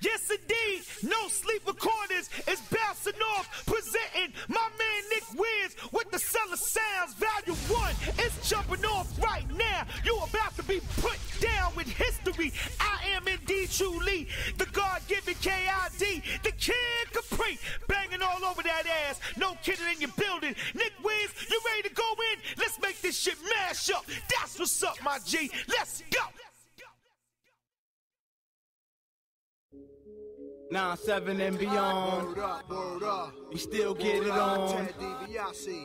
Yes, indeed. No sleep recordings is bouncing off. Presenting my man Nick Wiz with the Cellar Sounds Volume 1. It's jumping off right now. You about to be put down with history. I am indeed truly the God given KID, the Kid Capri. Banging all over that ass. No kidding in your building. Nick Wiz, you ready to go in? Let's make this shit mash up. That's what's up, my G. Let's go. Nine seven and beyond. Word up, word up. We still get it on.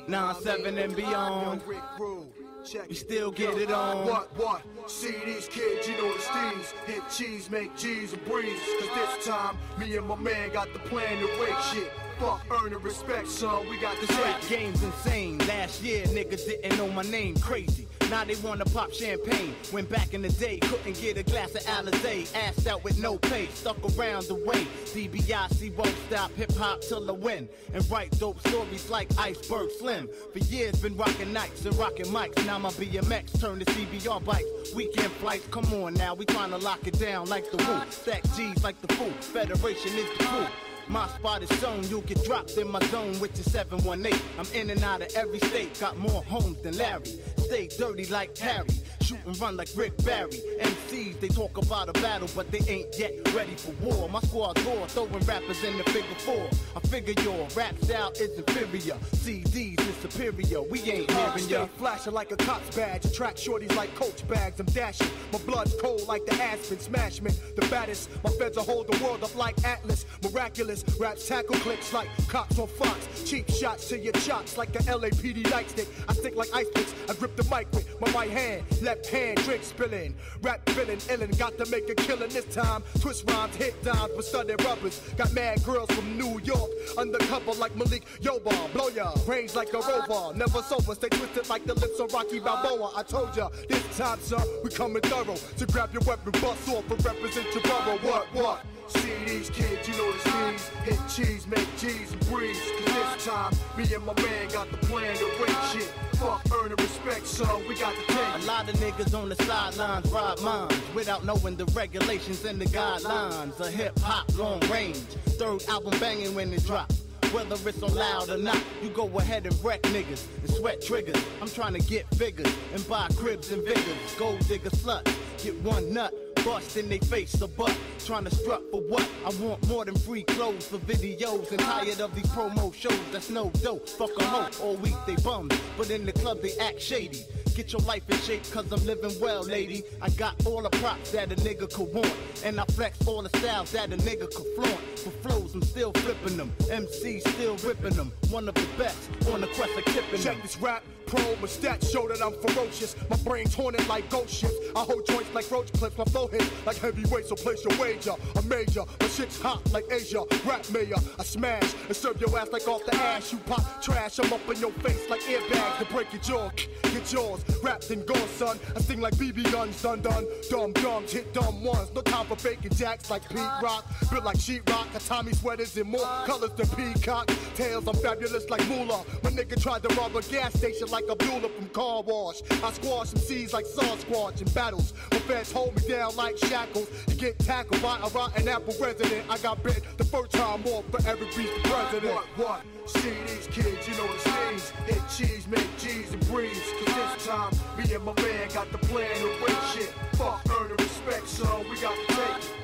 Nine seven and beyond. Young Rick Rule. Check We still get it on. What, what? See these kids, you know the steez. Hit cheese, make G's and breeze. Cause this time, me and my man got the plan to rake shit. Fuck earning respect, son. We got this rap game's insane. Last year, niggas didn't know my name. Crazy. Now they wanna pop champagne. When back in the day, couldn't get a glass of Alizé. Assed out with no pay. Stuck around the way. DBIC won't stop hip hop till I win. And write dope stories like Iceberg Slim. For years, been rocking nights and rocking mics. Now my BMX turned to CBR bikes. Weekend flights, come on now. We tryna lock it down like the Wu. Stack G's like the Fu. Federation is the crew. My spot is shown, you'll get dropped in my zone with your 718. I'm in and out of every state, got more homes than Larry. Stay dirty like Harry, shoot and run like Rick Barry. MCs, they talk about a battle, but they ain't yet ready for war. My squad's raw, throwing rappers in the figure four. I figure your rap style is inferior, CDs is superior. We ain't hearing ya. flashing like a cop's badge. Attract shorties like coach bags. I'm dashing. My blood's cold like the aspen. Smash me, the baddest. My feds will hold the world up like Atlas. Miraculous. Raps tackle clicks like cops on Fox. Cheap shots to your chops like the LAPD nightstick. I stick like ice picks. I grip the mic with my right hand. Left hand, drink spilling. Rap feeling illin'. Got to make a killing this time. Twist rhymes, hit dimes with studded rubbers. Got mad girls from New York. Undercover like Malik Yoba. Blow ya. Range like a rover. Never sober. Stay twisted like the lips of Rocky Balboa. I told ya. This time, sir, we coming thorough. So grab your weapon, bust off, and represent your borough. What, what? See these kids, you know the steez. Hit cheese, make G's and breeze. Cause this time, me and my man got the plan to rake shit. Fuck earning respect, son. We got the A lot of niggas on the sidelines ride minds without knowing the regulations and the guidelines of hip hop long range. Third album banging when it drops Whether it's on loud or not, you go ahead and wreck niggas and sweat triggers. I'm trying to get figures and buy cribs and vigors. Gold digger slut, get one nut. Bust in they face a butt, trying to strut for what? I want more than free clothes for videos and tired of these promo shows. That's no dope. Fuck a hoe, all week they bums, but in the club they act shady. Get your life in shape, cause I'm living well, lady. I got all the props that a nigga could want. And I flex all the styles that a nigga could flaunt. For flows, I'm still flipping them. MC still ripping them. One of the best on the quest of tipping Check this rap pro, my stats show that I'm ferocious. My brain's haunted like ghost ships. I hold joints like roach clips. My flow hits like heavyweight, so place your wager. A major, my shit's hot like Asia. Rap mayor, I smash and serve your ass like off the ash. You pop trash, I'm up in your face like airbags to break your jaw. Get yours, wrapped in gone, son. I sing like BB guns, done done. Dumb dumbs hit dumb ones. No time for faking jacks like Pete Rock. Built like sheetrock. Got Tommy sweaters in more colors than peacock. Tails, I'm fabulous like Moolah. My nigga tried to rob a gas station like a Abdullah from Car Wash. I squash some seeds like Sasquatch in battles. My fans hold me down like shackles. You get tackled by a rotten apple resident. I got bit the first time off for every beast president. What, what? See these kids, you know the scenes. Hit cheese, make G's and breeze. Cause this time, me and my man got the plan to win shit. Fuck earning respect, so we got to take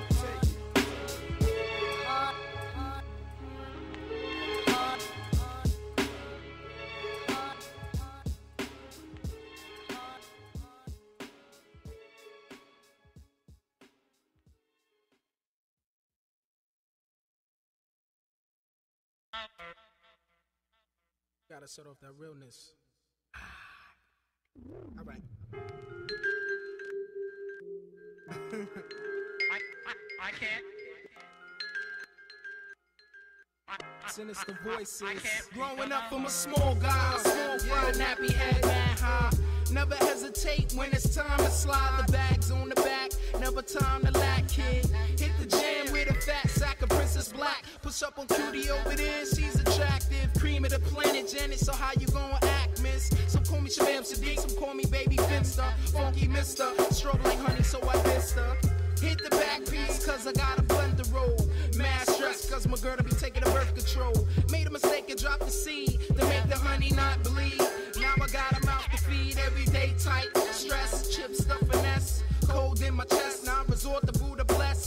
Gotta set off that realness. Ah. All right. I, I, I can't. Sinister voices. I can't. Growing up from uh-huh. a small guy, small world, nappy head, mad high. Never hesitate when it's time to slide the bags on the back. Never time to lack, kid. Hit the jam with a fat sack of Princess Black. Push up on Cutie over there, she's attractive. Cream of the planet, Janet. So how you gonna act, miss? Some call me Shabaam Sahdeeq, some call me Baby Finster. Funky Mister, strobe like honey, so I dissed her. Hit the back piece, cause I got a blender roll. Mad stress, cause my girl to be taking the birth control. Made a mistake and dropped the seed to make the honey not bleed. Now I got a mouth to feed every day tight. Stress, chip stuff, finesse. Cold in my chest, now I resort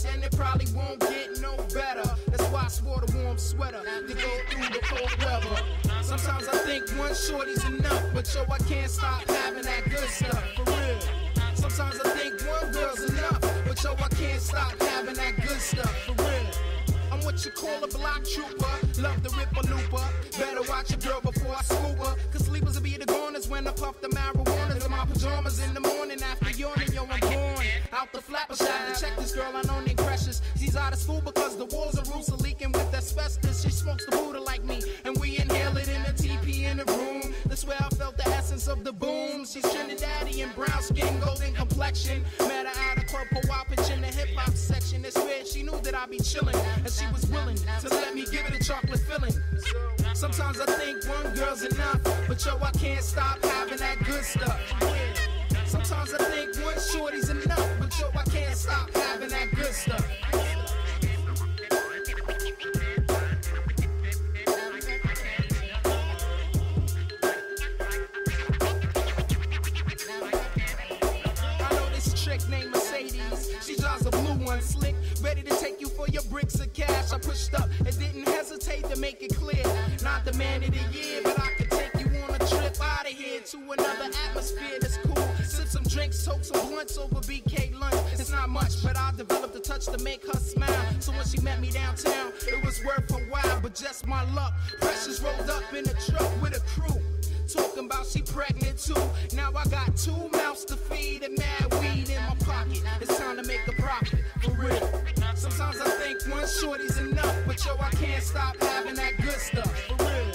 and it probably won't get no better. That's why I swore a warm sweater to go through the cold weather. Sometimes I think one shorty's enough, but yo, I can't stop having that good stuff, for real. Sometimes I think one girl's enough, but yo, I can't stop having that good stuff, for real. I'm what you call a block trooper. Love to rip a looper. Better watch your girl before I scoop her. Cause sleepers will be the goners when I puff the marijuana in my pajamas in the morning after yawning. Out check this girl I know named Precious. She's out of school because the walls and roofs are leaking with asbestos. She smokes the Buddha like me, and we inhale it in the TP in the room. That's where I felt the essence of the boom. She's Trinidadian, brown skin, golden complexion. Met her at a club, co-op in the hip hop section. It's where she knew that I'd be chilling, and she was willing to let me give it a chocolate filling. Sometimes I think one girl's enough, but yo, I can't stop having that good stuff. Sometimes I think one shorty's enough, your bricks of cash. I pushed up and didn't hesitate to make it clear. Not the man of the year, but I could take you on a trip out of here to another atmosphere that's cool. Sip some drinks, smoke some blunts over BK lunch. It's not much, but I developed a touch to make her smile. So when she met me downtown, it was worth a while, but just my luck. Precious rolled up in a truck with a crew. Talking about she pregnant too. Now I got two mouths to feed and mad weed in my pocket. It's time to make a profit, for real. Sometimes I think one shorty's enough, but yo, I can't stop having that good stuff, for real.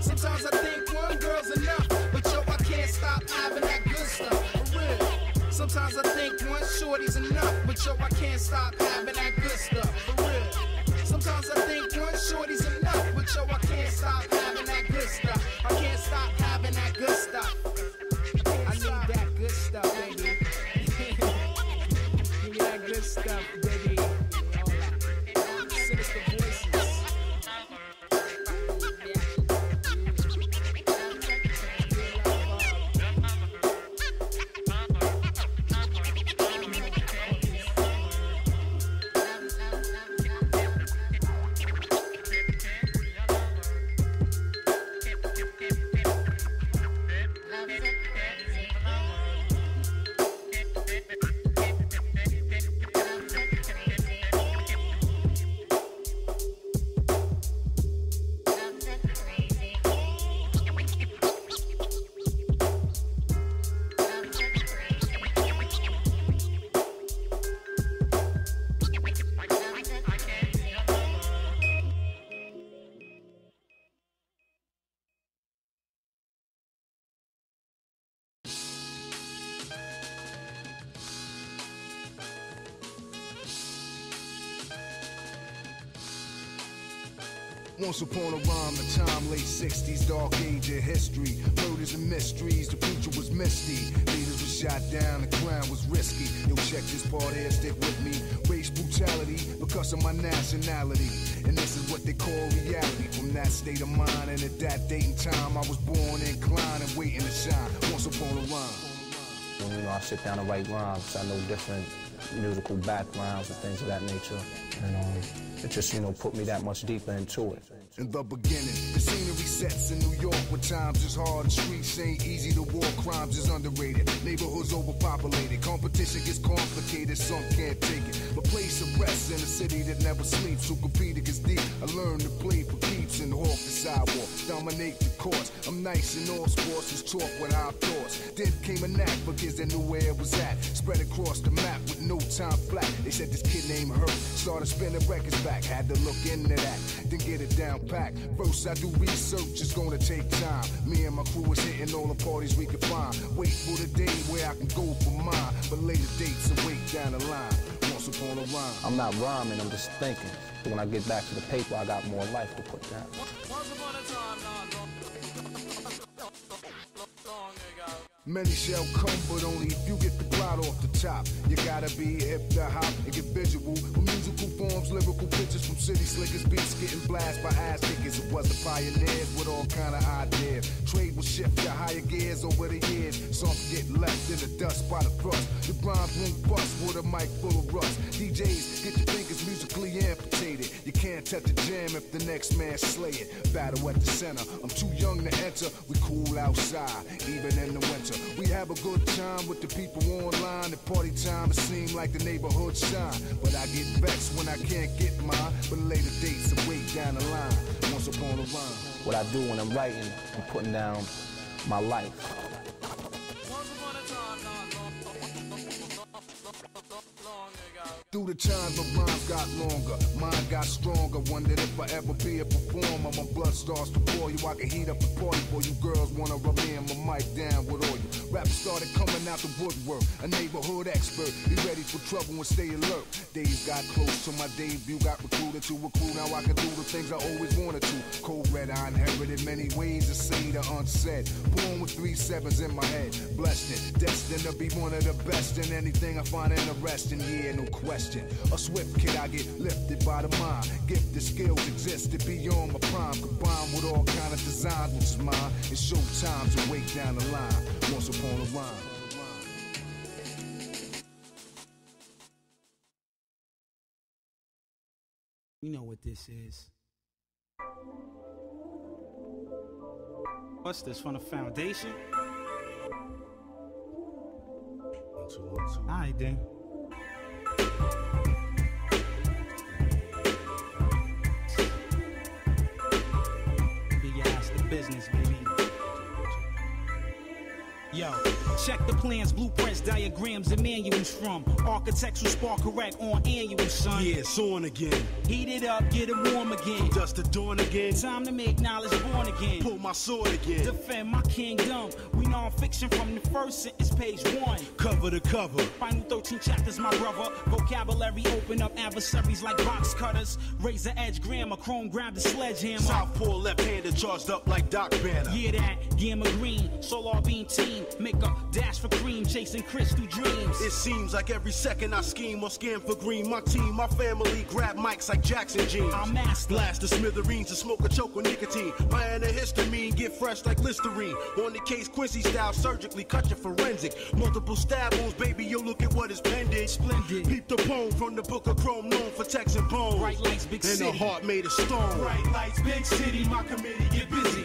Sometimes I think one girl's enough, but yo, I can't stop having that good stuff, for real. Sometimes I think one shorty's enough, but yo, I can't stop having that good stuff, for real. Sometimes I think one shorty's Once upon a rhyme, a time late 60s, dark age of history. Murders and mysteries, the future was misty. Leaders were shot down, the crime was risky. Yo, check this part here, stick with me. Race brutality because of my nationality. And this is what they call reality. From that state of mind and at that date and time, I was born inclined and waiting to shine. Once upon a rhyme. You know I sit down and write rhymes, I know different musical backgrounds and things of that nature. And um, it just, you know, put me that much deeper into it. In the beginning, the scenery sets in New York where times is hard. The streets ain't easy to walk, crimes is underrated. Neighborhoods overpopulated, competition gets complicated, some can't take it. But place of rest in a city that never sleeps, who compete against deep. I learned to play for keeps and hawk the sidewalk, dominate the courts. I'm nice in all sports, just talk with our thoughts. Then came a knack kids that knew where it was at. Spread across the map with no time flat. They said this kid named Herc started spinning records back. Had to look into that, then get it down pack. First I do research, it's gonna take time. Me and my crew is hitting all the parties we can find. Wait for the day where I can go for mine. But later dates await down the line. Once upon a rhyme. I'm not rhyming, I'm just thinking. So when I get back to the paper, I got more life to put down. Many shall come, but only if you get the cloud off the top. You gotta be hip to hop and get visual with musical forms, lyrical pictures from city slickers, beats getting blasted by ass niggas. It was the pioneers with all kind of ideas. Trade will shift to higher gears over the years. Some get left in the dust by the thrust. The rhymes won't bust with a mic full of rust. DJs get your fingers musically amputated. You can't touch the jam if the next man slay it. Battle at the center. I'm too young to enter. We cool outside, even in the winter. We have a good time with the people online. At party time, it seems like the neighborhood shine. But I get vexed when I can't get mine. But later dates are way down the line. Once upon a rhyme. What I do when I'm writing, I'm putting down my life. Through the times my rhymes got longer, mine got stronger. Wondered if I ever be a performer. My blood starts to boil you. I can heat up the party for you girls. Wanna rub me and my mic down with oil. Rap started coming out the woodwork. A neighborhood expert. Be ready for trouble and stay alert. Days got close to my debut. Got recruited to a crew. Now I can do the things I always wanted to. Cold red, I inherited many ways to say the unsaid. Born with three sevens in my head. Blessed it. Destined to be one of the best in anything I find interesting. Yeah, no question. A swift kid, I get lifted by the mind. Gifted skills existed beyond my prime. Combined with all kind of designs, which is mine. It's showtime to wake down the line. Once rhyme. You know what this is. What's this from the foundation? Alright then. Yo, check the plans, blueprints, diagrams, and manuals from architects who spark correct on annual, son. Yeah, it's on again. Heat it up, get it warm again. Dust the dawn again. Time to make knowledge born again. Pull my sword again. Defend my kingdom. We non-fiction from the first sentence, page one. Cover to cover. Final 13 chapters, my brother. Vocabulary open up adversaries like box cutters. Razor edge grammar, chrome grab the sledgehammer. Southpaw left-handed charged up like Doc Banner. Yeah, that Gamma Green, Solar Beam team. Make a dash for cream, chasing crystal dreams. It seems like every second I scheme or scan for green. My team, my family grab mics like Jackson jeans. I'm master. Blast the smithereens and smoke a choke with nicotine. My antihistamine get fresh like Listerine. On the case, Quincy style, surgically cut your forensic. Multiple stab wounds, baby, yo, look at what is pending. Splendid. Peep the poem from the book of Chrome, known for texting bones. Bright lights, big and city. a heart made of stone. Bright lights, big city, my committee get busy.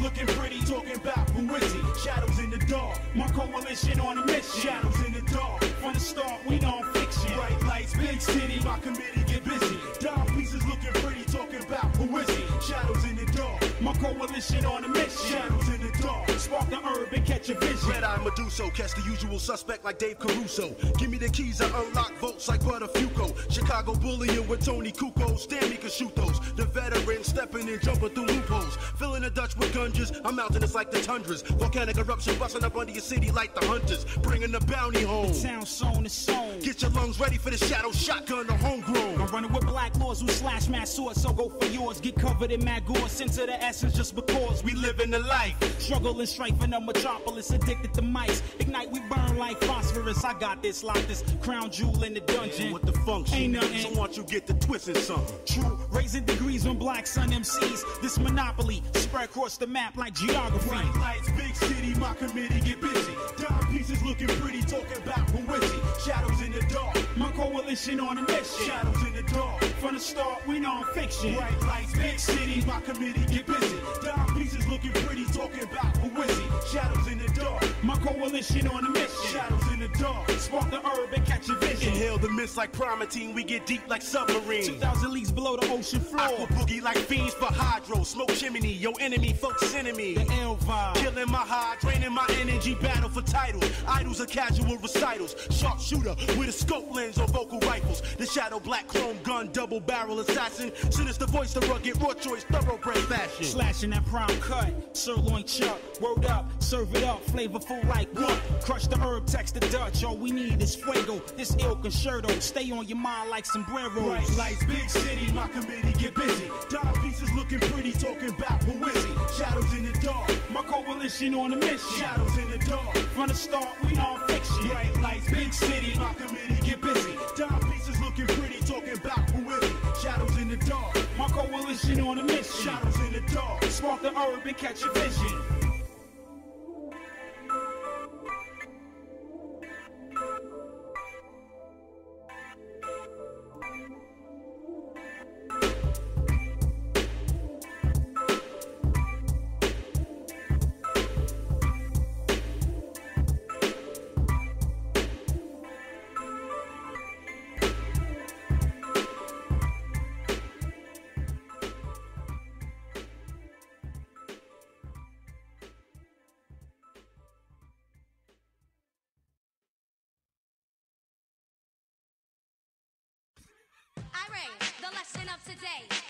Looking pretty, talking about who is he? Shadows in the dark, my coalition on a mission. Shadows in the dark, from the start we non-fiction. Bright lights, big city, my committee get busy. Dime pieces looking pretty, talking about who is he? Shadows in the dark, my coalition on a mission. Shadows in the dark, spark the herb and catch a vision. Red Eye Meduso, catch the usual suspect like Dave Caruso. Give me the keys, I unlock votes like Buttafuoco. Chicago bullying with Tony Kukoc, Stanley Casciutos. The veteran stepping and jumping through loopholes. Filling the Dutch with gunges, I'm mountainous like the tundras. Volcanic eruption busting up under your city like the hunters. Bringing the bounty home. Town zone is sown. Get your lungs ready for the shadow shotgun, the homegrown. I'm running with black laws who slash mad swords, so go for yours. Get covered in mad gore, sent to the just because we live in the life. struggle and strife in the metropolis, addicted to mice. Ignite, we burn like phosphorus. I got this, like this crown jewel in the dungeon. What the function? Ain't nothing. So once you get the twisting something. True, raising degrees on black sun MCs. This monopoly spread across the map like geography. Bright lights, big city, my committee get busy. Dime pieces looking pretty, talking about he? Shadows in the dark, My coalition on a mission. shadows in the dark. From the start, we non-fiction. Bright lights, big city, my committee get busy. Dime pieces looking pretty, talking about who is he? Shadows in the dark, My coalition on a mission. shadows in the dark. Spark the herb and catch a vision. Inhale the mist like Primatene, we get deep like submarine. 2,000 leagues below the ocean floor. Aqua boogie like fiends for hydro, smoke chimney, yo enemy, folks enemy. The L vibe. Killing my high, draining my energy, battle for titles. Idols are casual recitals. Sharpshooter with a scope lens on vocal rifles. The shadow black chrome gun, double barrel assassin. Sinister the voice, the rugged raw choice, thoroughbred fashion. Slashing that prime cut, sirloin chuck, word up, serve it up, flavorful like what? Crush the herb, text the Dutch, all we need is fuego. This ill concerto, stay on your mind like sombreros. Bright lights, big city, my committee get busy. Dime pieces looking pretty, talking about who is he? Shadows in the dark, My coalition on a mission. shadows in the dark. From the start, we non-fiction. Bright lights, big city, my committee get busy. Dime pieces looking pretty, talking about who is he? Shadows in the dark. My coalition on a mission. Shadows in the dark. Spark the herb catch a vision.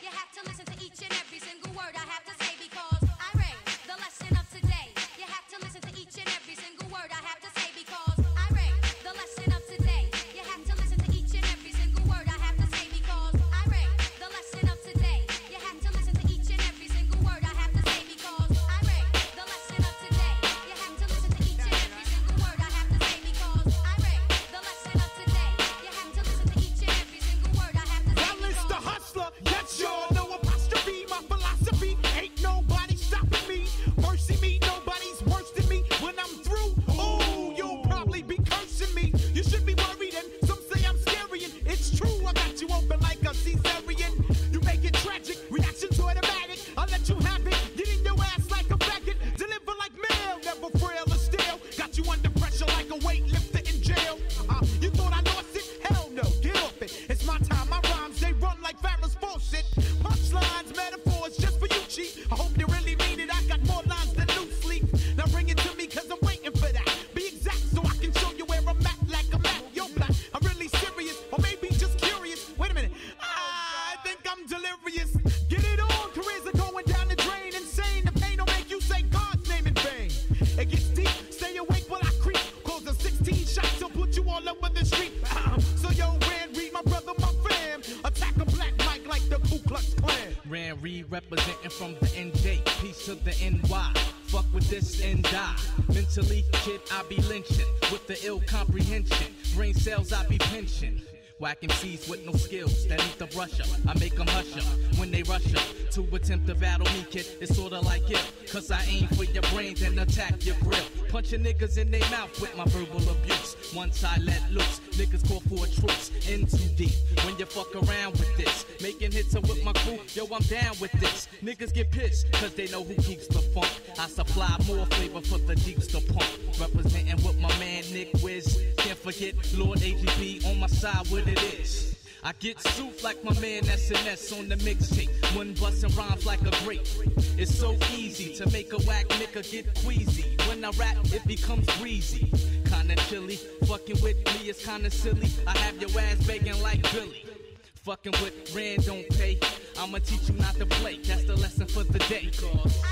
You have to listen to each and every single word I have to say because to the NY. Fuck with this and die. Mentally, kid, I be lynching with the ill comprehension. Brain cells, I be pinching. Whacking seeds with no skills that need to brush up. I make them hush up when they rush up to attempt to battle me, kid. It's sorta like it, cause I aim for your brains and attack your grill. Punching niggas in their mouth with my verbal abuse. Once I let loose, niggas call for a truce. In too deep when you fuck around with this. Making hits up with my crew, yo, I'm down with this. Niggas get pissed, cause they know who keeps the funk. I supply more flavor for the deeps to pump. Representing with my man Nick Wiz. Can't forget Lord AGB on my side, what it is. I get soup like my man SNS on the mixtape. One bustin' rhymes like a grape. It's so easy to make a whack nigga get queasy. When I rap, it becomes breezy. Kinda chilly, fucking with me is kinda silly. I have your ass begging like Billy. Fucking with Ran don't pay. I'ma teach you not to play. That's the lesson for the day. Cause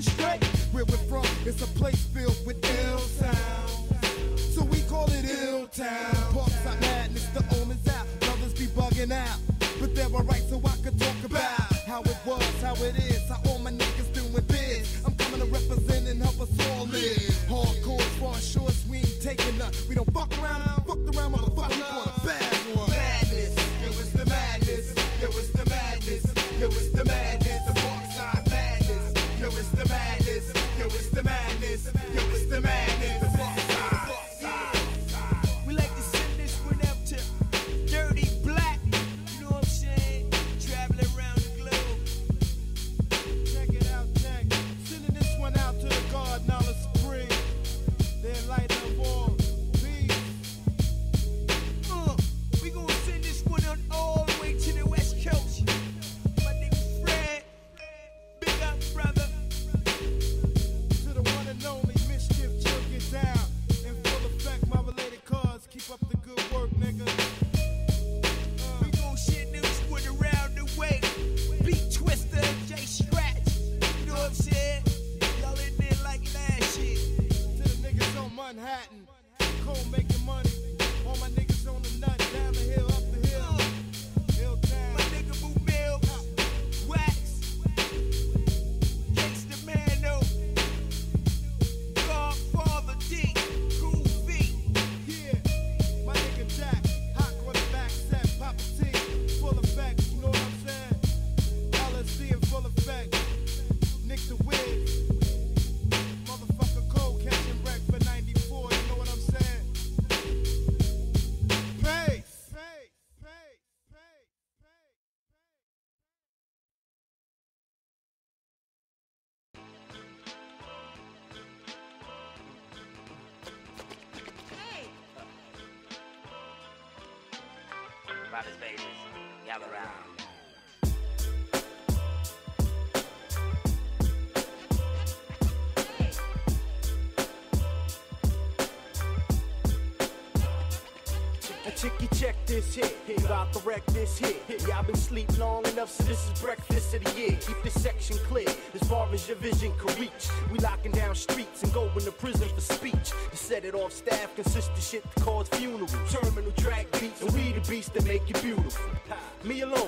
straight. this hit. I'm about to wreck this hit. Yeah, I've been sleep long enough, so this is breakfast of the year. Keep this section clear as far as your vision can reach. We locking down streets and going to prison for speech. To set it off, staff consistent of shit to cause funerals. Terminal track beats, and we the beast that make you beautiful. Me alone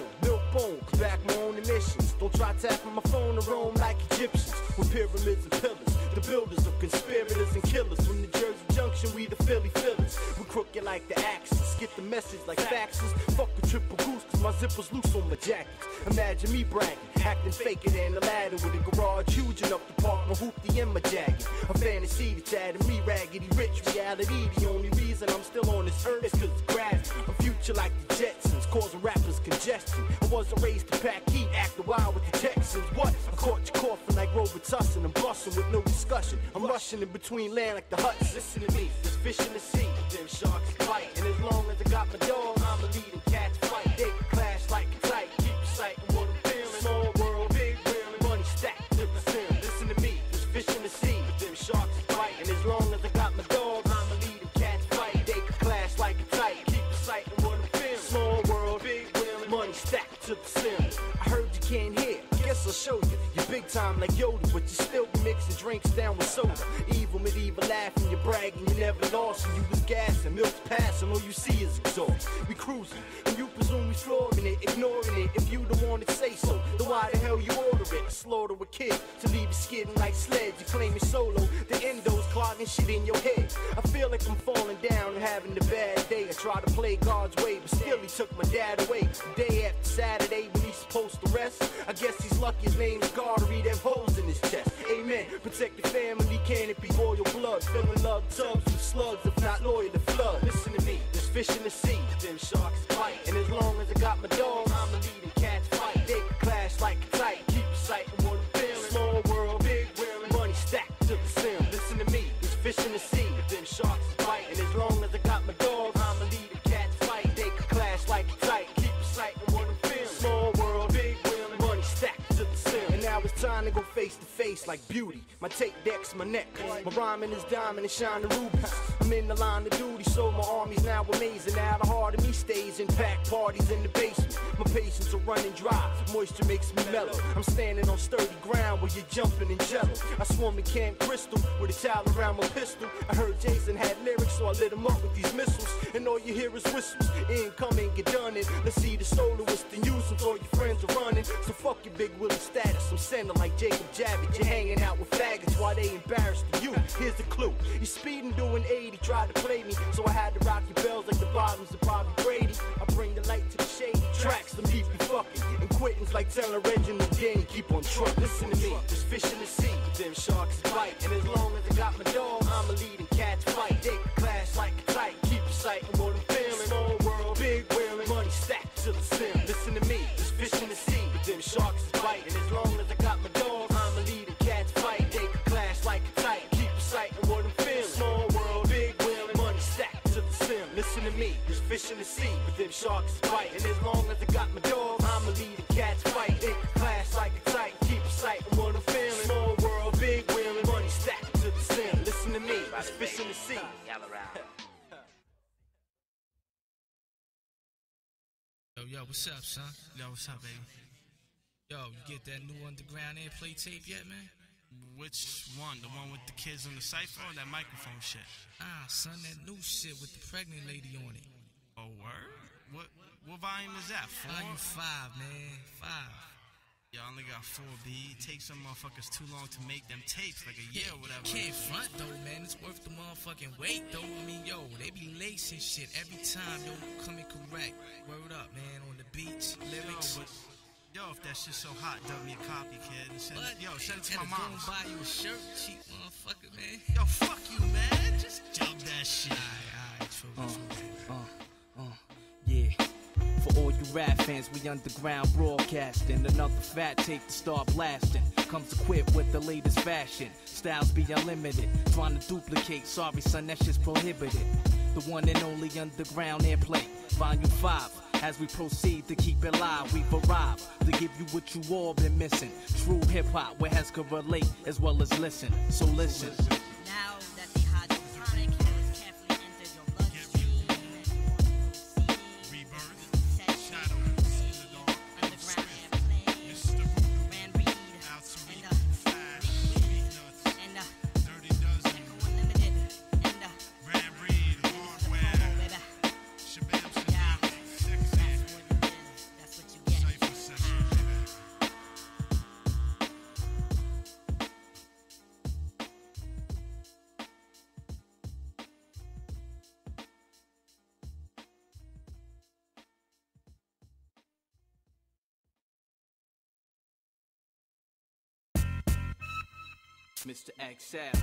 The builders of conspirators and killers. From the Jersey Junction, we the Philly Phillies. We crooked like the axes. Get the message like faxes. Fuck the triple goose, cause my zipper's loose on my jackets. Imagine me bragging, acting faker than Aladdin with a garage huge enough to park my hoopty in my jacket. A fantasy that's adding me raggedy rich. Reality, the only reason I'm still on this earth is cause it's gravity. A future like the Jetsons, causing rappers congestion. I wasn't raised to pack heat, act wild with the Texans. What? I caught you coughing like Robitussin. I'm busting with no discussion. I'm rushing in between land like the Huts. Listen to me, there's fish in the sea, them sharks bite. And as long as I got my dog, Guess show big time like Yoda, but you still be mixing drinks down with soda. Evil, medieval laughing, you're bragging, you never lost. And you was gassing, milk's passing, all you see is exhaust. We cruising, and you presume we slaughtering it, ignoring it. If you the one that say so, then why the hell you order it? I slaughter a kid to leave you skidding like sleds. You claim it's solo, the endos clogging shit in your head. I feel like I'm falling down and having a bad day. I try to play God's way, but still he took my dad away. Day after Saturday when he's supposed to rest, I guess he's lucky his name's God holes in his chest. Amen. Protect your family, can it be royal blood? Filling love tubs with slugs, if not loyal to flood. Listen to me, there's fish in the sea, them sharks bite. And as long as I got my dog, I'm a leading cats fight. They can clash like a tight, keep your sight and what I'm feeling. Small world, big wheel, money stacked to the ceiling. Listen to me, there's fish in the sea, time to go face to face like beauty. My tape deck's my neck. My rhyming is diamond and shining rubies. I'm in the line of duty, so my army's now amazing. Now the heart of me stays in packed parties in the basement. My patience are running dry, moisture makes me mellow. I'm standing on sturdy ground where you're jumping in jello. I swam in Camp Crystal with a child around my pistol. I heard Jason had lyrics, so I lit him up with these missiles. And all you hear is whistles. Incoming, get done it. Let's see the soloist and use them, all your friends are running. So fuck your big Willie status. I'm sending like Jacob Javits. You're hanging out with faggots while they embarrassed you. Here's the clue. You speeding doing 80, tried to play me. So I had to rock your bells like the bottoms of Bobby Brady. I bring the light to the shady tracks, them keep you fucking. And quittings like telling Reginald Denny, keep on truck. Listen to me, there's fish in the sea, them sharks bite. And as long as I got my dog, I'm a leading cats fight. They can clash like a tight, keep your sight and what I'm feeling. Small world, big wheeling, money stacked to the ceiling. Listen to me, there's fish in the sea, but them sharks bite. And as long as ceiling. Listen to me, there's fish in the sea, but them sharks bite. And as long as I got my dog, I'ma a leading cats fight. They can clash like a tight, keep your sight and what I'm feeling. Small world, big wheeling, money stacked to the ceiling. Listen to me, there's fish in the sea. Gather round. Yo, yo, what's up, son? Yo, what's up, baby? Yo, you get that new underground airplay tape yet, man? Which one? The one with the kids on the cipher or that microphone shit? Ah, son, that new shit with the pregnant lady on it. Oh, word? What what volume is that? Four? Volume five, man. Five. Y'all only got four B. It takes some motherfuckers too long to make them tapes, like a year or whatever. Can't front though, man. It's worth the motherfucking wait though. I mean, yo, they be lacing shit every time. Yo, coming correct. Word up, man. On the beach, lyrics. Yo, yo, if that shit's so hot, dub me a copy, kid. And send it, yo, send it to Had my go mom. and buy you a shirt, cheap motherfucker, man. Yo, fuck you, man. Just dub that shit. Alright, true, Uh, true. uh, uh, yeah. For all you rap fans, we underground broadcasting. Another fat tape to start blasting. Comes equipped with the latest fashion. Styles be unlimited. Trying to duplicate, sorry son, that shit's prohibited. The one and only underground airplay. Volume 5. As we proceed to keep it live, we've arrived to give you what you all been missing. True hip hop, where has can relate as well as listen. So listen. Now Mr. XL.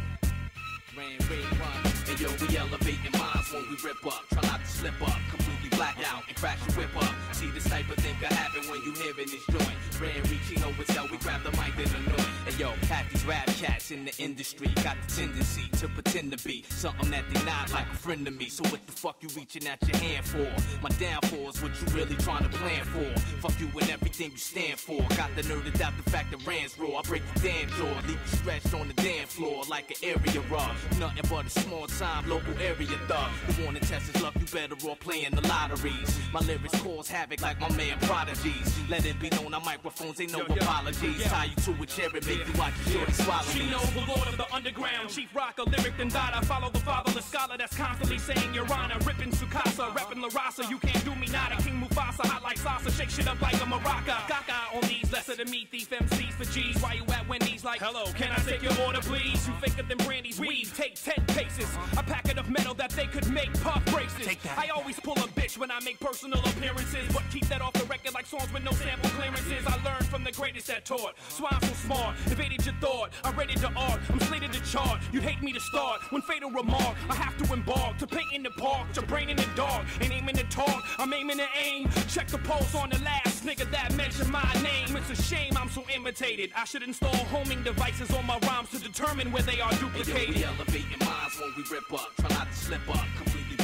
Ran red run. And yo, we elevating minds when we rip up. Try not to slip up. Completely black and crash your whip up. See this type of thing could happen when you hearing this joint. Ran Chino XL, we grab the mic and annoy. And yo, half these rap cats in the industry got the tendency to pretend to be something that they not like a friend to me. So what the fuck you reaching out your hand for? My downfall is what you really trying to plan for. Fuck you and everything you stand for. Got the nerve to doubt the fact that Ran's raw. I break the damn jaw, leave you stretched on the damn floor like an area raw. Nothing but a small time local area thug. Who wanna test his luck, you better off playing the lotteries. My lyrics cause havoc like my man Prodigies. Let it be known our microphones ain't no apologies. Tie you to a chair and make you watch your shorty swallow She these. know the lord of the underground, chief rocker, lyric then died. I follow the fatherless scholar that's constantly saying Your Honor, ripping Sukasa, rapping La Raza. You can't do me nada. King Mufasa, hot like salsa, shake shit up like a maraca. Gaga on these, lesser than me, thief MCs for G's. Why you at Wendy's like, hello, can I take your order, please? You faker than Brandy's weed, take 10 paces. A packet of metal that they could make puff braces. I always pull a bitch when I make personal appearances, but keep that off the record like songs with no sample clearances. I learned from the greatest that taught. So I'm so smart, evaded your thought. I'm ready to art, I'm slated to chart. You'd hate me to start. When fatal remark, I have to embark to paint in the park, to brain in the dark, and aiming to talk. I'm aiming to aim. Check the pulse on the last nigga that mentioned my name. It's a shame I'm so imitated. I should install homing devices on my rhymes to determine where they are Hey, yo, duplicated. we elevating minds when we rip up. Try not to slip up.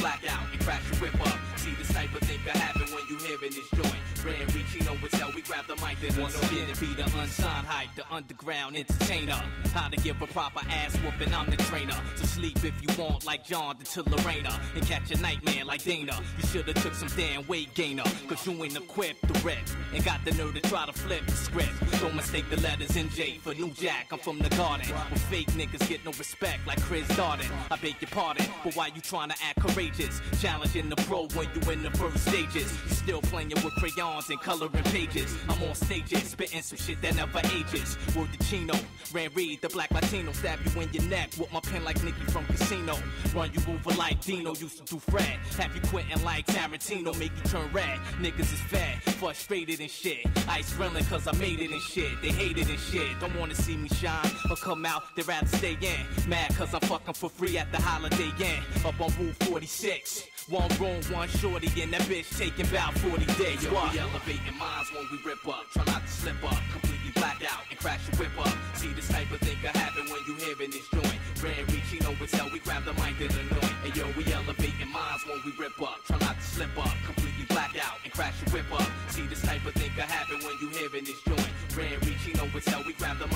Black out and crash your whip up. See this type of thing could happen when you hearing this joint. Ran Chino XL, we grab the mic then once again it be the unsigned hype, the underground entertainer. How to give a proper ass whooping, I'm the trainer. So sleep if you want like John to Lorena and catch a nightmare like Dana. You shoulda took some damn weight gainer, cause you ain't equipped to rip and got the nerve to try to flip the script. Don't mistake the letters NJ for New Jack. I'm from the garden where fake niggas get no respect like Chris Darden. I beg your pardon, but why you trying to act courageous? Challenging the pro when you in the first stages. You still playing with crayons and coloring pages. I'm on stages, spitting some shit that never ages. Word to Chino, Ran Reed, the black Latino, stab you in your neck with my pen like Nicky from Casino. Run you over like Dino used to do Fred. Have you quitting like Tarantino, make you turn red. Niggas is fat, frustrated and shit. Ice grilling cause I made it and shit. They hate it and shit. Don't wanna see me shine or come out, they rather stay in. Mad cause I'm fucking for free at the Holiday Inn. Up on Route 46. One room, one shorty, and that bitch taking about 40 days. Yo, we elevating minds when we rip up. Try not to slip up. Completely black out and crash your whip up. See this type of thing can happen when you hearing this joint. Ran Chino XL, we grab the mic and annoy. And yo, we elevating minds when we rip up. Try not to slip up. Completely black out and crash your whip up. See this type of thing can happen when you hearing this joint. Ran Chino XL, we grab the mic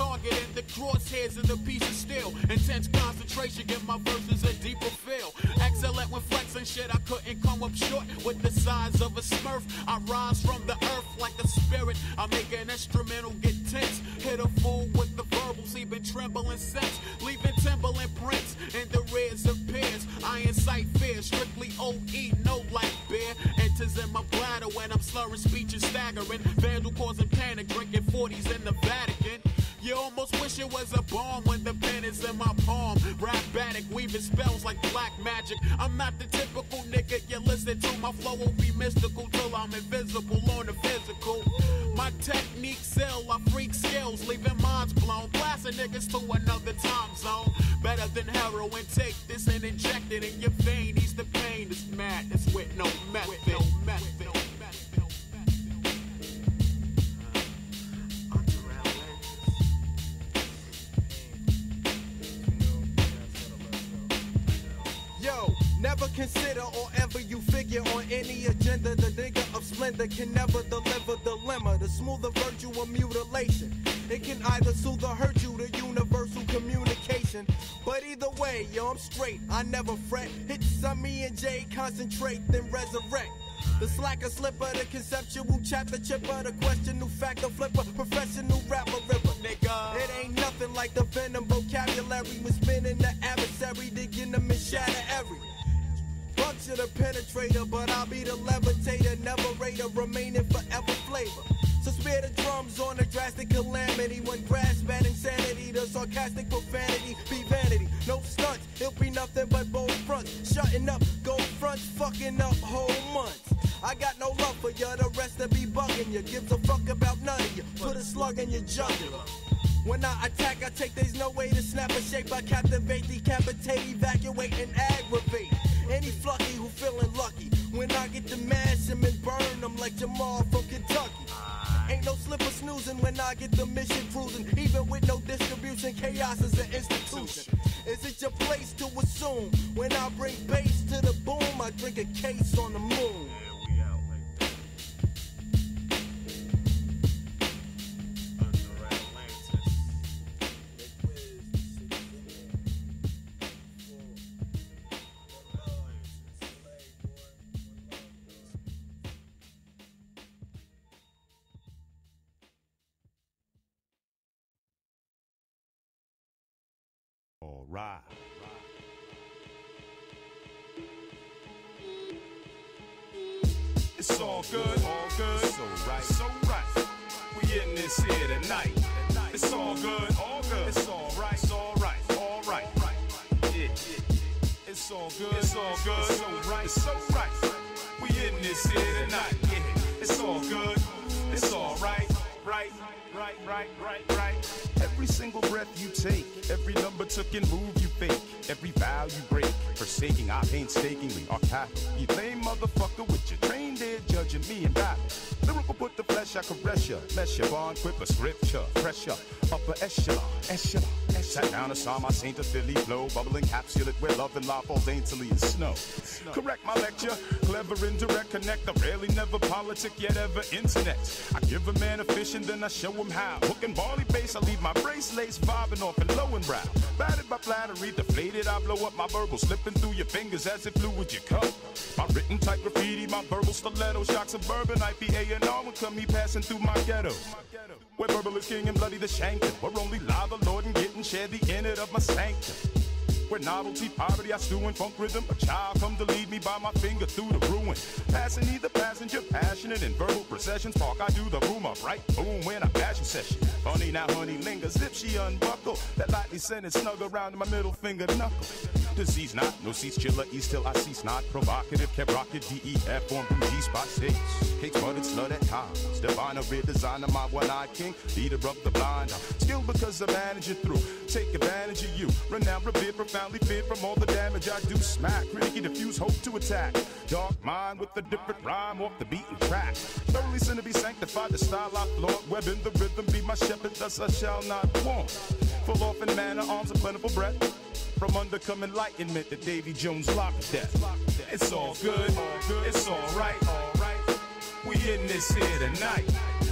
target in the crosshairs of the piece of steel. Intense concentration, get my verses invisible on the physical. My techniques ill, I freak skills, leaving minds blown. Blasting niggas to another time zone. Better than heroin, take this and inject it in your vein. Splendor can never deliver dilemma. The smoother virtue of mutilation. It can either soothe or hurt you, the universal communication. But either way, yo, I'm straight. I never fret. Hit some me and J, concentrate, then resurrect. The slacker slipper, the conceptual chapter chipper, the question new factor flipper, professional rapper ripper, nigga. It ain't nothing like the venom vocabulary when spinning the adversary, digging them and shatter the penetrator, but I'll be the levitator, never raider, remaining forever flavor. So spare the drums on a drastic calamity when grasp at insanity, the sarcastic profanity be vanity. No stunts, it'll be nothing but bold fronts. Shutting up, gold fronts, fucking up whole months. I got no love for ya, the rest to be bugging ya. Gives a fuck about none of you. Put a slug in your jugular. When I attack, I take there's no way to snap a shape. I captivate, decapitate, evacuate, and aggravate. Any flucky who feeling lucky. When I get to mash him and burn like Jamal from Kentucky. Ain't no slipper snoozing when I get the mission cruising. Even with no distribution, chaos is an institution. Is it your place to assume? When I bring bass to the boom, I drink a case on the moon. Right. It's all good, all good. So right, so right. We in this here tonight. It's all good, all good. It's all right, it's all right, all right. Yeah. It's all good, it's all good. So right, so right. We in this here tonight. Yeah, it's all good, it's all right, right, right, right, right, right. Every single breath you take, every number took and move you fake, every vow you break, forsaking I painstakingly capital. You lame motherfucker with your train there judging me and battle. Lyrical put the flesh, I caress ya, mess ya, bond quick a scripture, pressure, upper echelon, echelon. Sat down and saw my Saint of Philly flow, bubbling capsulate where love and law falls daintily as snow. Correct my lecture, clever indirect connect. I rarely never politic yet ever internet. I give a man a fish and then I show him how. Hooking barley base, I leave my brace lace vibing off and low and brow. Battered by flattery, deflated, I blow up my verbal, slipping through your fingers as it flew with your cup. My written type graffiti, my verbal stiletto, shocks of IPA and all will come me passing through my ghetto. Where verbal is king and bloody the shanking. We're only the Lord, and getting share the innard of my sanctum. Where novelty, poverty, I stew in funk rhythm. A child come to lead me by my finger through the ruin. Passing either passenger, passionate in verbal processions. Park, I do the room up right. Boom, when I passion session. Funny now, honey lingers. If she unbuckle, that lightly scented snug around my middle finger knuckle. Disease not, no cease, chiller, east till I cease not. Provocative, kept rocket, DEF on G spot six. Cakes butted, slut at times. Diviner, redesigner, my one eyed king, leader of the blind. I'm because I manage it through. Take advantage of you. Renowned, revered, profoundly feared from all the damage I do. Smack, criticky, diffuse, hope to attack. Darc Mind with a different rhyme off the beaten track. Thoroughly sin to be sanctified, the style I flaunt. Web in the rhythm, be my shepherd, thus I shall not want. Full off in manner, arms of plentiful breath. From undercome enlightenment to Davy Jones lock death. It's all good, it's all right. We in this here tonight.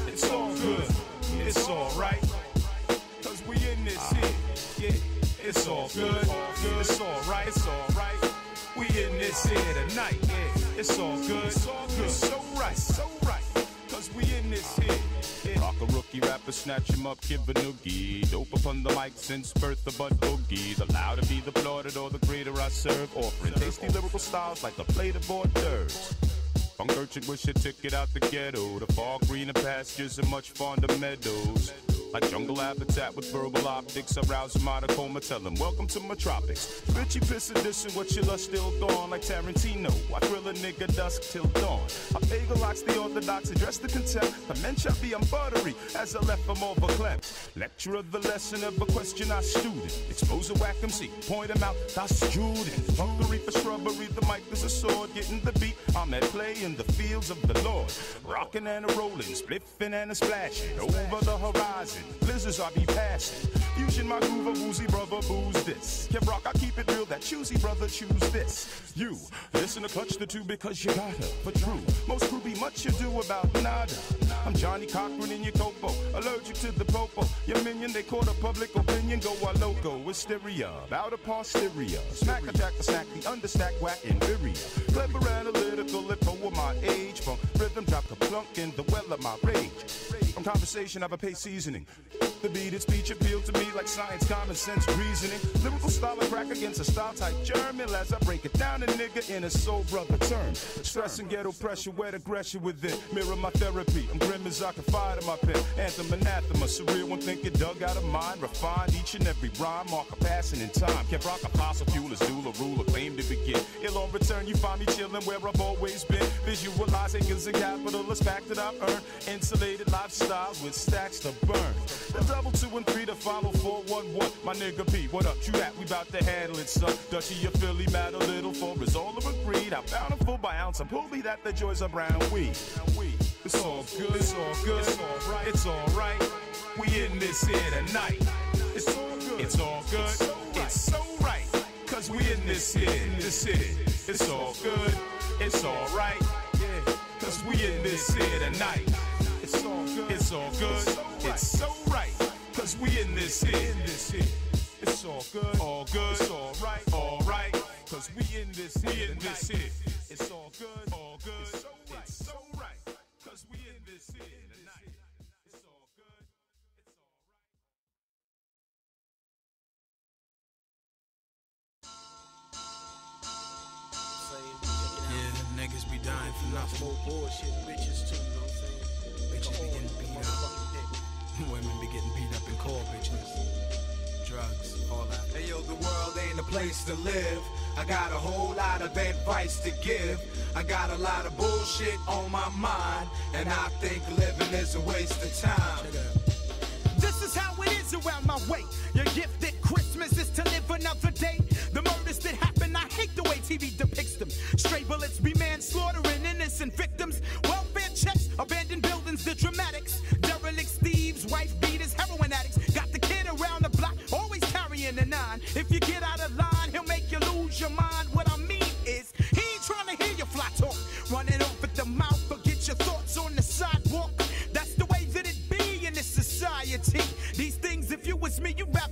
It's all good, it's all right. Cause we in this here, yeah. It's all good, it's all right, it's all right. We in this here tonight, yeah. It's all good, it's all good, so right, so right. Cause we in this here. Rock a rookie rapper, snatch him up, give a noogie. Dope upon the mic since birth, the bud boogie. The louder be the applauded or the greater I serve. Offering tasty lyrical styles like a plate of hors d'oeuvres. Punk urchin wish a ticket out the ghetto. The far greener pastures and much fonder meadows. Like jungle habitat with verbal optics. Arouse him out of coma, tell him, welcome to my tropics. Bitchy piss edition, what you lust still gone. Like Tarantino, I thrill a nigga dusk till dawn. I locks the orthodox, address the contempt. The men shall be buttery, as I left them overclamped. Lecture of the lesson, of a question our student. Expose a whack MC, point him out, thy student. Fuckery for shrubbery, the mic is a sword. Getting the beat, I'm at play in the fields of the Lord. Rocking and a rolling, spliffing and a splashing over the horizon. Blasting. Blizzards I be passing. Fusion my groove, a woozy brother, booze this. Kev Roc, I keep it real, that choosy brother, choose this. You, listen to clutch the two because you gotta. For true, most crew be much you do about nada. I'm Johnnie Cochran in your topo, allergic to the popo. Your minion, they caught a public opinion, go a loco, hysteria, out of posterior. Smack attack the snack, the understack, whack inferior. Clever analytical, lip of my age. From rhythm drop to plunk in the well of my rage. From conversation, I've a pay seasoning. The its speech appeal to me like science, common sense, reasoning. Lyrical style of crack against a style type German. As I break it down, a nigga in a soul brother term. Stress and ghetto pressure, wet aggression within. Mirror my therapy. I'm grim as I can fire to my pen. Anthem, anathema, surreal one thinking dug out of mind. Refined each and every rhyme, mark a passing in time. Kept rock a fossil fuel as dual ruler, claim to begin. Ill on return, you find me chilling where I've always been. Visualizing acres a capitalist fact that I've earned. Insulated lifestyles with stacks to burn. The double two and three to follow four one one. My nigga P, what up? You at? We bout to handle it, son. Dutchy of Philly, mad a little for is all of. I'm bountiful by ounce and pull me that the joys of brown weed. It's all good, it's all good, it's all right, it's all right. We in this here tonight. It's all good, it's all good, it's so right. Cause we in this here, this here. It's all good, it's all right. Cause we in this here tonight. It's all good, it's all good, it's so right. Cause we in this here, this here. It's all good, all good, it's all right, all right. Cause we in this here, In this here. It's all good, all good, it's so right. Cause we in this here tonight. It's all good. Yeah, niggas be dying for nothing. More bullshit bitches bitches. Drugs, all that. Hey yo, the world ain't a place to live. I got a whole lot of advice to give. I got a lot of bullshit on my mind, and I think living is a waste of time. This is how it is around my way. Your gift at Christmas is to live another day. The murders that happen, I hate the way TV depicts them. Stray bullets be manslaughtering innocent victims. Welfare checks, abandoned buildings, the dramatics.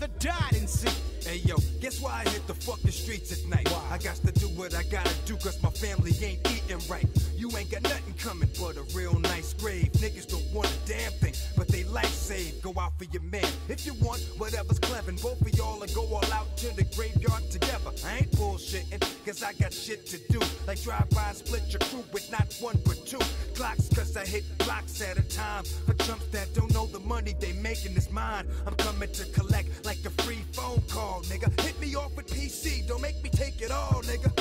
Me, you'd rather die see. Hey yo, guess why I hit the fucking streets at night? Why? I got to do what I gotta do cause my family ain't eating right. You ain't got nothing coming but a real nice grave. Niggas don't want a damn thing, but they life saved. Go out for your man. If you want whatever's clever, both of y'all and go all out to the graveyard together. I ain't bullshitting, cause I got shit to do. Like drive by and split your crew with not one but two. Glocks, cause I hit blocks at a time. For chumps that don't know the money they making is mine. I'm coming to collect like a free phone call, nigga. Hit me off with PC, don't make me take it all, nigga.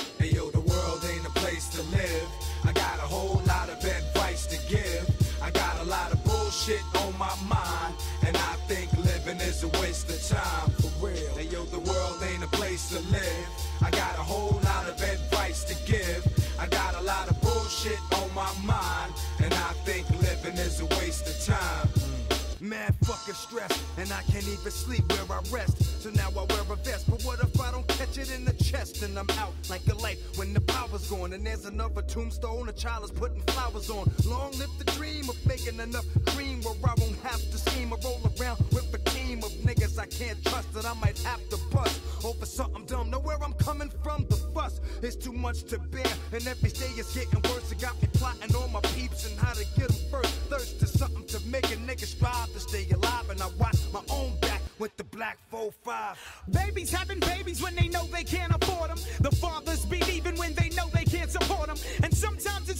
Stress, and I can't even sleep where I rest. So now I wear a vest. But what if I don't catch it in the chest? And I'm out like a light when the power's gone. And there's another tombstone, a child is putting flowers on. Long live the dream of making enough cream where I won't have to scheme or roll around with a team of niggas I can't trust that I might have to bust over something dumb. Know where I'm coming from? The fuss is too much to bear, and every day is getting worse. It got me plotting on my peeps and how to get them first. Thirst to something to make a nigga strive to stay alive, and I watch my own back with the black 4-5. Babies having babies when they know they can't afford them. The fathers be leaving when they know they can't support them. And sometimes it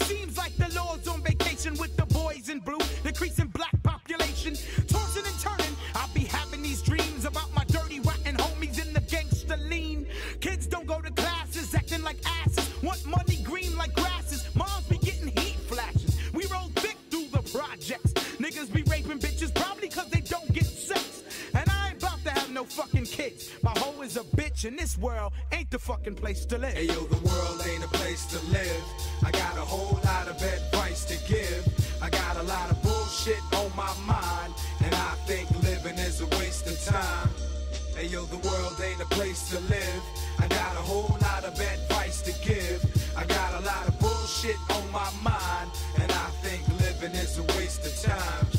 Want money green like grasses. Moms be getting heat flashes. We roll thick through the projects. Niggas be raping bitches probably cause they don't get sex. And I ain't about to have no fucking kids. My hoe is a bitch, and this world ain't the fucking place to live. Hey yo, the world ain't a place to live. I got a whole lot of advice to give. I got a lot of bullshit on my mind, and I think living living is a waste of time. Hey yo, the world ain't a place to live. I got a whole lot of advice to give. I got a lot of bullshit on my mind, and I think living is a waste of time.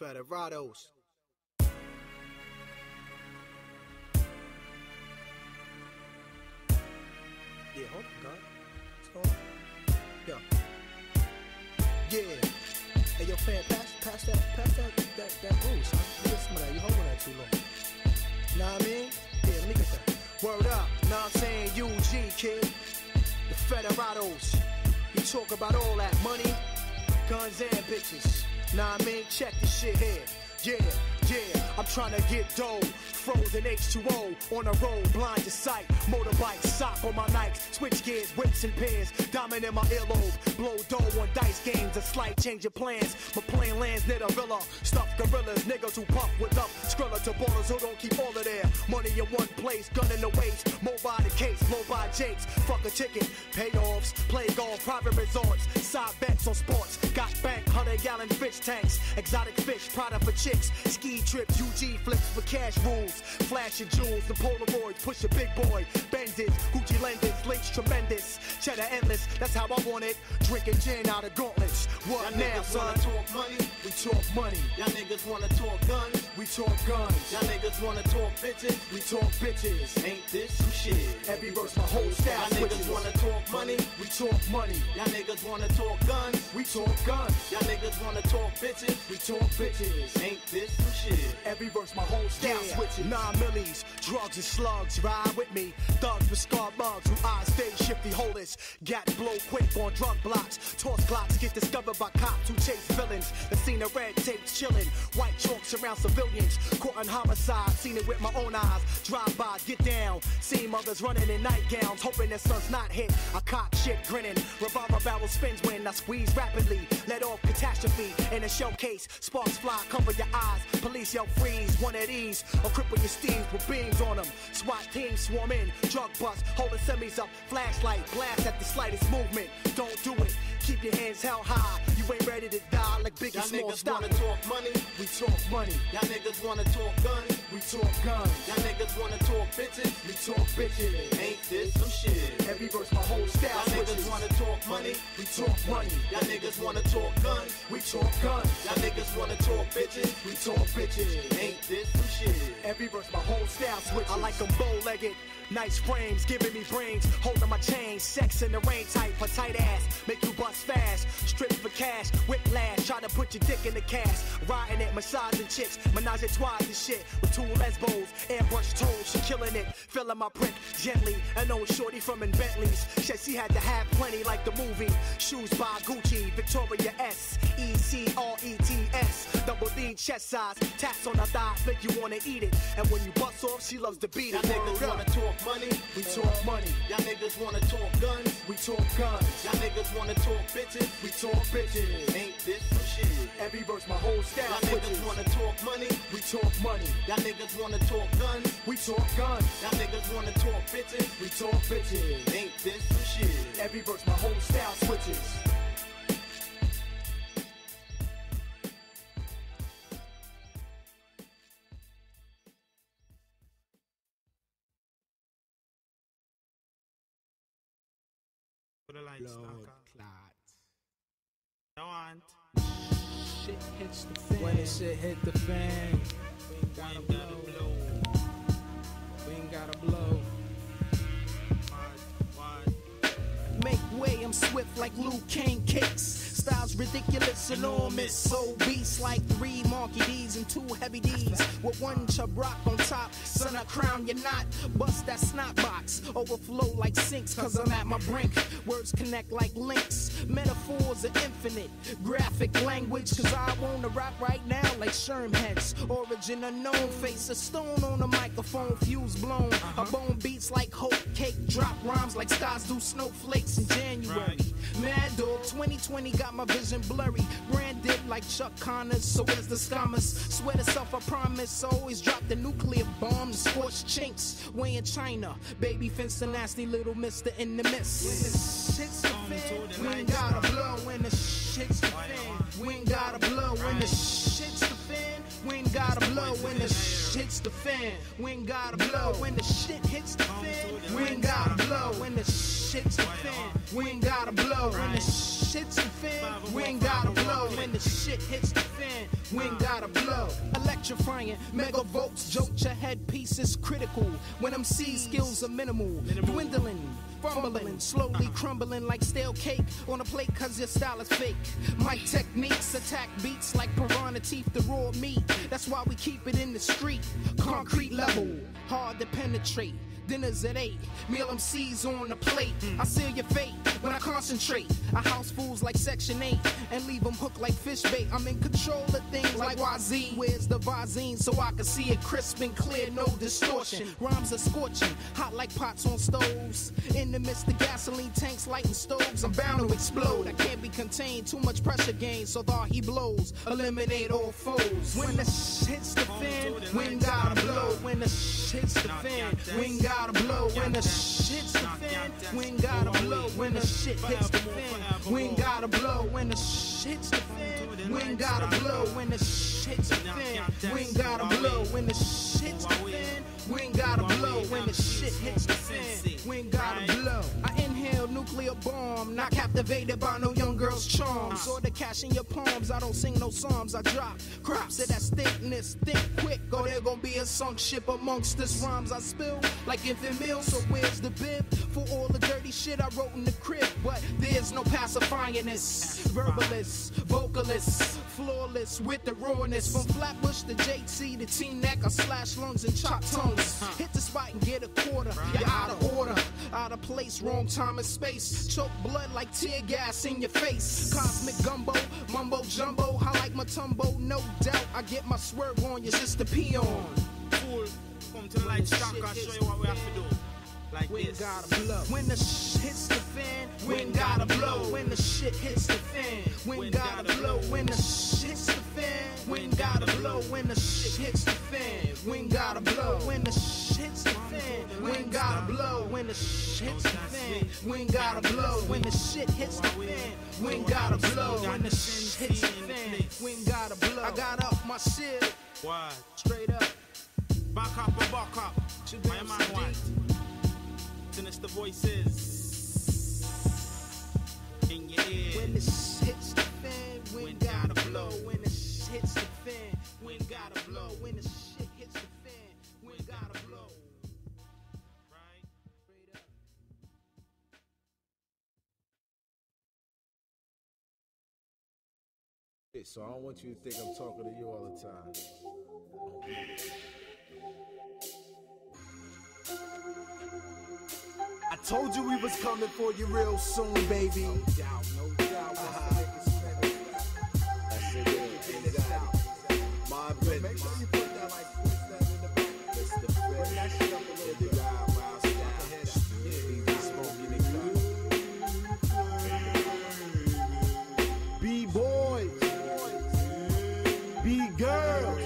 Federados. Yeah, hold on, God. What's on? Yo. Yeah. Hey, yo, fan, pass, pass that, pass that, that, that booze, son. Me get some of that. You holding that too long. What I mean? Yeah, me get that. Word up, what I'm saying? UG, kid. The Federados. You talk about all that money, guns and bitches. Nah, I mean, check this shit here. Yeah, yeah, I'm trying to get dough. Frozen H2O on a road, blind to sight. Motorbike, sock on my Nikes. Switch gears, whips and pins. Diamond in my earlobe. Blow dough on dice games. A slight change of plans. My plane lands near the villa. Stuffed gorillas, niggas who puff with up. Skrilla to ballers who don't keep all of their money in one place. Gun in the waist. Mobile the case, blow by Jakes. Fuck a chicken. Payoffs, play golf, private resorts. Side bets on sports. Got bank, 100 gallon fish tanks. Exotic fish, product for chicks. Ski trips, UG flips for cash rules. Flashing jewels, the Polaroids, push a big boy. Bendit, Gucci lenders, links tremendous. Cheddar endless, that's how I want it. Drinking gin out of gauntlets. What Y'all now, son? wanna talk money? We talk money. Y'all niggas wanna talk guns? We talk guns. Y'all niggas wanna talk bitches? We talk bitches. Ain't this some shit? Every verse, my whole style Y'all niggas wanna talk money? We talk money. Y'all niggas wanna talk guns? We talk guns. Y'all niggas wanna talk bitches? We talk bitches. Ain't this some shit? Every verse, my whole style Yeah. switches. Nine millies, drugs and slugs, ride with me. Thugs with scar mugs, who eyes stay shifty, holers. Gat blow quick on drug blocks. Toss glocks get discovered by cops who chase villains. The scene of red tapes chilling. White chalks around civilians. Caught on homicide, seen it with my own eyes. Drive by, get down. Seen mothers running in nightgowns, hoping their son's not hit. I cock shit grinning. Revolver barrel spins when I squeeze rapidly. Let off catastrophe in a showcase. Sparks fly, cover your eyes. Police yell freeze, one of these. Or cripple your steeds with beams on them. SWAT teams swarm in, drug bust, holding semis up. Flashlight, blast at the slightest movement. Don't do it. Keep your hands held high. You ain't ready to die like Biggie Y'all niggas wanna talk money? We talk money. Y'all niggas wanna talk guns? We talk guns. Y'all niggas wanna talk bitches? We talk bitches. Ain't this some shit? Every verse, my whole style Y'all niggas wanna talk money? We talk money. Y'all niggas wanna talk guns? We talk guns. Y'all niggas wanna talk bitches? We talk bitches. Ain't this some shit? Every verse, my whole style switches. I like them bow-legged. Nice frames, giving me brains, holding my chain, sex in the rain type, a tight ass, make you bust fast, strip for cash, whiplash, try to put your dick in the cast, riding it, massaging chicks, menage a trois and shit, with two lesbos, airbrush toes, she killing it, feeling my prick gently, an old shorty from in Bentleys, said she had to have plenty like the movie, shoes by Gucci, Victoria S, E C R E T S, double D chest size, taps on her thighs, make you wanna eat it, and when you bust off, she loves to beat Y'all niggas wanna talk money? We talk money. Y'all niggas wanna talk guns? We talk guns. Y'all niggas wanna talk bitches? We talk bitches. Ain't this some shit? Every verse, my whole style Y'all niggas wanna talk money? We talk money. Y'all niggas wanna talk guns? We talk guns. Y'all niggas wanna talk bitches? We talk bitches. Ain't this some shit? Every verse, my whole style switches. Put the lights Lord knock Don't. Shit hits the fan. When the shit hit the fan, we Make way, I'm swift like Luke Kane kicks. Styles ridiculous, enormous. So beast like three honky D's and two heavy D's with one Chubb Rock on top. Son, I crown you not. Bust that snot box. Overflow like sinks, cause I'm at my brink. Words connect like links. Metaphors are infinite. Graphic language, cause I wanna rap right now like Sherm heads. Origin unknown, face a stone on the microphone, fuse blown. A uh-huh. bone beats like hope cake, drop rhymes like stars do snowflakes in January. Mad Dog 2020 got my vision blurry. Branded like Chuck Connors, so where's the scammers? Swear to self, I promise. Always drop the nuclear bomb scorch chinks. Way in China, baby fence the nasty little mister in the mist. When the shit's the fan, we ain't gotta blow. When the shit's the fan, we ain't gotta blow. When the shit's the fan, we ain't gotta blow. When the shit's the fan, ain't gotta blow. When the shit hits the fan, ain't gotta blow. When the shit's the fan, ain't gotta blow. When the shit's the fan, ain't gotta blow. When the shit hits the fan, ain't gotta blow. Electrifying, megavolts, jolt your headpiece is critical. When MC skills are minimal, dwindling. Fumbling, slowly crumbling like stale cake on a plate cause your style is fake. My techniques attack beats like piranha teeth to raw meat. That's why we keep it in the street. Concrete level, hard to penetrate. Dinners at 8, meal MCs on the plate. I seal your fate when I concentrate. I house fools like Section 8 and leave them hooked like fish bait. I'm in control of things like YZ. Where's the Visine so I can see it crisp and clear, no distortion. Rhymes are scorching, hot like pots on stoves. In the midst of gasoline tanks, lighting stoves, I'm bound to explode. I can't be contained, too much pressure gain, so the he blows. Eliminate all foes. When the sh hits the fan, ain't gotta blow. When the sh hits the fan, we ain't gotta blow. When the sh hits the fan, we ain't gotta blow. When the shit hits the fan, we ain't gotta blow. When the sh hits the fan, we ain't gotta blow. When the sh hits the fan, we ain't gotta blow. When the sh hits the fan, we ain't gotta blow. When the shit hits the fan, we ain't gotta blow. Bomb, not captivated by no young girl's charms or the cash in your palms. I don't sing no psalms, I drop crops of that thickness. Think quick, or there gon' be a sunk ship amongst this rhymes I spill like infant meal. So where's the bib for all the dirty shit I wrote in the crib? But there's no pacifying this. Verbalist, vocalist, flawless with the rawness. From Flatbush to JT to T-neck, I slash lungs and chop tongues. Hit the spot and get a quarter. You're out of order, out of place, wrong time and space. Choke blood like tear gas in your face. Cosmic gumbo, mumbo jumbo. I like my tumbo, no doubt. I get my swerve on you just to pee on. Fool, come to the light stock, I'll show you what we have to do. Like we this. gotta blow. When the sh hits the fan, we ain't gotta blow. When the shit hits the fan, we ain't gotta blow. When the sh hits the fan, we ain't gotta blow. When the shit hits the fan, we ain't gotta blow. When the we ain't gotta blow. When the sh hits the fan, we ain't gotta blow. When the shit hits the fan, we ain't gotta blow. When the sh hits the fan, we ain't gotta blow. I got up my shit, What? straight up. Back up and back up. My man what? Sinister voices in your ear. So I don't want you to think I'm talking to you all the time. I told you we was coming for you real soon, baby. No doubt, no doubt. Uh-huh. That's it. yeah, exactly. My business. Make sure you put that like B-girls.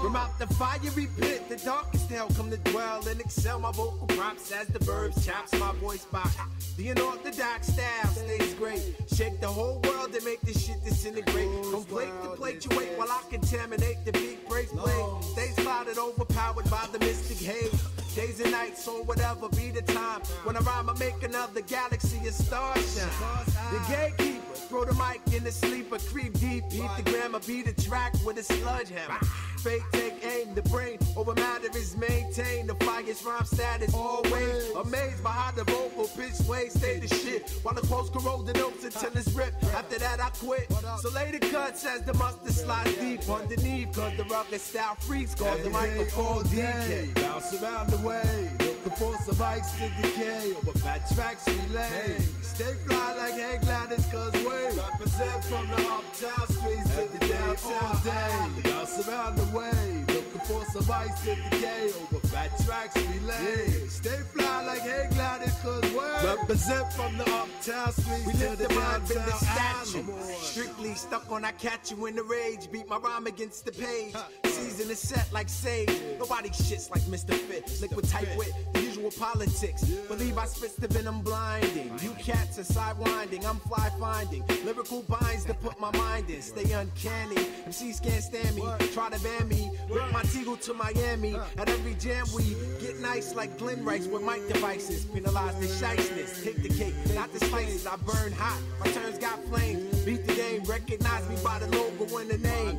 From out the fiery pit, the darkest hell come to dwell and excel my vocal props as the verbs chops my voice box. The unorthodox style stays great. Shake the whole world and make this shit disintegrate. From plate to plate, you wait while I contaminate the big break play. Stays clouded, overpowered by the mystic haze. Days and nights, or whatever be the time. When I rhyme, I make another galaxy a star shine. The gatekeeper, throw the mic in the sleeper, creep deep, beat the grammar, beat the track with a sludge hammer. fate, take aim. The brain over matter is maintained. The fire's rhyme status always. Amazed by how the vocal pitch waves stay the shit. While the quotes corrode the notes until it's ripped. After that, I quit. So lay the cuts as the mustard slides deep underneath. Cause the rugged style freaks cause the microphone DK. Bounce around the way, looking for some mics to decay. Over fat tracks we lay. Stay fly like hang gliders, cause we represent from the uptown streets to the downtown day. Bounce around the way, looking for some mics the decay. Over fat tracks we lay. Stay fly like hang gliders, cause we represent from the uptown streets We lift the vibe in the statue. Strictly stuck on I catch you in the rage. Beat my rhyme against the page. Season is set like sage. Nobody shits like Mr. Fit. Liquid type wit, the usual politics. Believe I spits the venom blinding. You cats are sidewinding. I'm fly finding. Lyrical binds to put my mind in. Stay uncanny. MCs can't stand me. Try to ban me. Rip my Teagle to Miami. At every jam we get nice like Glen Rice with mic devices. Penalize the shiceness. Take the cake, not the slices. I burn hot. My turns got flames. Beat the game. Recognize me by the logo and the name.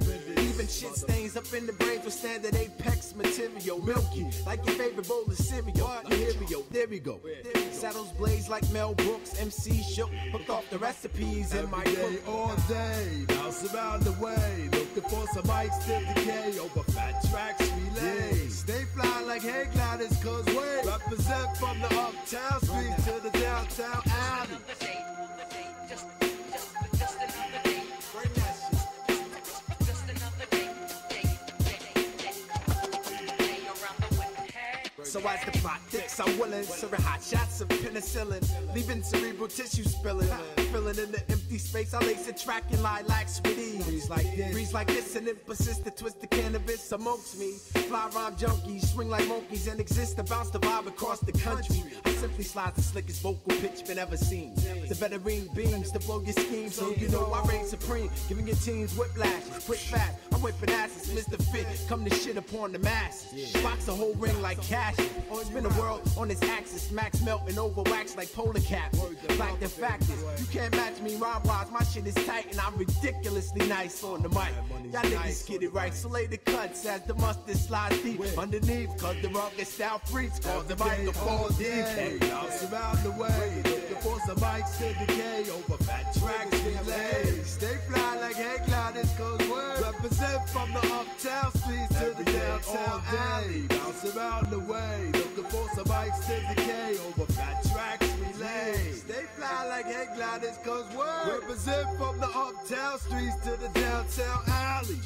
Even shit stains up in the brains with standard apex material. Milky, like your favorite bowl of cereal. Here we go, there we go. Saddles blaze like Mel Brooks. MC shook, hooked off the recipes in my day, book. all day, bounce around the way, looking for some mics to decay. Over fat tracks we lay. Stay fly like hang gliders, cause we represent from the uptown streets to the downtown alley. So as the plot thick, I'm willing, serving hot shots of penicillin, leaving cerebral tissue spilling, filling in the empty space. I lace a track in lilacs with ease. Breeze like this, breeze like this, an emphasis to twist the cannabis amongst me. Fly rhyme junkies, swing like monkeys, and exist to bounce the vibe across the country. I simply slide the slickest vocal pitch been ever seen. The veteran beams to blow your scheme, so you know I reign supreme, giving your teams whiplash, quick fast. I'm whipping asses, Mr. Fit, come to shit upon the masses. Box a whole ring like cash. Spin the world on its axis, max melting over wax like polar caps. Like the fact is, you can't match me rhyme wise. My shit is tight and I'm ridiculously nice on the mic. Y'all niggas get it right, so lay the cuts as the mustard slides deep underneath. Cause the rugged style freaks cause the microphone DK. Bounce around the way, looking force some mics to decay. Over fat tracks we lay. Stay fly like hang gliders, cause we represent from the uptown streets to the downtown alley. Bounce around the way, looking for some mics to decay. Fly like hang gliders, cause we represent from the uptown streets to the downtown alley.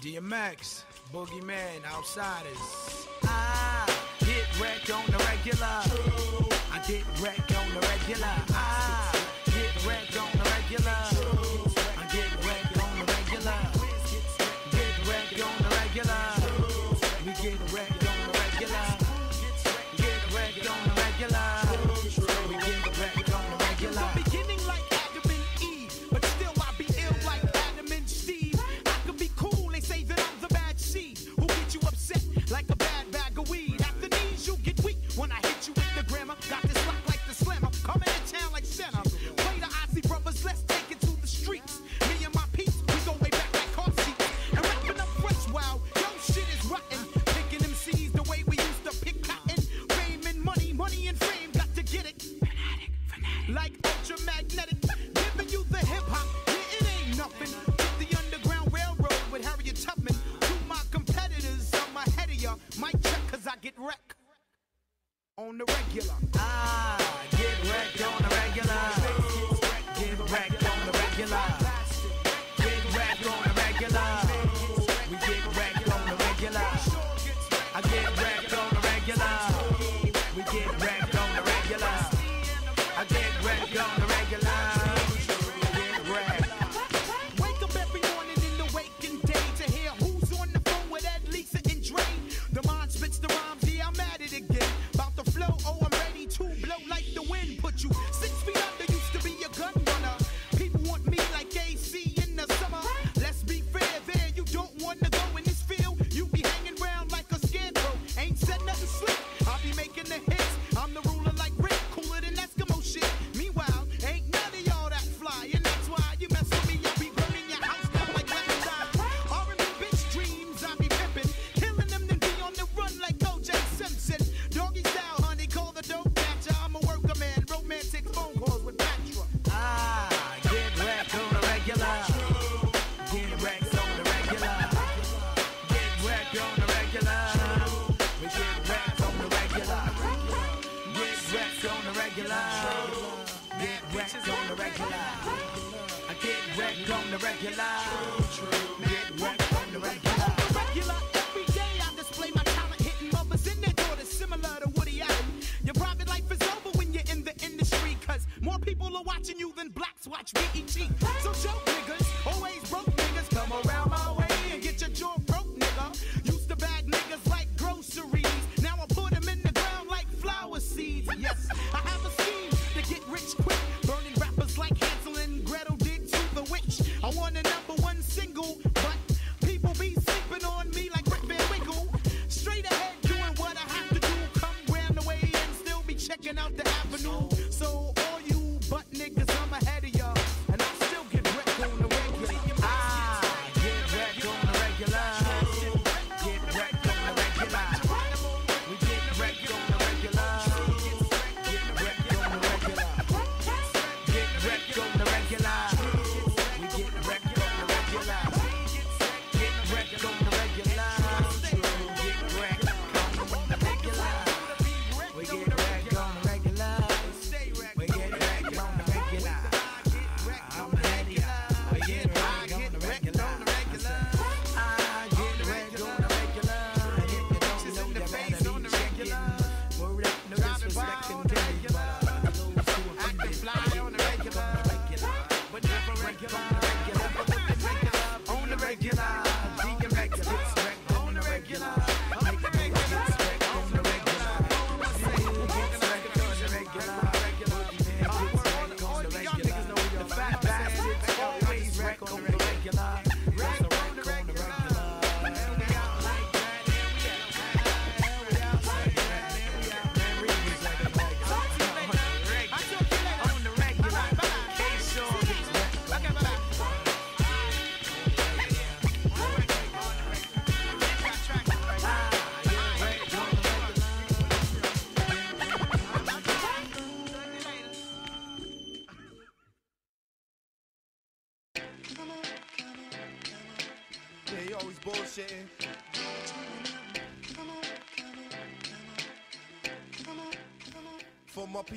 DMX, Boogeyman, Outsiders. I get wrecked on the regular. I get wrecked on the regular. I get wrecked on the regular.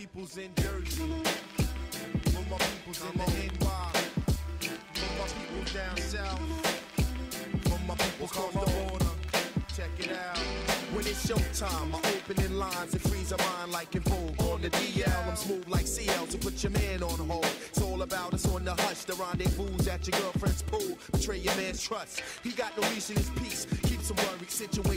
Peoples in Jersey. For my peoples in the NY. For my down south. For my across the border. Check it out. When it's showtime, I open in lines and freeze a mind like in Vogue. On the DL, I'm smooth like CL, so put your man on hold. It's all about us on the hush, the rendezvous at your girlfriend's pool. Betray your man's trust. He got no leash in his peace. Keeps him worried. Situations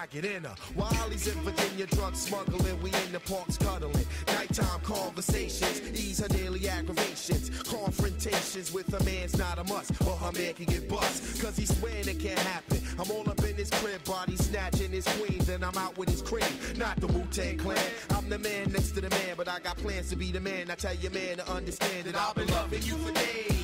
I in her. While he's in Virginia drug smuggling, we in the parks cuddling. Nighttime conversations, ease her daily aggravations. Confrontations with a man's not a must, but her man can get bust. Cause he's swearing it can't happen. I'm all up in his crib, body snatching his queen, then I'm out with his cream. Not the Wu Tang Clan. I'm the man next to the man, but I got plans to be the man. I tell your man to understand that I've been loving you for days.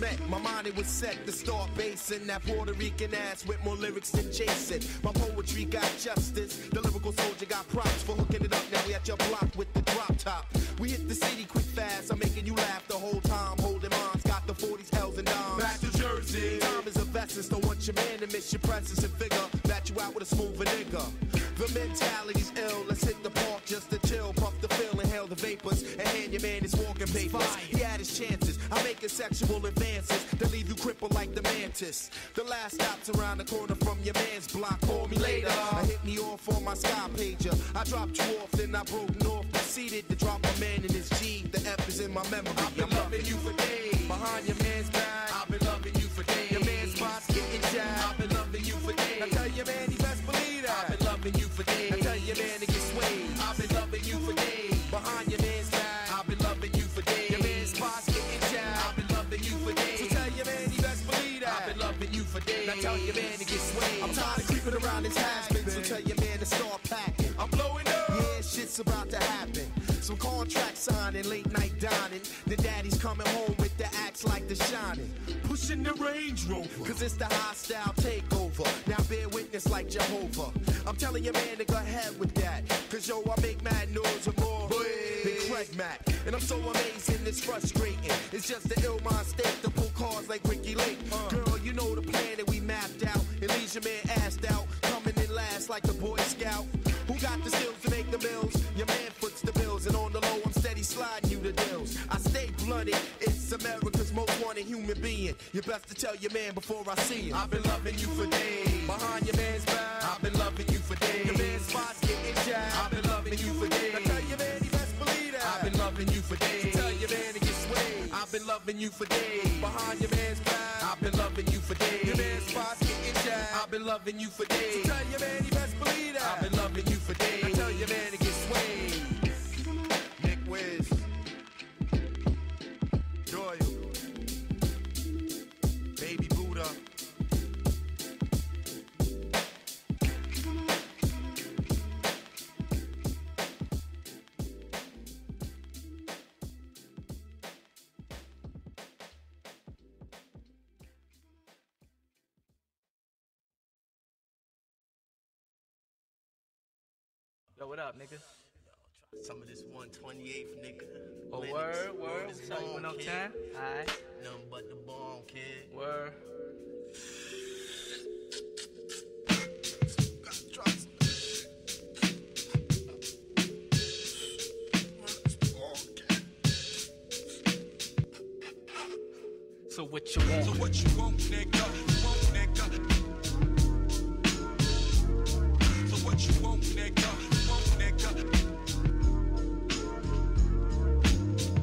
Met, my mind it was set to start basing that Puerto Rican ass with more lyrics than Jason. My poetry got justice. The lyrical soldier got props for hooking it up. Now we at your block with the drop top. We hit the city quick fast. I'm making you laugh the whole time. Holding mines, got the 40s, L's and dimes. Back to Jersey. Time is a essence. Don't want your man to miss your presence and figure. Bat you out with a smoother nigga. The mentality's ill. Let's hit the park just to chill. Puff the fill, inhale the vapors, and hand your man his walking papers. He had his chances. Making sexual advances that leave you crippled like the mantis. The last stop's around the corner from your man's block. Call me later. I hit me off on my sky pager. I dropped you off, then I broke north. Proceeded to drop a man in his Jeep. The F is in my memory. The daddy's coming home with the axe like the shining. Pushing the Range Rover. Cause it's the hostile takeover. Now bear witness like Jehovah. I'm telling you, man, to go ahead with that. Cause yo, I make mad noise and more than Craig Mack. And I'm so amazing, it's frustrating. It's just the ill mind state to pull cars like Ricki Lake. Uh. Girl, you know the plan that we mapped out. And Leisure Man asked out. Coming in last like the Boy Scout. Who got the skills America's human being. You best to tell your man before I see him. I've been loving you for days. Behind your man's back. I've been loving you for days. Your man's spots getting jacked. I've been loving you for days. Now tell your man he best believe that. I've been loving you for days. So tell your man to get swayed. I've been loving you for days. Behind your man's back. I've been loving you for days. Your man's spots getting jacked. I've been loving you for days. Up, nigga? Some of this 128th nigga. Oh, Lenox. word, word. So you went up kid. 10? Alright. Nothing but the bomb kid. Word. So what you want? So what you want, nigga? Want, nigga? So what you want, nigga?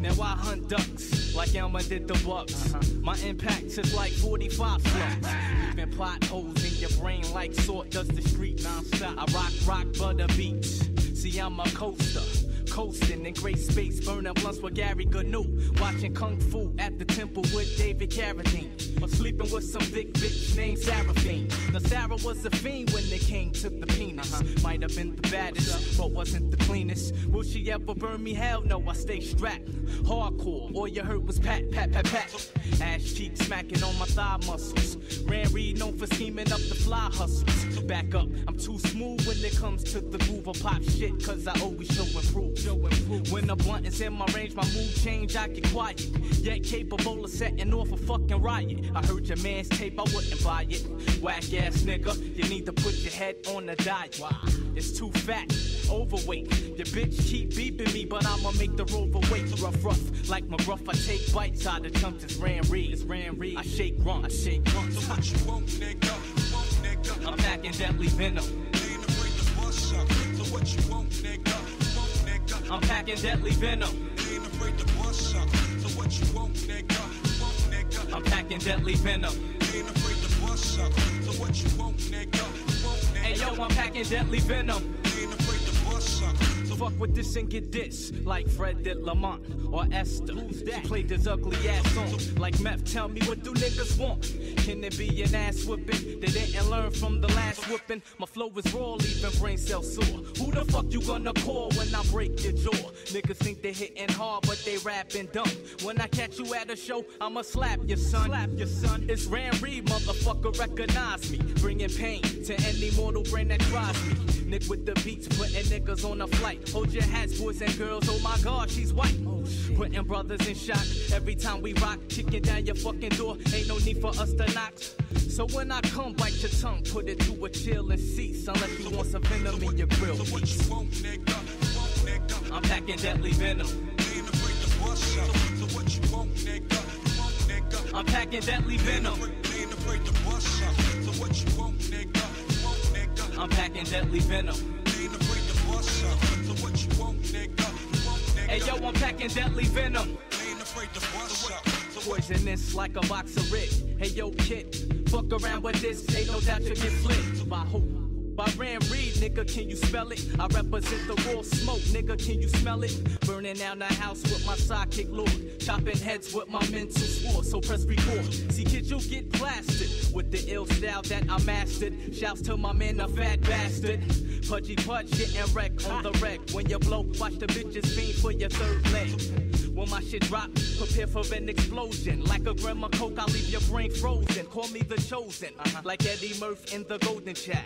Now I hunt ducks like Elmer did the bucks. Uh-huh. My impact is like 45 slugs. Leaving potholes in your brain like sort does the street nonstop. I rock, rock butter beats. See, I'm a coaster. Coasting in great space, burning blunts with Gary Gnu. Watching Kung Fu at the temple with David Carradine. Or sleeping with some big bitch named Seraphine. Now, Sarah was a fiend when it came to the penis. Uh-huh. Might have been the baddest, but wasn't the cleanest. Will she ever burn me? Hell no, I stay strapped. Hardcore, all you heard was pat, pat, pat, pat. Ass cheek smacking on my thigh muscles. Ran Reed known for scheming up the fly hustles. Back up, I'm too smooth when it comes to the groove of pop shit, cause I always show improve. Show improve. When the blunt is in my range, my mood change, I get quiet. Yet capable of setting off a fucking riot. I heard your man's tape, I wouldn't buy it. Whack ass nigga, you need to put your head on a diet. It's too fat, overweight. Your bitch keep beeping me, but I'ma make the rover wait. Rough, rough, like my McGruff, I take bites out of chunks. It's Ran Reed, it's Ran Reed. I shake rum, I shake rum. So what you want, nigga? I'm packing deadly venom. I'm packing deadly venom. I'm packing deadly venom. Hey yo, I'm packing deadly venom. Fuck with this and get this, like Fred did Lamont or Esther. Who's that? She played this ugly ass song, like meth. Tell me what do niggas want? Can it be an ass whipping? They didn't learn from the last whipping. My flow is raw, leaving brain cells sore. Who the fuck you gonna call when I break your jaw? Niggas think they hitting hard, but they rapping dumb. When I catch you at a show, I'ma slap your son. Slap your son. It's Ran Reed, motherfucker, recognize me. Bringing pain to any mortal brain that tries me. Nick with the beats, putting niggas on a flight. Hold your hats, boys and girls. Oh my god, she's white. Oh, Putting brothers in shock every time we rock. Kicking down your fucking door. Ain't no need for us to knock. So when I come, bite your tongue, put it to a chill and cease. Unless you want some venom in your grill. piece. I'm packing deadly venom. Ain't afraid to bust up. So what you want, nigga? Want, nigga? I'm packing deadly venom. Ain't afraid to bust up. So what you want, nigga? Want, nigga? I'm packing deadly venom. Up. So what you want, nigga? Want, nigga? Hey yo, I'm packing deadly venom. Ain't afraid to. Poisonous like a box of rig. Hey yo, kid, fuck around with this. Ain't no doubt you get flipped. My who? By Ran Reed, nigga, can you spell it? I represent the raw smoke, nigga, can you smell it? Burning down the house with my sidekick Lord. Chopping heads with my mental sword, so press record. See, kids, you'll get blasted with the ill style that I mastered. Shouts to my man, a fat bastard. Pudgee pudge, getting wreck on the wreck. When you blow, watch the bitches fiend for your third leg. When my shit drop, prepare for an explosion. Like a grandma coke, I'll leave your brain frozen. Call me the chosen, uh-huh. like Eddie Murphy in the Golden Child.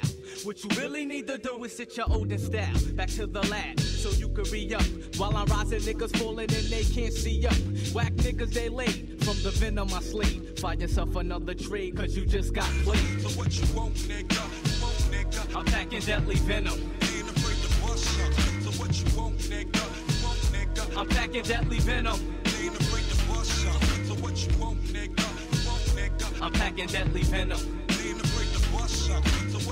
What you really need to do is sit your olden style back to the lab, so you can re up. While I'm rising, niggas falling and they can't see up. Whack niggas they laid from the venom I sleep. Find yourself another trade, cause you just got played. So what you want, nigga? You want, nigga? I'm packing deadly venom. Ain't afraid to bust up. So what you want, nigga? You want, nigga? I'm packing deadly venom. Ain't afraid to bust up. So what you want, nigga? You want, nigga? I'm packing deadly venom.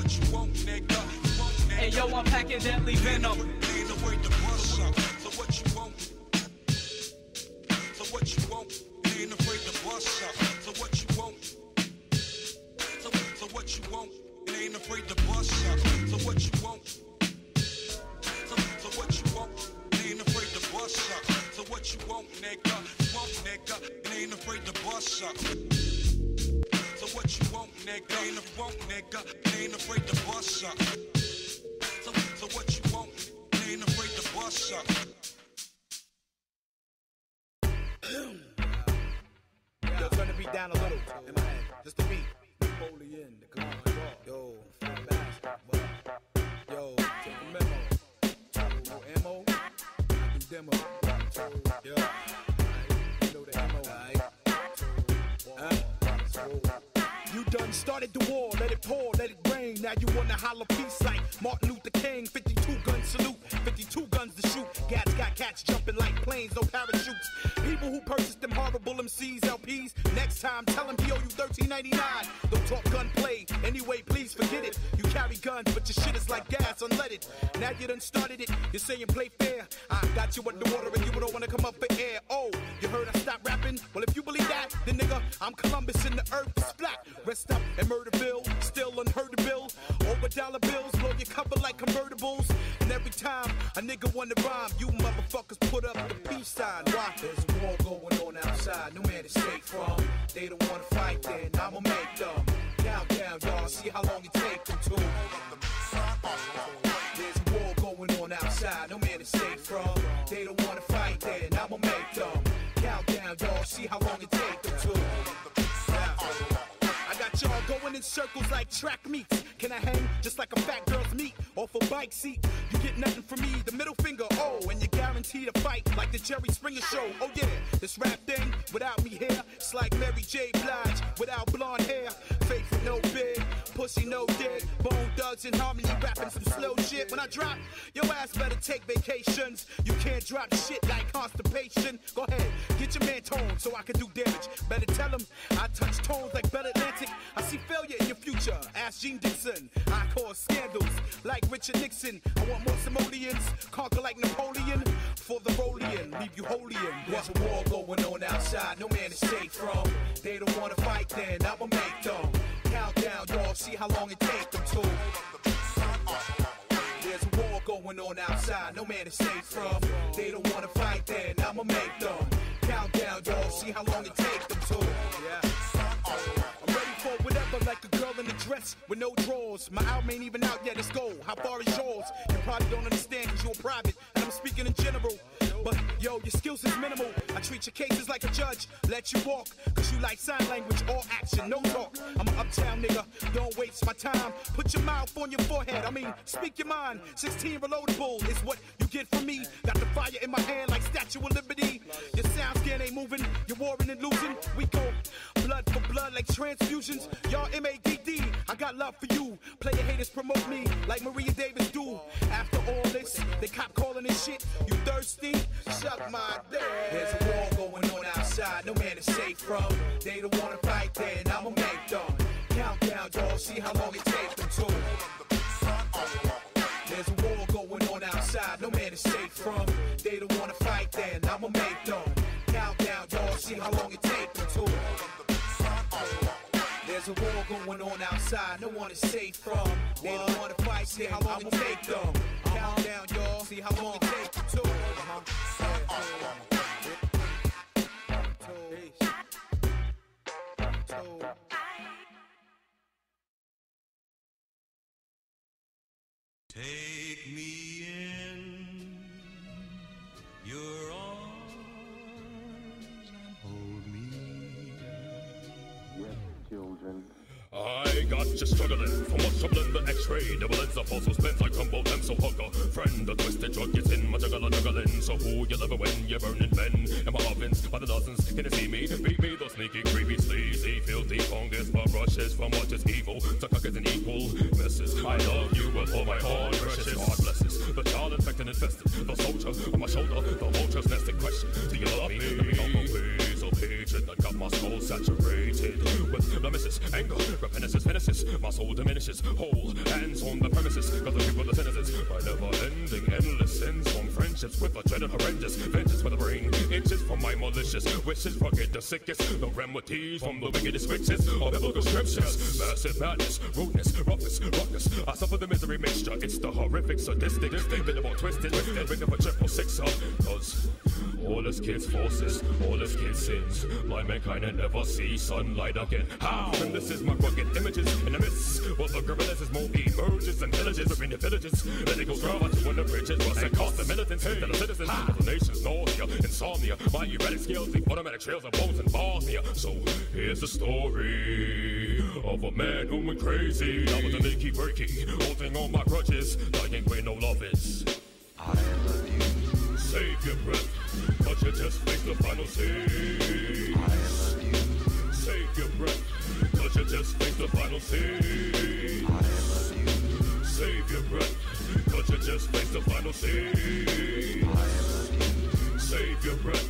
What you want, nigga? You want, nigga? Hey yo, I'm packing deadly venom. Ain't afraid to bust up. So what you want? So what you want? Ain't afraid to bust up. So what you want? So, so what you want? Ain't afraid to bust up. So what you want? So, so what you want? Ain't afraid to bust up. So what you want, nigga? You want, nigga? Ain't afraid to bust up. Nigga? Ain't a want, nigga? Ain't afraid to bust up. So, so what you want? Ain't afraid to bust up. Yo, turn the beat down a little in my head. Just the beat. Come on, Yo, yo, take a memo. No ammo, I do demo. Done started the war, let it pour, let it rain. Now you wanna holler peace like Martin Luther King. 52 gun salute, 52 guns to shoot. Gats got cats jumping like planes, no parachutes. People who purchased them horrible MCs, LPs. Next time, tell them he owe you 13.99. Don't talk gunplay, anyway, please forget it. You carry guns, but your shit is like gas, unleaded. Now you done started it, you're saying play fair. I got you underwater and you don't wanna come up for air. Oh, you heard I stopped rapping? Well, if you believe that, then nigga, I'm Columbus in the earth is flat. Rest up and murder bill, still unheard of bill. Over dollar bills, blow your cover like convertibles. And every time a nigga wanna rhyme, you motherfuckers put up the peace sign. Why? There's war going on outside, no man is safe from. They don't wanna fight, then I'ma make them. Countdown, y'all, see how long it take them to. There's war going on outside, no man is safe from. They don't wanna fight, then I'ma make them. Countdown, y'all, see how long it take them in circles like track meets. Can I hang just like a fat girl's meat off a bike seat? You get nothing from me, the middle finger, oh, and you're guaranteed to fight like the Jerry Springer show. Oh yeah, this rap thing without me here, it's like Mary J. Blige without blonde hair. Faith with no big, pussy no dick, Bone Thugs-n-Harmony rapping some slow shit. When I drop, your ass better take vacations. You can't drop shit like constipation. Go ahead, get your man toned so I can do damage. Better tell him I touch tones like Bell Atlantic. I see failure in your future. Ask Jeane Dixon. I cause scandals like Richard Nixon. I want more simoleons, conquer like Napoleon. For the Rolian, leave you holy in. There's a war going on outside, no man is safe from. They don't wanna fight, then I'ma make them. Y'all, see how long it take them to. There's a war going on outside, no man is safe from. They don't wanna fight, then I'ma make them. Countdown, y'all, see how long it take them to. I'm ready for whatever, like a girl in a dress with no drawers. My album ain't even out yet, it's gold. How far is yours? You probably don't understand cause you're private, and I'm speaking in general. But yo, your skills is minimal. I treat your cases like a judge, let you walk. Cause you like sign language, all action, no talk. I'm an uptown nigga, don't waste my time. Put your mouth on your forehead, I mean, speak your mind. 16 reloadable is what you get from me. Got the fire in my hand like Statue of Liberty. Your sound scan ain't moving, you're warring and losing. We go blood for blood like transfusions. Y'all MADD, I got love for you. Player haters promote me like Maria Davis do. After all this, they cop calling this shit. You thirsty? Suck my dick. There's a war going on outside, no man is safe from. They don't wanna fight, then I'ma make them. Countdown, y'all, see how long it takes them to. There's a war going on outside, no man is safe from. They don't wanna fight, then I'ma make them. Countdown, y'all, see how long it takes them to. There's a war going on outside, no one is safe from. They don't wanna fight, See how long it take them. Count down, y'all. See how long it take them too. Take me got you struggling. From what's in the x-ray Double ends up also spins I crumble them so hugger Friend. A twisted drug gets in my juggle juggling So who you love when you're burning men? And my ovens by the dozens Can you see me? Beat me the sneaky creepy sleazy. Filthy fungus but rushes from what is evil. To cuckers and equal messes I love you with all my heart. Precious God blesses. The child infected infested. The soldier on my shoulder The vulture's nested question. Do you love me? My soul saturated With blemishes, anger, repentance, finishes. My soul diminishes. Whole hands on the premises. Cause the people, the sentences. By never ending, endless sins from friendships with a dreaded horrendous. Vengeance for the brain. Inches from my malicious wishes. Forget the sickest. No remedies from the wickedest witches. Of biblical scriptures. Massive madness, rudeness, roughness, ruckness. I suffer the misery mixture. It's the horrific, sadistic, minimal, twisted, twisted. Ring of a triple sixer. Cause all this kids' forces, all this kids' sins. My mankind and never see sunlight again. How? And this is my rugged images in the midst. Well, the gorillas is more emerges and villages between the villages. Then it goes to when the bridges rust and cost the militants hey. the citizens of the nation's nausea, insomnia. My erratic skills leave automatic trails of bones and Bosnia. So here's the story of a man who went crazy. I was a leaky breaky, holding on my grudges, dying where no love is. I love you. Save your breath, but you just face the final scene. I love you. Save your breath, but you just face the final scene. I love you. Save your breath, but you just face the final scene. I love you. Save your breath,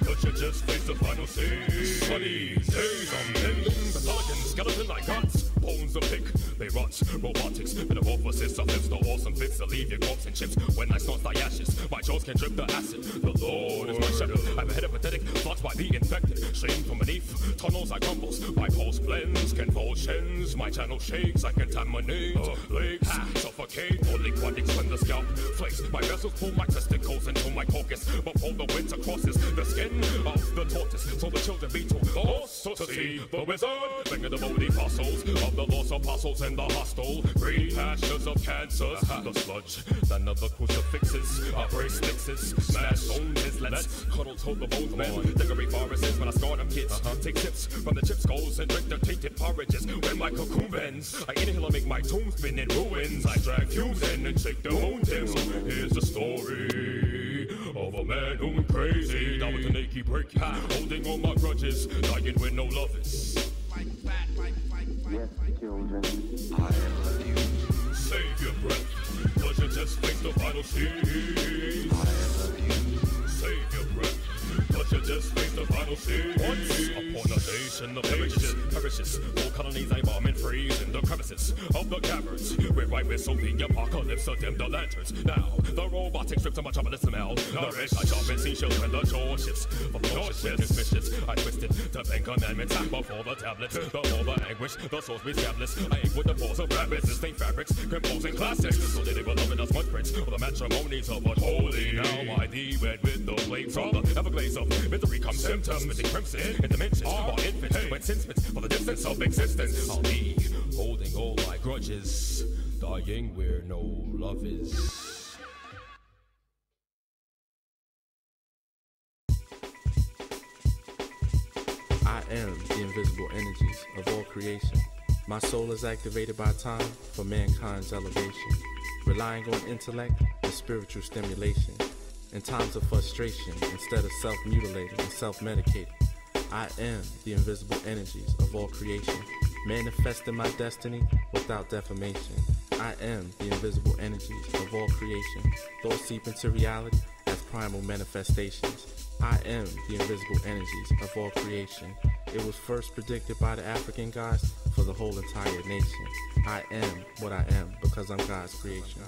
but you just face the final scene. Sunny days, I'm bending the pelican skeleton like guts. Bones of pick, they rot. Robotics, metamorphosis of lips, the awesome fits to leave your corpse in chips. When I snort the ashes, my jaws can drip the acid. The Lord is my shepherd. I'm a head of pathetic, flux by the infected. Stream from beneath, tunnels I crumbles. My pulse blends, convulsions. My channel shakes, I contaminate. Uh, lakes, suffocate. Only quantics when the scalp flakes. My vessels pull my testicles into my caucus. Before the winter crosses the skin of the tortoise. So the children be too lost to see the wizard. Bringing the moldy fossils of the lost apostles and the hostile green pastures of cancers. The sludge, none of the crucifixes, our bracelets, smash on his let's cuddle to the bones men. Dickory forests when I scar them kids. Take tips from the chip skulls and drink their tainted porridges. When my cocoon bends, I inhale and make my tomb spin in ruins. I drag fumes in and shake the moon tips. Here's the story of a man who went crazy. Down with the naked breaky, holding on my grudges, dying with no lovers. Yes, children. I love you. Save your breath, you just face the final scene. I love you. Save your cause just face the final scene. Once upon a nation of villages, perishes, all colonies I bomb and freeze in the crevices of the caverns. Where I whistle the apocalypse, so dim the lanterns. Now, the robotic strips of my chocolate smell. Nourish, I chop and see when the jaw shifts. Ferocious and suspicious, I twisted to bank commandments. Before the tablets, the more the anguish, the souls be scabless. I ache with the force of rabbits, distinct fabrics, composing classics. So they beloved us footprints, or the matrimonies of what holy. Now I thee wed with the flame from the Everglades of misery comes symptoms, missing crimson in dimensions. Our infants, when sin spits for the distance of existence. I'll be holding all my grudges, dying where no love is. I am the invisible energies of all creation. My soul is activated by time for mankind's elevation, relying on intellect and spiritual stimulation. In times of frustration, instead of self mutilating and self medicating, I am the invisible energies of all creation, manifesting my destiny without defamation. I am the invisible energies of all creation, thoughts seep into reality as primal manifestations. I am the invisible energies of all creation. It was first predicted by the African gods for the whole entire nation. I am what I am because I'm God's creation.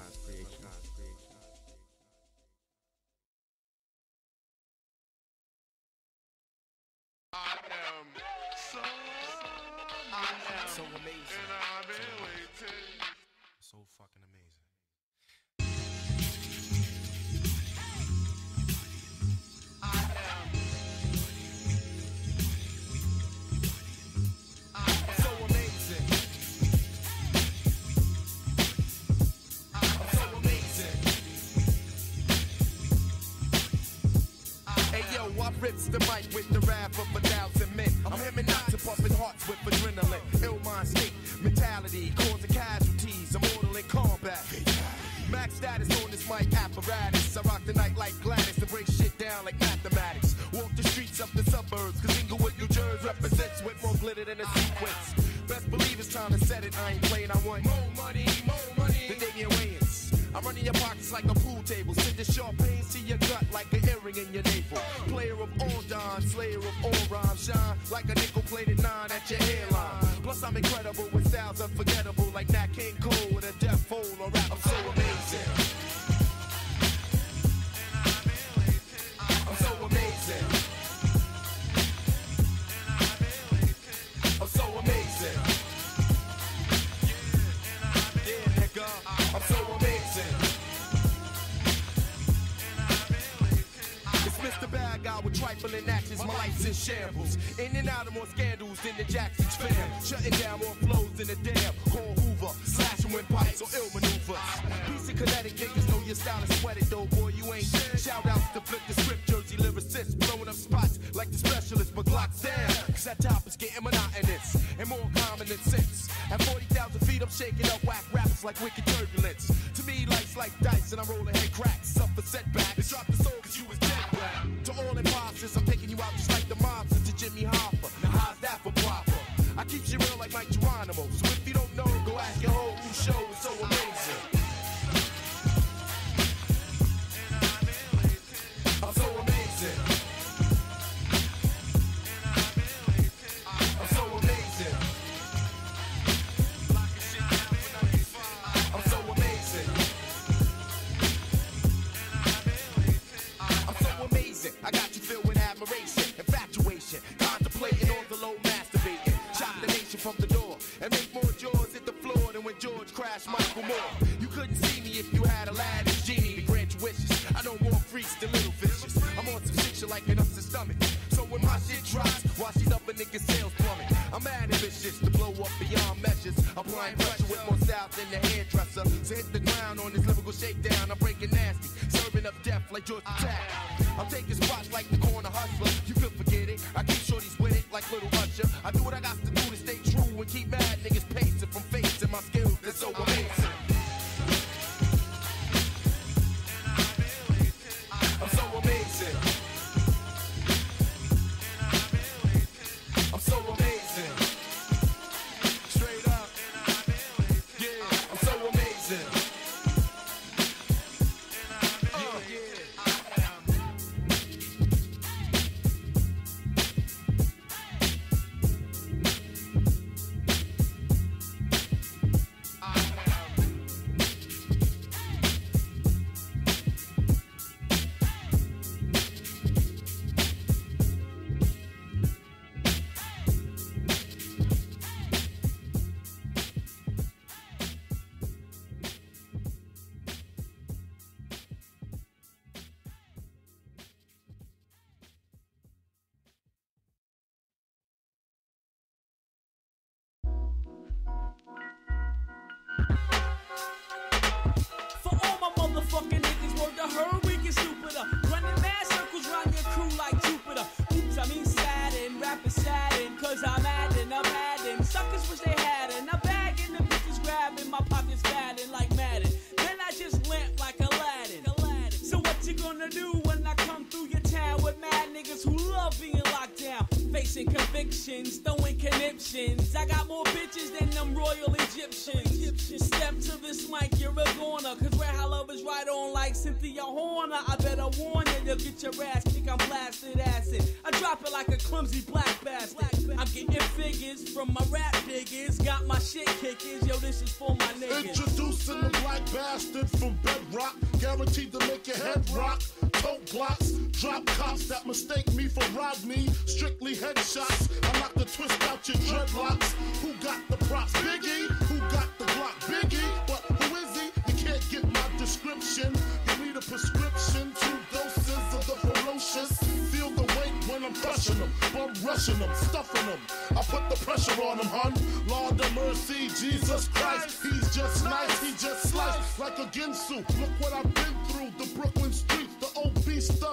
Egyptians throwing conniptions. I got more bitches than them royal Egyptians. Step to this mic, you're a goner. Cause where I love is right on like Cynthia Horner. I better warn you, they'll get your ass kicked. I'm blasted acid. I drop it like a clumsy black bastard. I'm getting figures from my rap diggers. Got my shit kickers. Yo, this is for my niggas. Introducing the black bastard from bedrock. Guaranteed to make your head rock coke blocks. Drop cops that mistake me for Rodney. Strictly headshots. I'm like to twist out your dreadlocks. Who got the props? Biggie. Who got the block, Biggie. But who is he? You can't get my description. You need a prescription. Two doses of the ferocious. Feel the weight when I'm crushing them. Bum rushing them. Stuffing them. I put the pressure on them, hun. Lord of mercy. Jesus Christ. He's just nice. He just sliced like a Ginsu. Look what I've been through. The Brooklyn's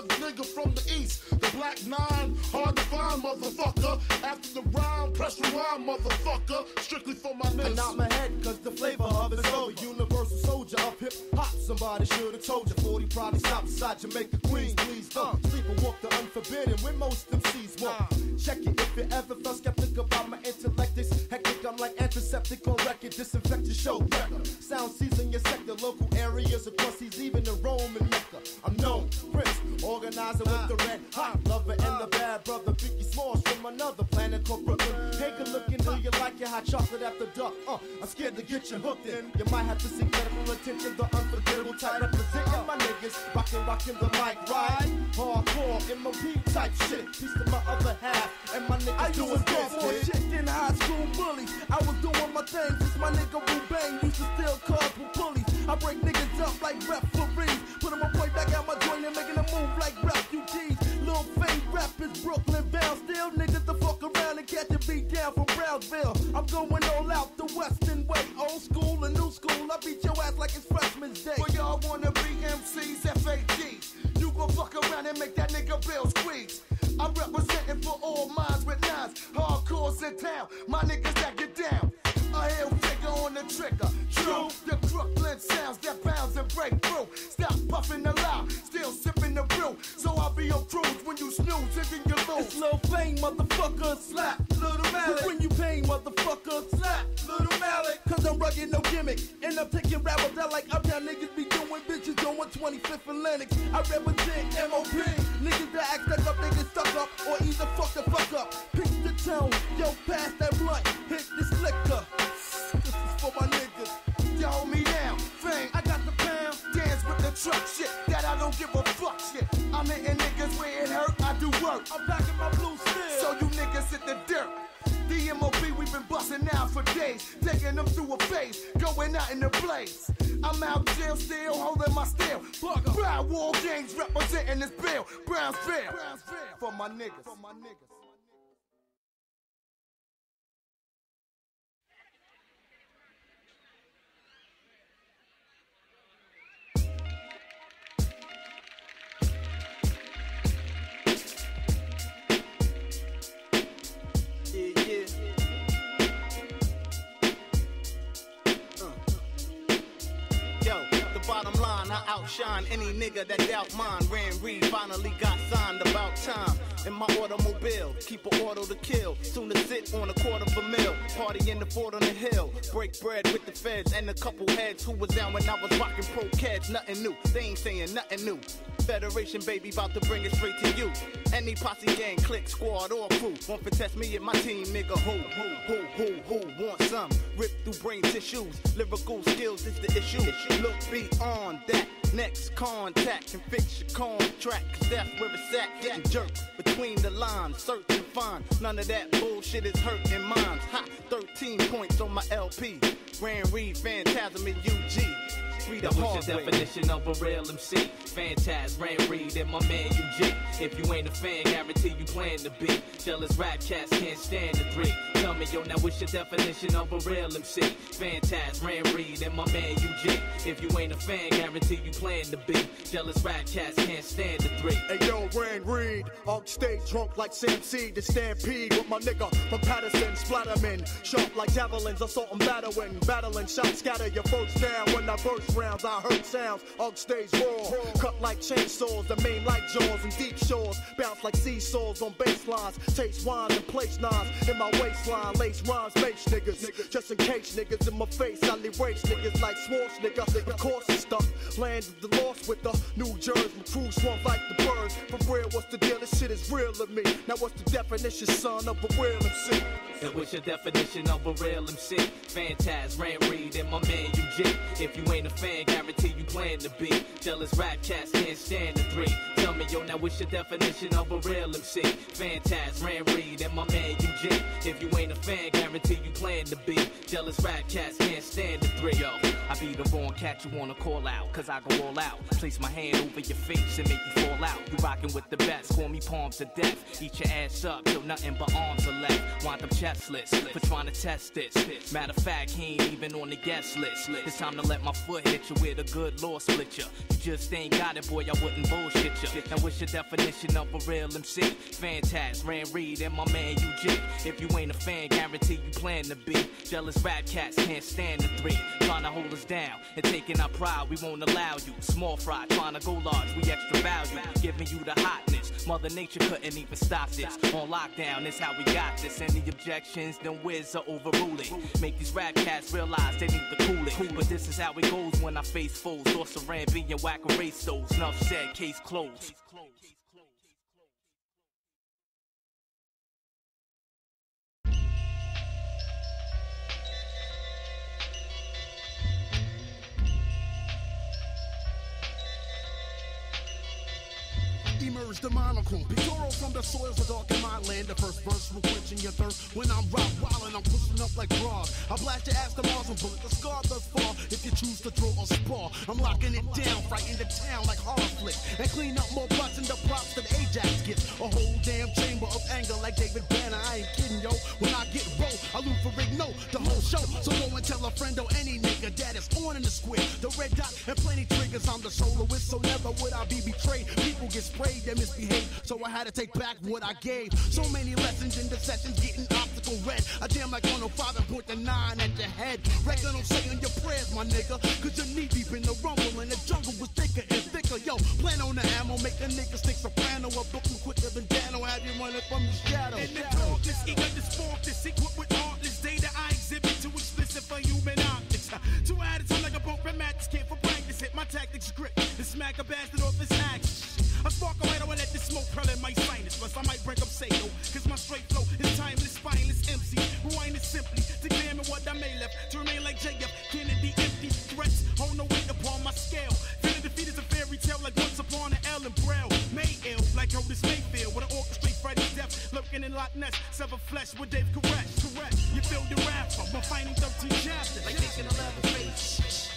thug nigga from the east. The black nine, hard to find, motherfucker. After the rhyme, press rewind, motherfucker. Strictly for my niggas. And out my head, cause the flavor of it's over. Universal soldier of hip hop. Somebody should've told you. 40 probably stop inside Jamaica, Queens, please. Uh, sleep and walk the unforbidden when most MCs walk. Uh. Check it if you ever felt skeptical about my intellect. This heck I'm like antiseptic on record. Disinfect your show record. Sound season your sector. Local areas across seas, even in Rome and Mecca. I'm known, Prince, organizer with the red hot lover and the bad brother. Biggie Smalls from another planet called Brooklyn. Take a look into you like your hot chocolate after dark. Uh, I'm scared to get you hooked in. You might have to seek medical attention. The unforgettable type representing my niggas. Rockin', rockin' the mic, right? Hardcore, MOP type shit. Piece to my other half. And my niggas I doing used to this, more shit than high school bullies. I was doing my thing since my nigga Wu Bang used to steal cars with pulleys. I break niggas up like referees. Put them right back out my joint and making them move like refugees. Lil Fame rap is Brooklyn bound. Still niggas to fuck around and catch down from Brownsville. I'm going all out the western way. Old school and new school. I beat your ass like it's freshman's day. Well, y'all wanna be MCs, FAGs. You gon' fuck around and make that nigga bill squeeze. I'm representing for all minds with nines. Hardcores in town, my niggas that get down. Hill figure on the trigger. True, the Brooklyn sounds that bounce and break through. Stop puffing the loud, still sipping the brew. So I'll be on cruise when you snooze and then you lose. It's Lil Fame, motherfucker. Slap, little Malik. When you pain, motherfucker. Slap, little Malik. Cause I'm rugged, no gimmick. And I'm taking rappers out like uptown niggas be doing bitches on 125th and Lenox. I represent MOP. Niggas that act stuck up, they get stuck up. Or either fuck the fuck up. Pick the tone. Yo, pass that blunt. The truck shit. That I don't give a fuck shit. I'm hitting niggas where it hurt. I do work. I'm packing my blue steel. So you niggas hit the dirt. The MOB we've been busting out for days, taking them through a phase, going out in the blaze. I'm out jail still, holding my steel. Brown War Gangs representing this bill. Brownsville. For my niggas. For my niggas. The bottom Outshine any nigga that doubt mine. Ran Reed finally got signed about time. In my automobile, keep a auto to kill. Soon to sit on a quarter of a mil. Party in the fort on the hill. Break bread with the feds and a couple heads who was down when I was rocking pro cats. Nothing new, they ain't saying nothing new. Federation baby about to bring it straight to you. Any posse gang, click, squad, or crew. Want to test me and my team, nigga. Who, who, who, who, who want some? Rip through brain tissues. Lyrical skills is the issue. Look beyond that. Next contact and fix your contract. Cause that's where it's at. Getting jerked between the lines. Search and find. None of that bullshit is hurting minds. Ha! 13 points on my LP. Ran Reed, Phantasm, and UG. Free the That hard was your definition of a real MC. Phantaz, Ran Reed, and my man UG. If you ain't a fan, guarantee you plan to be. Jealous rap cats can't stand the three. Tell me, yo, now what's your definition of a real MC? Phantaz, Ran Reed, and my man UG. If you ain't a fan, guarantee you plan to be. Jealous rap cats can't stand the three. Hey yo, Ran Reed, on stage drunk like Sam Sneed, stampede with my nigga from Paterson, Splatterman, sharp like javelins, assault and battering, battling shots scatter your first down. When I burst rounds, I heard sounds, on stage raw, cut like chainsaws, the main like jaws and deep shores, bounce like seesaws on bass lines, taste wine and place nines in my waistline, lace rhymes, face niggas, just in case niggas in my face, I erase niggas like Schwarzenegger, of course it's stuck, land of the lost with the New Jersey, crew swung like the birds, for real, what's the deal? This shit is real to me. Now what's the definition, son, of a real MC? And what's your definition of a real MC? Phantaz, Ran Reed, and my man UG. If you ain't a fan, guarantee you plan to be. Jealous rap cats can't stand the three. Tell me, yo, now what's your definition of a real MC? Phantaz, Ran Reed, and my man UG. If you ain't a fan, guarantee you plan to be. Jealous rap cats can't stand the three. Yo, I be the wrong cat you wanna call out, cause I go all out. Place my hand over your face and make you fall out. You rockin' with the best. Call me palms to death. Eat your ass up till nothing but arms are left. Want them chestless for trying to test this. Matter of fact, he ain't even on the guest list. It's time to let my foot hit you with a good law split you. You just ain't got it, boy. I wouldn't bullshit you. Now what's your definition of a real MC? Phantasm, Ran Reed, and my man UG. If you ain't a fan, guarantee you plan to be. Jealous rap cats can't stand the three. Trying to hold us down and taking our pride, we won't allow you. Small fry, trying to go large, we extra value. Giving you the hotness. Mother Nature couldn't even stop this. On lockdown, this how we got this. Any objections, then whiz are overruling. Make these rap cats realize they need to cool it. But this is how it goes when I face foes. Or Saran being whack erase those. Enough said, case closed. Emerge the monochrome. Pictorial from the soils of dark in my land. The first verse will quenching your thirst. When I'm rock wildin', I'm pushing up like bras. I blast your ass to Mars and bullet the scar thus far. If you choose to throw a spar, I'm locking it down, frighten the town like horror flick. And clean up more butts than the props that Ajax gets. A whole damn chamber of anger like David Banner. I ain't kidding, yo. When I get roll, I loot for Rick, no, the whole show. So go and tell a friend or any nigga that is on in the square. The red dot and plenty triggers, I'm the soloist. So never would I be betrayed. People get sprayed, they misbehave. So I had to take back what I gave. So many lessons in the sessions, getting optical red. I damn like 105 and point the nine at your head. Reckon I'm saying your prayers, my nigga. Cause you're knee deep in the rumble and the jungle was thicker and thicker. Yo, plan on the ammo, make a nigga stick soprano. A book you quicker than Dano, have you running from the shadow. In the darkness, eager to spark this secret with artless data I exhibit too explicit for human optics. Uh, two at a time like a broken match, can't for practice Hit My tactics grip to smack a bastard off his axe. I spark a light, I will let this smoke curl in my sinus. Plus, I might break up Sado, cause my straight flow is timeless, spineless MC. Rewind is simply to examine what I may left. To remain like JF Kennedy, empty threats. Hold no weight upon my scale. Feeling defeat is a fairy tale like once upon an Ellen Braille. May ill, like Otis Mayfield, with an orchestrate Freddy's death. Lurking in Loch Ness, sever flesh with Dave Correct. Correct, you feel the rapper, my finding 13 chapters. Like taking a leather face.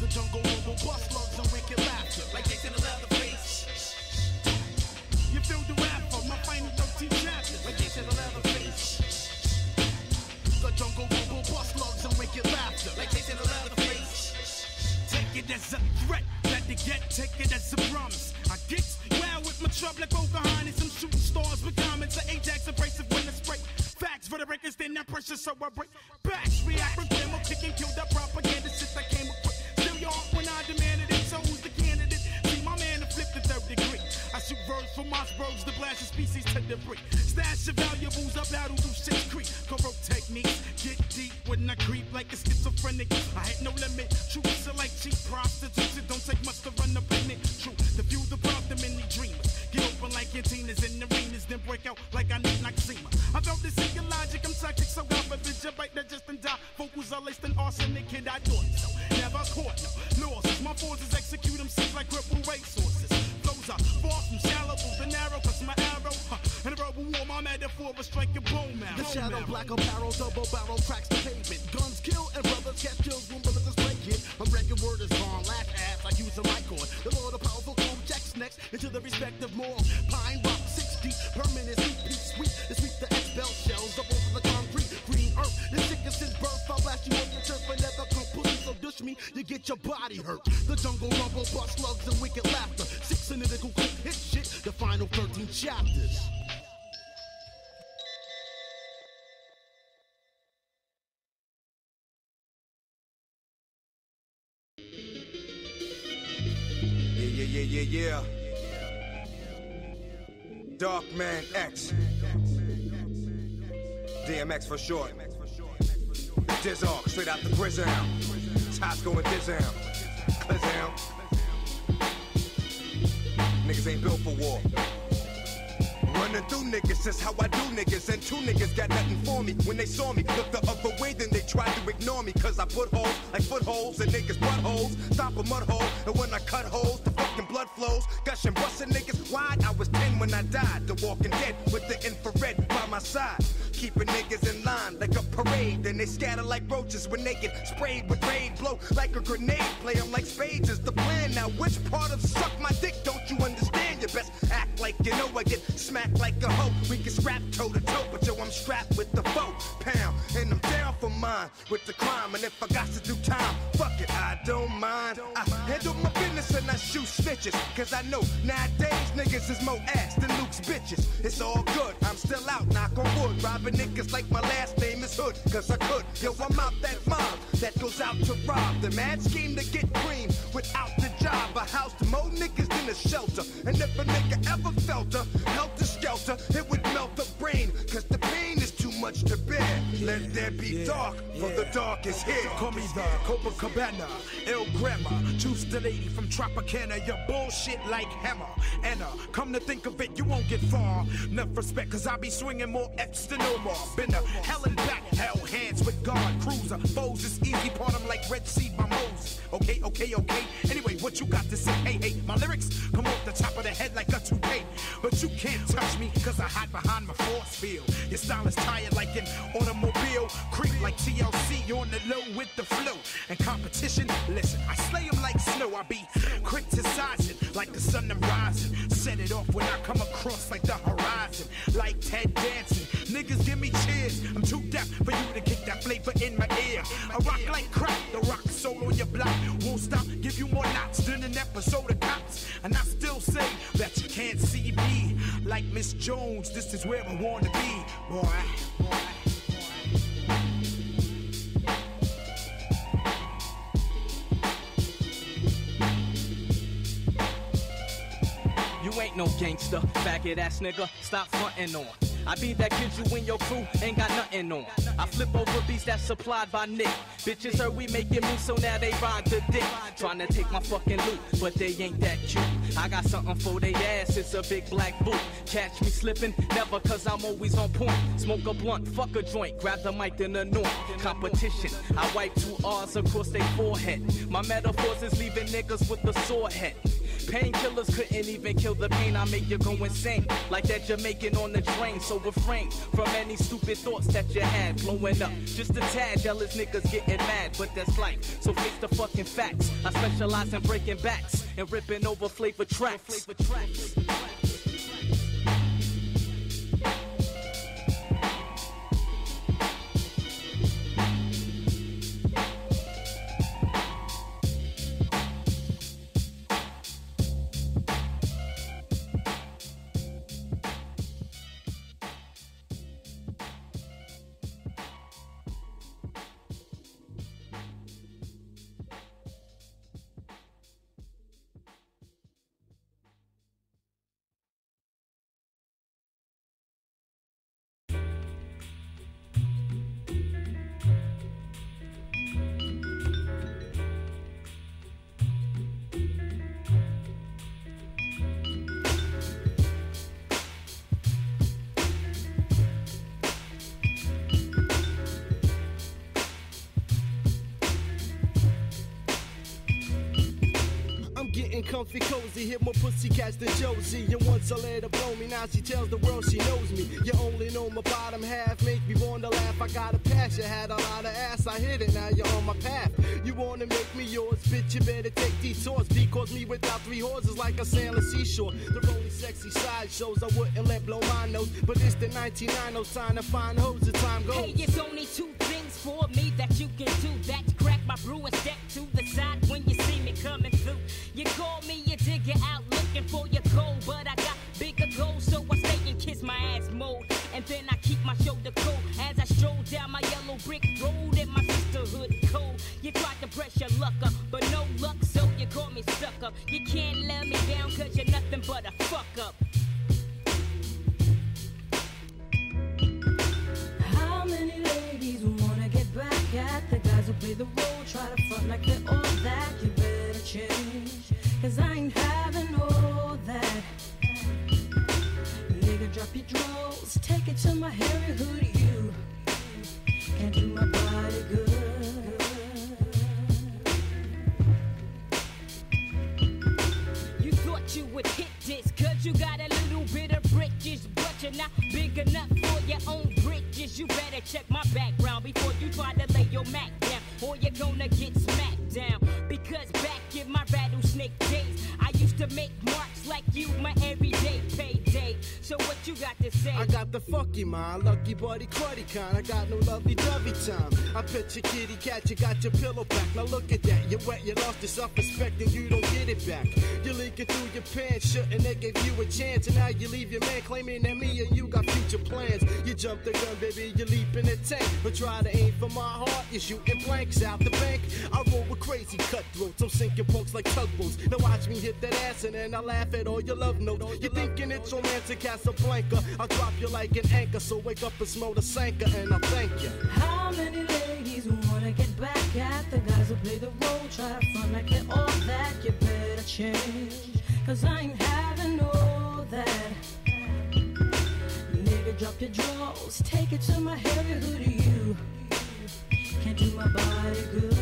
The jungle rumble, bust slugs and wicked laughter. Like taking a it as a threat, let the get, take it as a promise. I get wild with my trouble like Pocahontas. I'm shooting stars with comments. An Ajax abrasive when it's break. Facts for the breakers, then that pressure, so I break backs. React from them, kick and kill that propaganda Verbs from Mossbergs to blast a species to debris. Stash of valuables, I battle through six creek. Corrupt techniques, get deep when I creep like a schizophrenic. I had no limit. Troops are like cheap prostitutes. It don't take much to run up in it. True, the view the prompt the many dreamers. Get open like cantinas in arenas, then break out like I need Noxzema. I felt this in logic, I'm toxic, so God forbid you bite that just and die. Vocals are laced in arsenic, kid, I thought so. Never caught no losses. My forces execute them seems like cripple racehorses. Are far from cause my arrow. Huh. And a war, my metaphor marrow. The shadow, black apparel, double barrel cracks the pavement. Guns kill and brothers catch kills when brothers is break it. A record word is gone, laugh ass like use a mic on. The Lord of powerful calm jacks next into the respective morgue. Pine rock, six deep, permanent, so you get your body hurt. The jungle rumble, bust slugs and wicked laughter. Six analytical quick hit shit, the final 13 chapters. Yeah, yeah, yeah, yeah, yeah. Dark Man X. DMX for short. Dizark, straight out the prison. Tosco and Dizam. Clizam. Niggas ain't built for war. Running through niggas, that's how I do niggas. And two niggas got nothing for me. When they saw me, looked the other way, then they tried to ignore me. Cause I put holes like footholes and niggas' buttholes. Stop a mud hole, and when I cut holes, the fucking blood flows. Gushing, busting niggas wide. I was 10 when I died. The walking dead with the infrared by my side. Keeping niggas in line like a parade. Then they scatter like roaches when they get sprayed with raid. Blow like a grenade. Play 'em like spades is the plan. Now, which part of suck my dick don't you understand, you best act like you know I get smacked like a hoe. We can scrap toe to toe, but yo, I'm strapped with the foe pound. And I'm mine with the crime. And if I got to do time, fuck it, I don't mind. I handle my business and I shoot snitches. Cause I know nowadays niggas is more ass than Luke's bitches. It's all good, I'm still out, knock on wood. Robbing niggas like my last name is Hood. Cause I could, yo, I'm out that mob that goes out to rob. The mad scheme to get cream without the job. A house to more niggas than a shelter. And if a nigga ever felt a helter skelter, it would melt the brain. Cause the pain much to bear. Let there be dark, for the dark is here. Call me the Copacabana, El Grandma, Juice the lady from Tropicana. Your bullshit like hammer. And uh, come to think of it, you won't get far. Enough respect, cause I be swinging more F's than Omar. Been to hell and back, hell hands with God. Cruiser, foes is easy, part them like Red Sea by Moses. Okay, okay, okay. Anyway, what you got to say? Hey, hey, my lyrics come off the top of the head like a toupee. But you can't touch me, cause I hide behind my force field. Your style is tired like an automobile. Creep like TLC on the low with the flow. And competition, listen, I slay 'em like snow. I be criticizing like the sun I'm rising. Set it off when I come across like the horizon. Like Ted Danson. Niggas give me cheers. I'm too deaf for you to kick that flavor in my ear. I rock like crack, the rock soul on your block. Won't stop, give you more knots than an episode of cops. And I still say that you can't see. Like Miss Jones, this is where I wanna be, boy. You ain't no gangster, faggot ass nigga. Stop frontin' on. I be that kid you and your crew ain't got nothing on. I flip over beats that's supplied by Nick. Bitches heard we making moves, so now they ride the dick. Trying to take my fucking loot, but they ain't that cute. I got something for they ass, it's a big black boot. Catch me slipping, never cause I'm always on point. Smoke a blunt, fuck a joint, grab the mic then anoint. Competition, I wipe two R's across their forehead. My metaphors is leaving niggas with a sore head. Painkillers couldn't even kill the pain. I make you go insane, like that Jamaican on the train. So refrain from any stupid thoughts that you had blowing up. Just a tad, jealous niggas getting mad, but that's life. So face the fucking facts. I specialize in breaking backs and ripping over flavor tracks. Flavor tracks. Comfy cozy, hit more pussy cats than Josie. And once I let her blow me, now she tells the world she knows me. You only know my bottom half, make me want to laugh. I got a pass, you had a lot of ass, I hit it, now you're on my path. You wanna make me yours, bitch, you better take detours. Because me without three horses like a sailor seashore. The only sexy side shows I wouldn't let blow my nose. But it's the 1990 time to find hoes, the time goes. Hey, it's only two things for me that you can do. That's crack my brew and step to the side when you see me coming gold, but I got bigger goals, so I stay and kiss my ass mode. And then I keep my shoulder cold as I stroll down my yellow brick road in my sisterhood cold. You tried to press your luck up, but no luck, so you call me sucker. You can't let me down, cause you're nothing but a fuck up. How many ladies wanna get back at the guys who play the role? Try to front like they're all that. You better change, cause I ain't having my hairy hood. You can't do my body good. You thought you would hit this, cause you got a little bit of britches, but you're not big enough for your own britches. You better check my background before you try to lay your Mac down, or you're gonna get smacked down. Because back in my rattlesnake days, I used to make marks like you my got to say? I got the fucky mind, lucky buddy, cruddy kind. I got no lovey dovey time. I picture kitty cat, you got your pillow back. Now look at that, you wet, you lost your self respect, and you don't get it back. You're leaking through your pants, shouldn't they give you a chance? And now you leave your man claiming that me and you got future plans. You jump the gun, baby, you leap in the tank. But try to aim for my heart, you're shooting blanks out the bank. I roll with crazy cutthroats, I'm sinking punks like tugboats. Now watch me hit that ass, and then I laugh at all your love notes. You're thinking it's romantic, Casablanca. I'll drop you like an anchor, so wake up and smell the sanker, and I'll thank you. How many ladies wanna get back at the guys who play the role? Try to front like they're all that. You better change, cause I ain't having all that. Nigga, drop your drawers, take it to my heavy hoodie. You can't do my body good.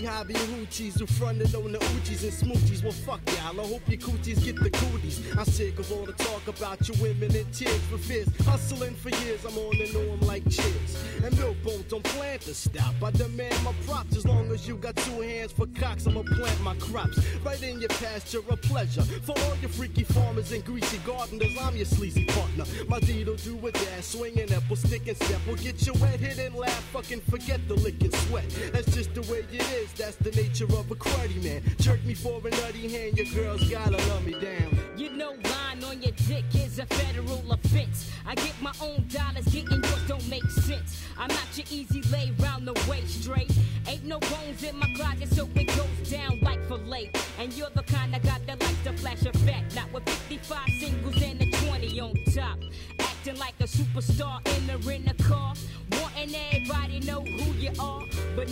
Your holly hobby hoochies who fronted on the Uchis and smoochies, well fuck y'all. I hope your coochies get the cooties. I'm sick of all the talk about you women and tears for fears. Hustling for years, I'm on the know 'em like cheers. And milk bones don't plan to stop. I demand my props as long as you got two hands for cocks. I'ma plant my crops right in your pasture, a pleasure for all your freaky farmers and greasy gardeners. I'm your sleazy partner. My deed'll do a dash, swinging apple, stick and step. Will get you wet, hit and laugh, fucking forget the lick and sweat. That's just the way it is. That's the nature of a cruddy man. Jerk me for a nutty hand, your girls gotta love me down. You know, lying on your dick is a federal offense. I get my own dollars, getting yours don't make sense. I'm not your easy lay round the way straight. Ain't no bones in my closet, so it goes down like fillet. And you're the kind of guy that likes to flash a fact. Not with 55 singles and a 20 on top. Acting like a superstar in the rent a car. Wanting everybody know who you are. But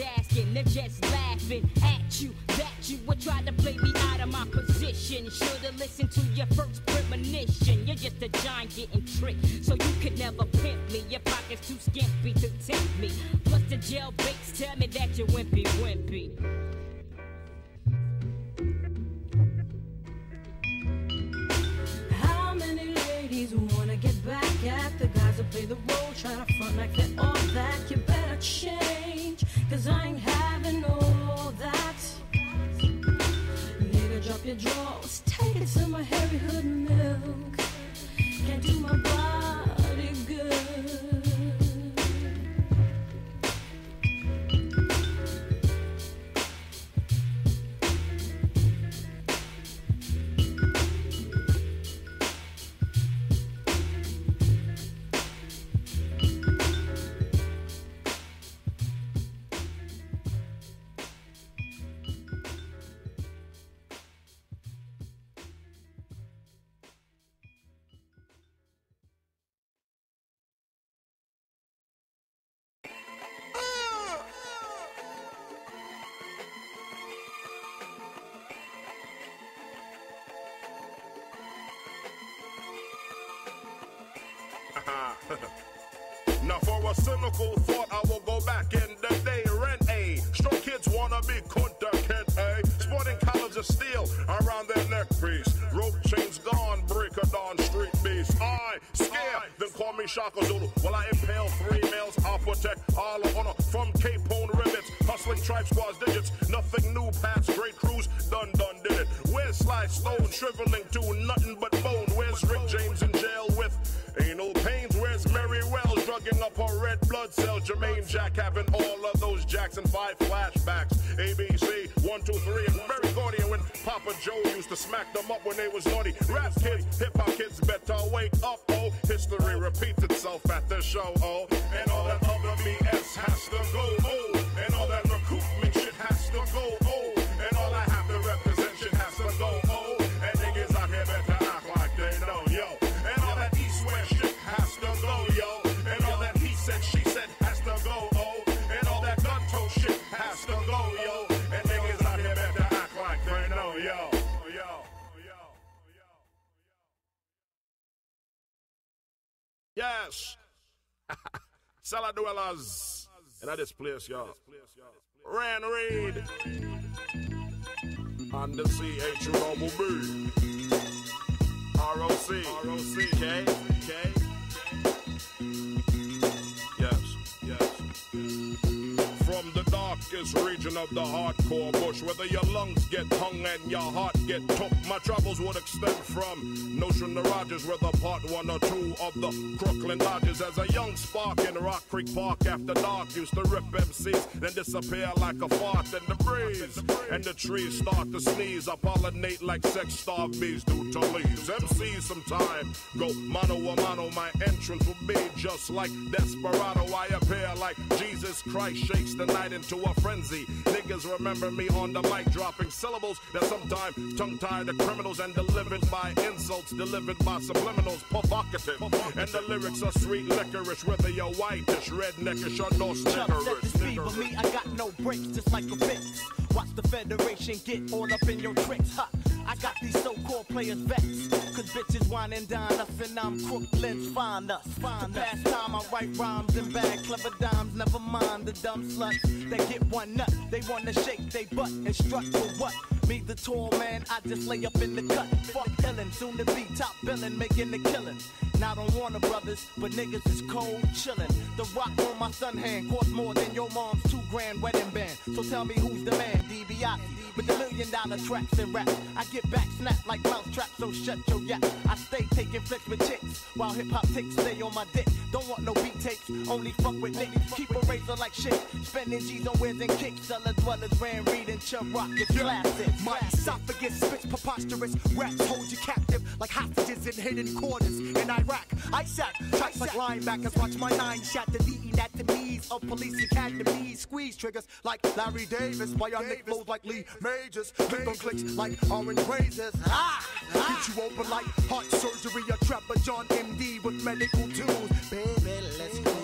asking, they're just laughing at you. That you would try to play me out of my position. Should've listened to your first premonition. You're just a giant getting tricked. So you could never pimp me. Your pocket's too skimpy to tempt me. Plus the jail baits tell me that you're wimpy wimpy. How many ladies play the role? Try to front like they're all that. You better change, cause I ain't having all that. Nigga, drop your drawers, take it to my heavy hood milk. Can't do my body oh. And all that other BS has to go, oh. Cella Dwellas. And at this place, y'all. Ran Reed. On the CH Double B. ROC. ROC. K. K. Yes. Yes. From the darkest region of the hardcore bush. Whether your lungs get hung and your heart get took, my travels would extend from Nostrand to Rogers, where the part one or two of the Crooklyn Dodgers. As a young spark in Rock Creek Park after dark, used to rip MCs, then disappear like a fart in the breeze. And the trees start to sneeze, I pollinate like sex starved bees do to leaves. MCs sometime go mano a mano, my entrance will be just like Desperado. I appear like Jesus Christ shakes the night into a frenzy. Niggas remember me on the mic dropping syllables that sometimes tongue tied to criminals and delivered by insults, delivered by subliminals, provocative. And the lyrics are sweet licorice, whether you're whitish, redneckish, or no Chuck set the snickerish. speed, but me, I got no breaks, just like a fix. Watch the Federation get all up in your tricks. Ha! I got these so-called players vexed. Cause bitches wine and dine us, and I'm Crooklyn's find us. Find past time I write rhymes and bag clever dimes. Never mind the dumb sluts that get one nut. They wanna shake they butt and strut for what? Me, the tall man, I just lay up in the cut. Fuck illin', soon to be top billin', making the killin'. Not on Warner Brothers, but niggas is cold chillin'. The rock on my son hand cost more than your mom's two grand wedding band. So tell me who's the man, DiBiase, with the million dollar tracks and rap. I get back snapped like mouse trap, so shut your yap. I stay taking flicks with chicks, while hip hop ticks stay on my dick. Don't want no beat tapes, only fuck with niggas. Keep a razor like shit, spending G's on wears and kicks. Cella Dwellas ran reading Chubb Rocket classics. My esophagus spits preposterous. Rats hold you captive like hostages in hidden corners in Iraq. I sat tracks like linebackers. Watch my nine shot deleting anatomies of police academies. Squeeze triggers like Larry Davis. Bionic flows like Lee Majors. Click on clicks like orange razors. Ah! Get you open like heart surgery. A trapper John MD with medical tools. Baby, let's go.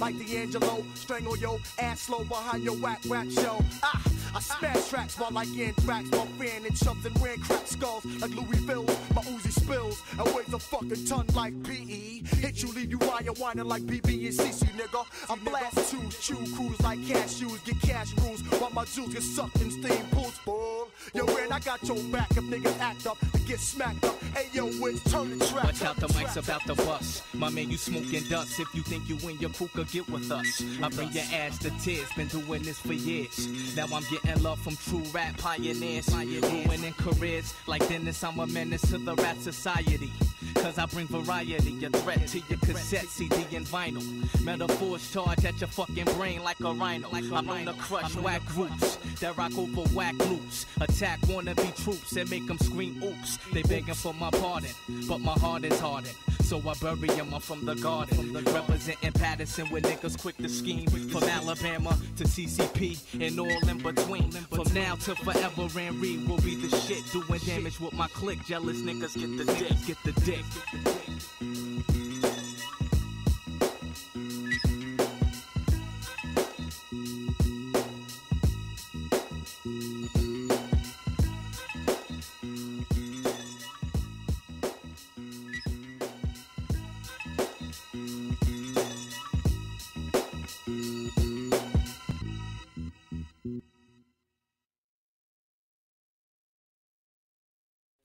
Like D'Angelo, strangle your ass slow behind your whack rap show. Ah, I smash tracks while like anthrax, while fan and shoves and ran crack skulls like Louisville. My Uzi spills and weighs a fucking ton like PE. Hit you, leave you wire whining like BeBe and CeCe, nigga. I blast two, chew crews like cashews, get cash rules while my jewels get sucked in steam pools. Bull. Yo, man, I got your back if niggas act up to get smacked up. Hey, yo, Wiz, turn the track. Watch out, the mic's about to bust. My man, you smoking dust. If you think you win your puka, get with us. I bring your ass to tears. Been doing this for years. Now I'm getting love from true rap pioneers. Ruining careers like Dennis. I'm a menace to the rap society. Cause I bring variety, a threat to your cassette, CD, and vinyl. Metaphors charge at your fucking brain like a rhino. I'm known to crush whack groups that rock over whack loops. Attack wannabe troops and make them scream oops. They begging for my pardon, but my heart is hardened. So I bury them up from the garden. Representing Paterson with niggas quick to scheme. From Alabama to CCP and all in between. From now to forever, and Reed will be the shit. Doing damage with my clique. Jealous niggas get the dick, get the dick.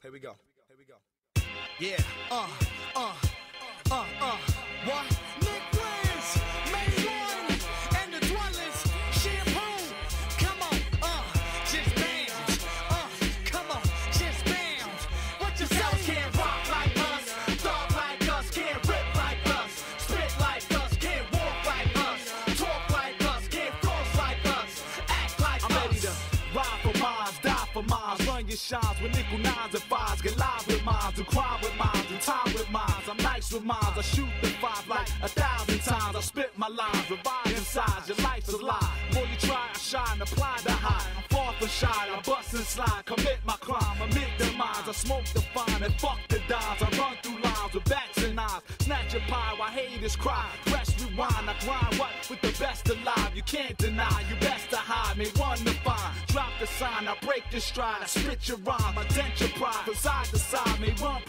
Here we go. Here we go. Yeah. Uh, I shoot the five like a thousand times. I spit my lines, revise inside, your life's a lie. More you try, I shine, apply the high. I'm far from shy, I bust and slide, commit my crime, amid the minds. I smoke the fine and fuck the dimes. I run through lines with bats and knives, snatch your pie while haters cry. Press rewind, I grind what with the best alive. You can't deny, you best to hide me. One to find, drop the sign, I break your stride, I spit your rhyme, I dent your pride. From side to side, may one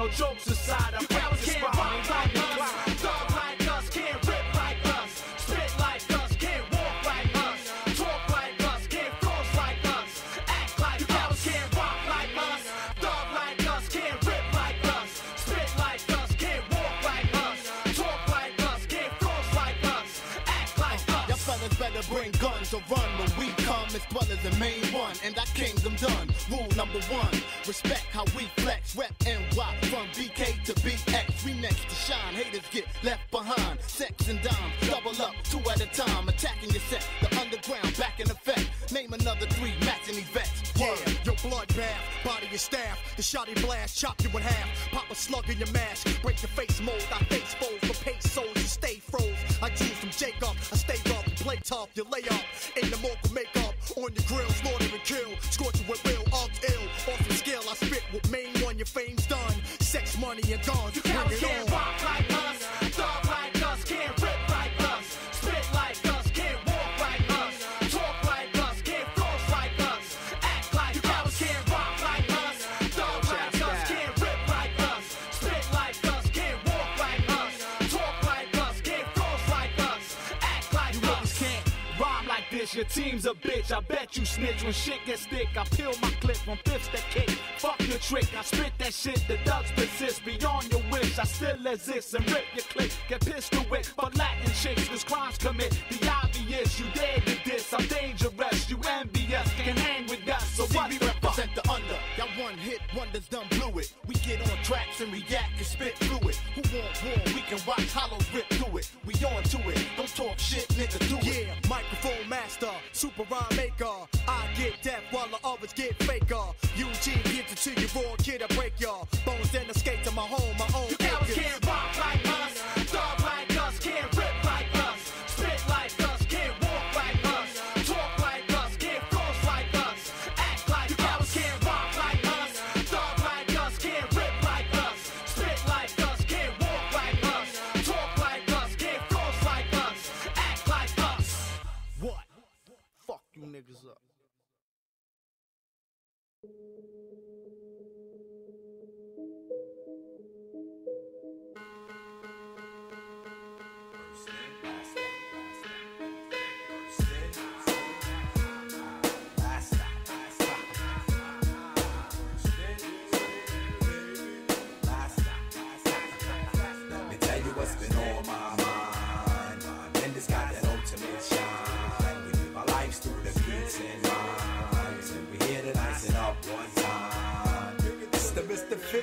No jokes aside, I You guys practice can't rhyme. like us, thug like us, can't rip like us, spit like us, can't walk like us, talk like us, can't cross like us, act like us. Can't rock like us, thug like us, can't rip like us, spit like us, can't walk like us, talk like us, can't cross like us, act better bring guns or run when we come. As well as the main one. And our kingdom done. Rule number one, respect how we flex. Rep NY from BK to BX. We next to shine, haters get left behind. Sex and dime, double up, two at a time. Attacking your set, the underground back in effect. Name another three matching vets. Yeah, your blood bloodbath, body your staff. The shotty blast, chop you in half. Pop a slug in your mask, break your face mold. I face fold for pesos, you stay froze. I choose from Jacob, I stay up, play tough, you lay up. In the mortal makeup, on your grill, slaughter and kill. Scorch you with real, ugs ill. Awesome skill, I spit with main one, your fame's done. Sex, money, and guns, You bring it on. This. Your team's a bitch. I bet you snitch when shit gets thick. I peel my clip from fifths that kick. Fuck your trick. I spit that shit. The ducks persist beyond your wish. I still exist and rip your clip. Get pistol with for Latin chicks. Cause crimes commit. The obvious. You dare to diss. I'm dangerous. You envious. Can hang with us. So See, what we the represent the under. Y'all one hit wonders done blew it. We get on tracks and react and spit through it. Who want war? We can watch hollows rip through it. We on to it. Don't talk shit, nigga, do it. Yeah, microphone master, super rhyme maker. I get deaf while the others get faker. Eugene gives it to you raw, kid, I break y'all. Bones then escape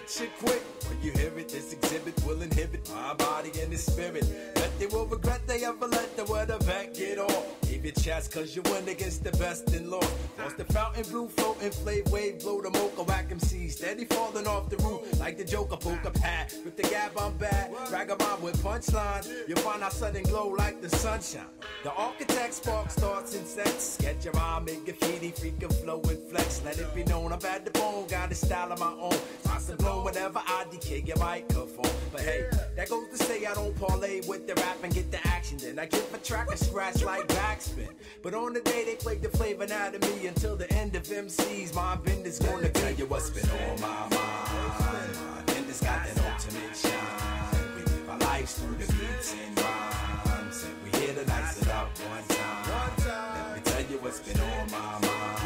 shit quick. When you hear it, this exhibit will inhibit my body and the spirit. That they will regret they ever let the weather back get off. Leave your chest cause you win against the best in law. Lost the fountain blue floating, flave wave, blow the mocha, whack MC. Steady falling off the roof like the Joker, poke a pad. With the gab, I'm bad. Ragabomb with punchline. You'll find our sudden glow like the sunshine. The architect spark starts in sex. Sketch your rhyme, make graffiti, freak and flow and flex. Let it be known I'm bad the bone, got a style of my own. Toss to blow whenever I decay your microphone. But hey, that goes to say I don't parlay with the rap and get the action. Then I give a track a scratch like backspin. But on the day they played the flavor out of me until the end of MCs, my business gonna tell you what's been on my mind. My business got that ultimate shine. We live our lives through the beats and rhymes. And we here to nice it up one time. Let me tell you what's been on my mind.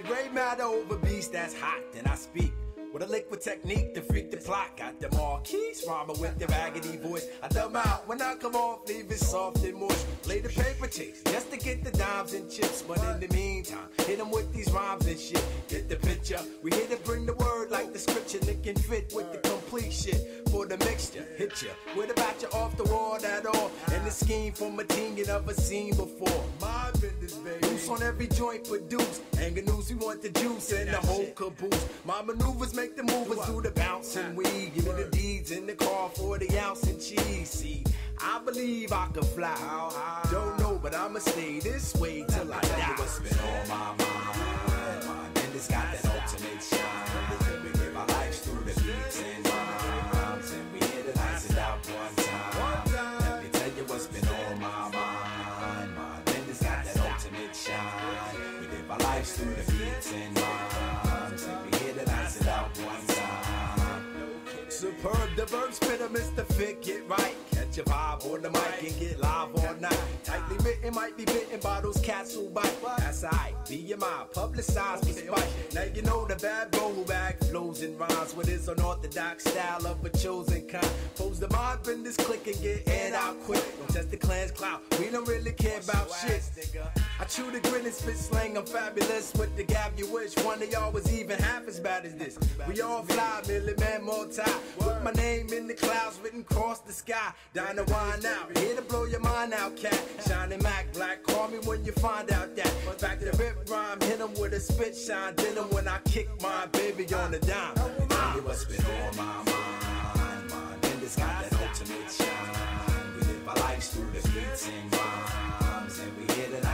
The gray matter over beast that's hot, then I speak. With a liquid technique to freak the plot. Got the marquees, rhyming with the raggedy voice. I dumb out when I come off, leave it soft and moist. Play the paper chase just to get the dimes and chips. But in the meantime, hit them with these rhymes and shit. Get the picture. We here to bring the word like the scripture. That can fit with the complete shit. For the mixture, hit ya. With about you off the wall at all. And the scheme from a team you never seen before. My business, baby. Loose on every joint produced. Hanging news, we want the juice and the whole caboose. My maneuvers make the movers do the bouncing weed. Give me the deeds in the car for the ounce and cheese. See, I believe I can fly. Don't know, but I'ma stay this way till I die. What's been on my mind? My business got that Mr. Fit, get right. Let vibe on the mic and get live all night. Tightly written, might be bitten by those cats who bite. That's alright, be your mind, publicize me spite. Now you know the bad boy who bag flows and rhymes with his unorthodox style of a chosen kind. Pose the mob in this click and get in out quick. Don't test the clan's clout, we don't really care about shit. I chew the grin and spit slang, I'm fabulous with the gab you wish. One of y'all was even half as bad as this. We all fly, Millie Man multi. With my name in the clouds written across the sky. Down to wine out, here to blow your mind out, cat. Shining Mac Black, call me when you find out that. Back to the rip rhyme, hit hit 'em with a spit shine. Did 'em when I kick my baby on the dime. Tell you what's been on my mind, mind. And it's got that ultimate shine. We live our lives through the beats and rhymes. And we nice it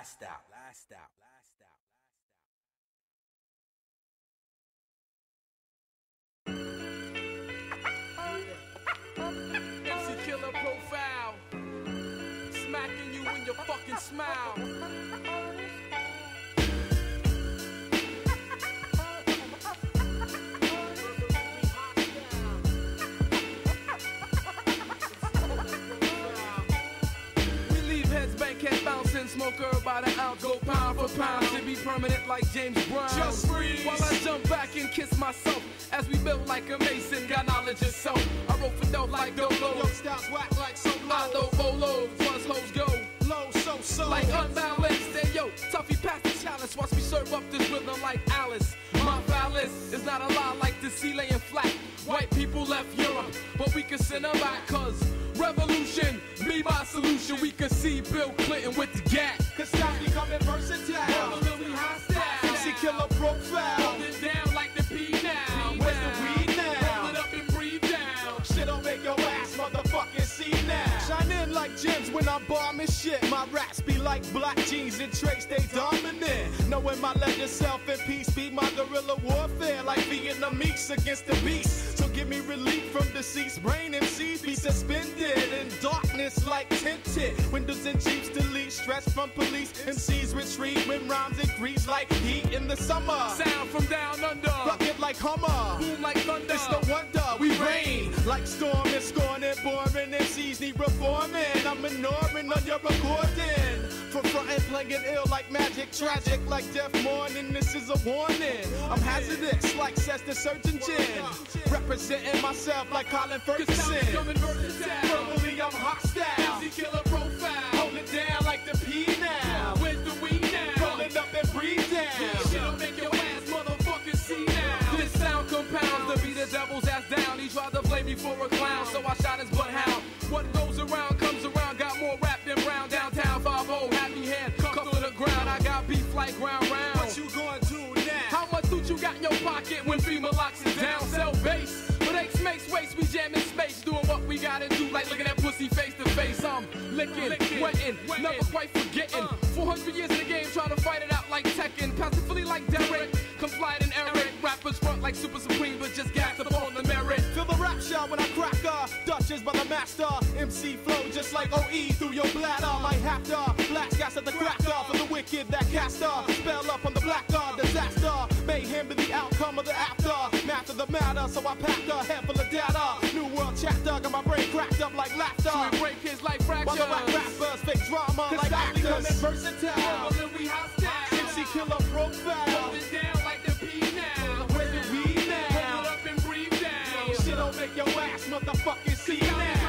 Last out, last out, last out. MC Killer profile. Smacking you in your fucking smile. Smoke herb by the ounce, go pound for pound, to be permanent like James Brown. Just freeze. While I jump back and kiss myself, as we built like a mason, got knowledge of self. I wrote for dope like Dolo. Yo, styles whack like so I low. throw bolos, plus hoes go. Low, so, so. Like unbalanced, hey yo, Tuffy pass the chalice, watch me serve up this rhythm like Alice. My phallus is not a lie like the sea laying flat. White people left Europe, but we can send them back, cause revolution be my solution. We can see Bill Clinton with the gap. Cause stop becoming versatile. Revolution hostile. MC Killer profile. Hold it down like the P now. Where's the weed now? Roll it up and breathe down. Shit don't make your ass motherfucking see now. Shine in like gems when I'm bombing shit. My raps be like black jeans and trace, they dominant. Knowing my legend self in peace be my guerrilla warfare like Vietnamese against the beast. So me relief from deceased brain MCs be suspended in darkness like tinted. Windows and Jeeps delete stress from police. MCs retreat when rhymes increase like heat in the summer. Sound from down under. Rocket like Hummer. Boom like thunder. It's no wonder we reign like storm and scorn and boring MCs need reforming. I'm ignoring on your recording. For frontin' playing ill like magic, tragic like death mourning. This is a warning. I'm hazardous like says the Surgeon Gen. Representing myself like Colin Ferguson. Verbally I'm hostile. MC Killer profile. Hold it down like the P now. Where's the weed now? Roll it up and breathe down. Shit don't make your ass motherfucking see now. This sound compounds to be the devil's ass down. He tried to play me for a clown, so I shot his Like ground round. What you gonna do now? How much loot you got in your pocket when FEMA locks it down? Sell base. But X makes waste, we jam in space, doing what we gotta do, like looking at pussy face to face. I'm licking, wetting, never quite forgetting. Uh. 400 years in the game, trying to fight it out like Tekken. Passing fully like Derek, complied in Eric. Rappers front like Super Supreme, but just gassed up on the merit. Feel the rap shot when I crack uh Dutchess by the master. MC flow just like OE through your bladder. Like half Black gas at the cracker For the wicked that cast caster Spell up on the black uh, disaster. Mayhem be the outcome of the after. Math of the matter So I packed a head full of data. New world chapter Got my brain cracked up like laughter. So we break his life fractures. While the rap rappers fake drama like actors. versatile Well, then we hostile. MC killer profile. Hold it down make your ass motherfucking see now.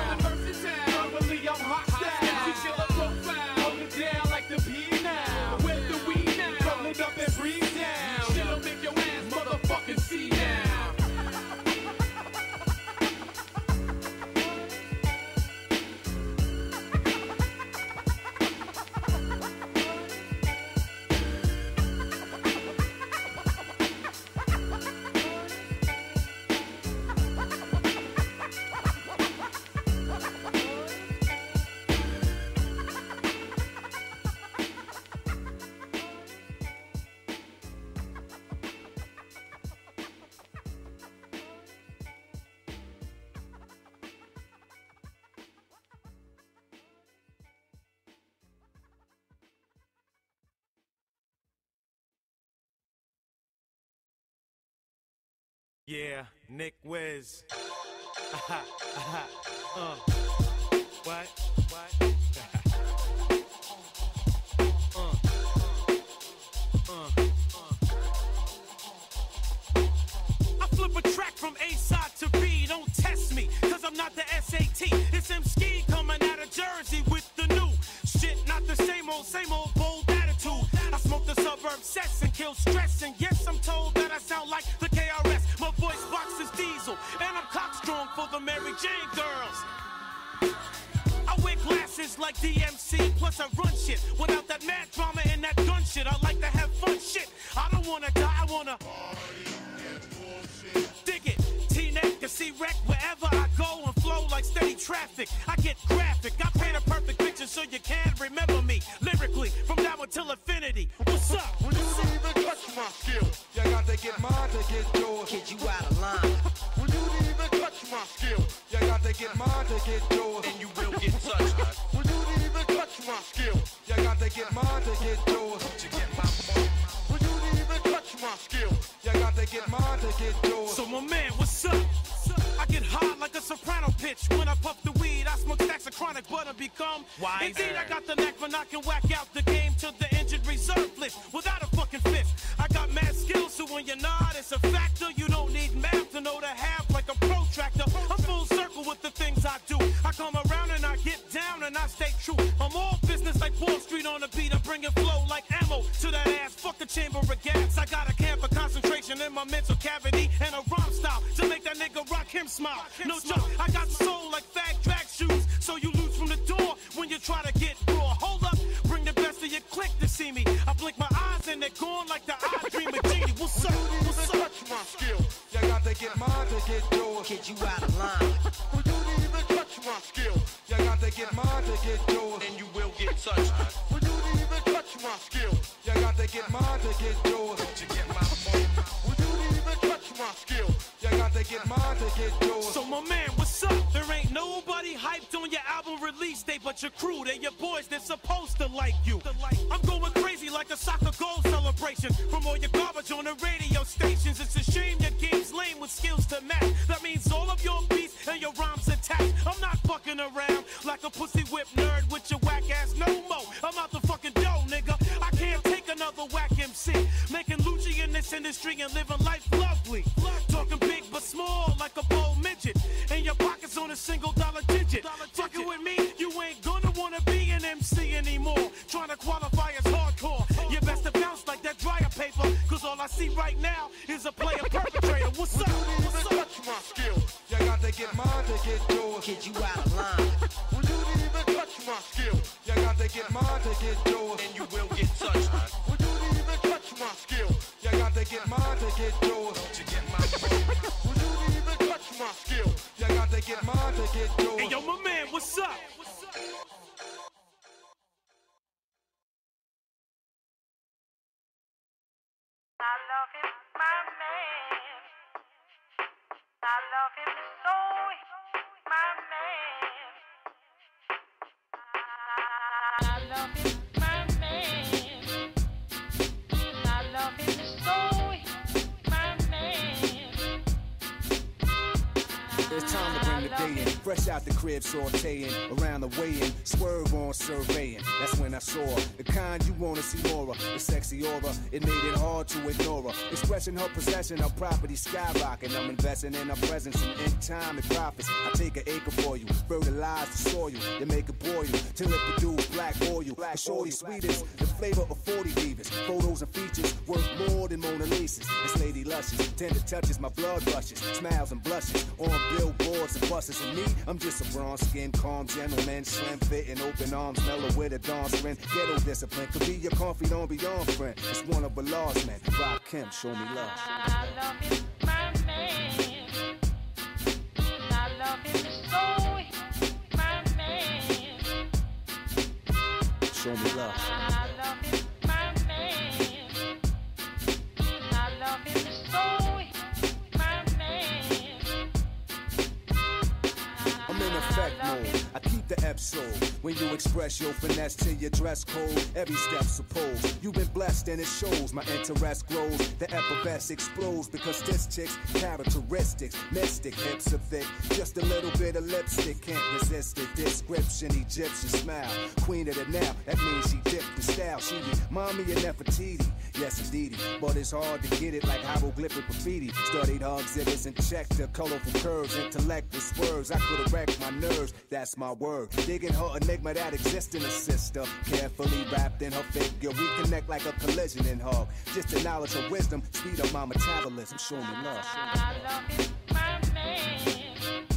Nick Wiz. uh, Jane girls. I wear glasses like DMC, plus I run shit without that mad drama and that gun shit. I like to have fun shit. I don't wanna die, I wanna dig it. T-neck to C-wreck wherever I go and flow like steady traffic. I get graphic, I paint a perfect picture so you can remember me lyrically from now until infinity. What's up? When you don't even touch my skill, you got to get mine to get get mine to get yours. To get my When you don't even touch my skill, you got to get mine to get yours. So my man, what's up? I get hot like a soprano pitch. When I puff the weed, I smoke stacks of chronic, but I become Wiser. Indeed, I got the knack for knocking whack out the game to the injured reserve list without a fucking fist. I got mad skills, so when you're not, it's a factor. You don't need math to know to have like a protractor. I'm full circle with the things I do. I come around and I get down and I stay true. I'm all business like Wall Street on the beat. I'm bringing flow like ammo to that ass. Fuck the chamber of gas. I got a camp for concentration in my mental cavity and a rhyme style to make that nigga rock him smile. No joke, I got soul like fag drag shoes. So you lose from the door when you try to get raw. Hold up, bring the best of your clique to see me. I blink my eyes and they're gone like the eye dream of genie. What's up? What's up? touch my skill, you got to get mine to get yours. Kid, you out of line. When you don't even touch my skill, you got to get mine to get yours. Touched. When you don't even touch my skill, you got to get mine to get yours. To get my When you don't even touch my skill, you got to get mine to get yours. So my man, what's up? There ain't nobody hyped on your album release day but your crew. They're your boys, they're supposed to like you. I'm going crazy like a soccer goal celebration. From all your garbage on the radio stations. It's a shame your game's lame with skills to match. That means all of your beats and your rhymes attached. I'm not fucking around like a pussy whip nerd with your industry and living life lovely. Talking big but small like a bold midget. And your pockets on a single dollar digit. Fucking with me, you ain't gonna wanna be an MC anymore. Trying to qualify as hardcore. You best to bounce like that dryer paper. Cause all I see right now is a player perpetrator. What's up? What's up? touch my skill, you got to get mine to get yours. Kid, you out of line. When you don't even touch my skill, you got to get mine to get yours. Get mine to get yours. To get my When you even touch my skill, you got to get mine to get yours. Hey, yo, my man, what's up? I love him, my man. I love him so, my man. I love him, Fresh out the crib, sauteing around the weigh-in, swerve on surveying. That's when I saw her. the kind you wanna see more of. The sexy aura, it made it hard to ignore her. Expressing her possession, her property skyrocketing. I'm investing in her presence and in time and profits. I take an acre for you, fertilize the soil, then make it boil till it produce black oil. Black shorty sweet is the flavor of 40 divas. Photos and features worth more than Mona Lisa's. This lady luscious, tender touches, my blood rushes, smiles and blushes on billboards and buses. And me, I'm just a bronze skinned, calm gentleman, slim fit and open arms, mellow with a dawn's grin. Ghetto discipline could be your confidant beyond friend. It's one of the laws, man. Rock him, show me love. I love him, my man. Love him so, my man. Show me love the so. When you express your finesse to your dress code, every step suppose. You've been blessed and it shows. My interest grows. The epithets explodes because this chick's characteristics. Mystic, hips are thick. Just a little bit of lipstick can't resist the description. Egyptian smile. Queen of the now. That means she dipped the style. She me of Nefertiti. Yes, indeedy. But it's hard to get it like hieroglyphic graffiti. Studied hugs, exhibits and checked the colorful curves. Intellect with swerves. I could have wrecked my nerves. That's my word. Digging her enigma that exists in a sister. Carefully wrapped in her figure. We connect like a collision in her. Just the knowledge of wisdom. Speed up my metabolism. Show me love. I love him, my man.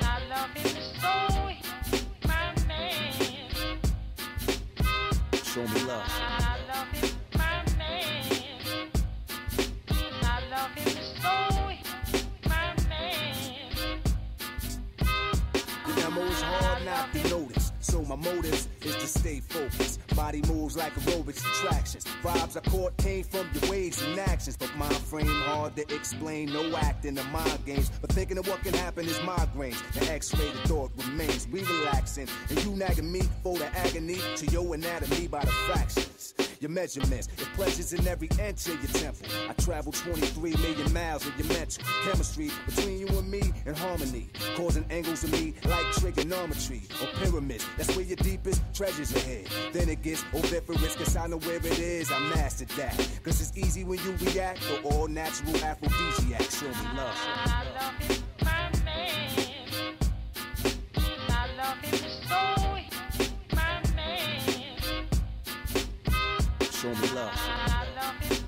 I love him so, my man. Show me love my motives is to stay focused. Body moves like aerobics attractions. Vibes I caught came from your ways and actions. But mind frame hard to explain. No acting the mind games. But thinking of what can happen is migraines. The x-rated thought remains. We relaxing. And you nagging me for the agony to your anatomy by the fractions. Your measurements, it pleasures in every inch of your temple. I travel 23 million miles of your mental chemistry between you and me in harmony, causing angles of me like trigonometry or pyramids. That's where your deepest treasures ahead. Then it gets oviparous, cause I know where it is. I mastered that. Cause it's easy when you react to all natural aphrodisiac. Show me love. I love Show me love. I love him,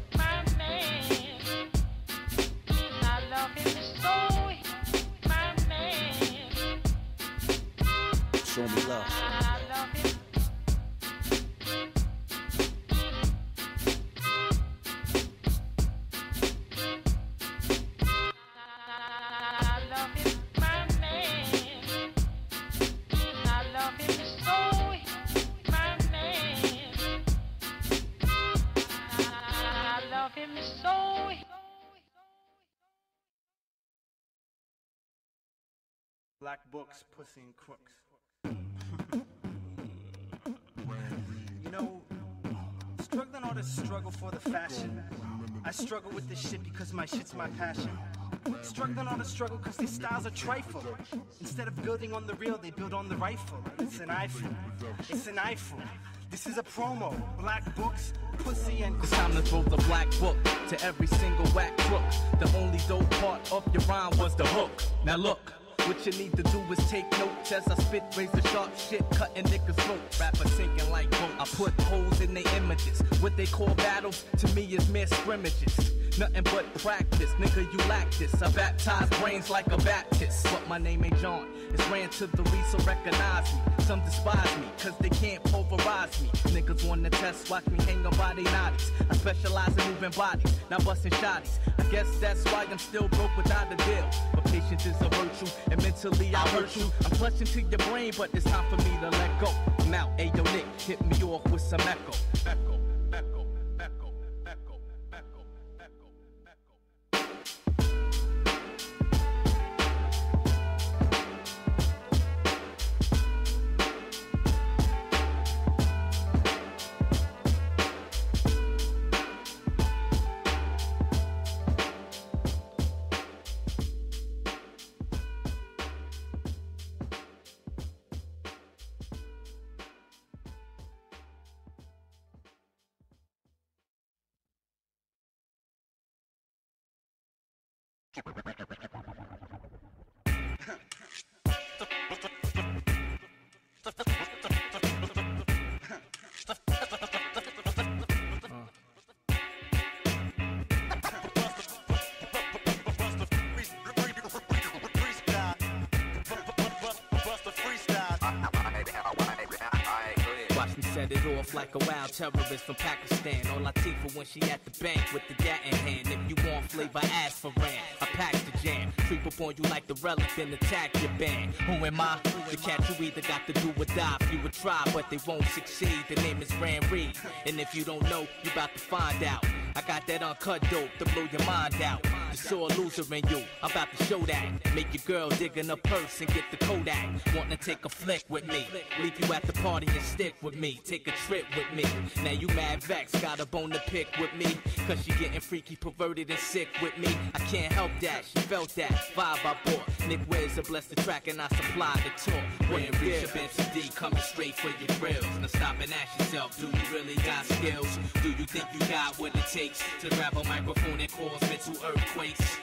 Black books, pussy, and crooks. you know, struggling all this struggle for the fashion. I struggle with this shit because my shit's my passion. Struggling all the struggle because these styles are trifle. Instead of building on the real, they build on the rifle. It's an iPhone. It's an iPhone. This is a promo. Black books, pussy, and It's time to throw the black book to every single whack crook. The only dope part of your rhyme was the hook. Now look. What you need to do is take notes as I spit razor sharp shit, cutting niggas' throat. Rappers sinking like boat. I put holes in their images. What they call battles to me is mere scrimmages. Nothing but practice, nigga, you lack this. I baptize brains like a Baptist. But my name ain't John. It's ran to the reef, so recognize me. Some despise me, cause they can't pulverize me. Niggas wanna test, watch me hang on body naughties. I specialize in moving bodies, not busting shotties. I guess that's why I'm still broke without a deal. But patience is a virtue, and mentally I'll hurt you. I'm clutching to your brain, but it's time for me to let go. I'm out, Ayo Nick, hit me off with some. Echo, echo, like a wild terrorist from Pakistan. On Latifah when she at the bank with the gat in hand. If you want flavor, ask for Ran. I pack the jam. Creep up on you like the relic, then attack your band. Who am I? The cat you either got to do or die. If you would try, but they won't succeed. The name is Ran Reed. And if you don't know, you about to find out. I got that uncut dope to blow your mind out. You a loser in you, I'm about to show that. Make your girl dig in her purse and get the Kodak. Wanna take a flick with me. Leave you at the party and stick with me. Take a trip with me. Now you mad vex, got a bone to pick with me. Cause she getting freaky, perverted, and sick with me. I can't help that, she felt that. Vibe I bought. Nick Wiz to bless the track and I supply the tour. When reach your Benz D coming straight for your grills. Now stop and ask yourself, do you really got skills? Do you think you got what it takes to grab a microphone and cause mental earthquakes?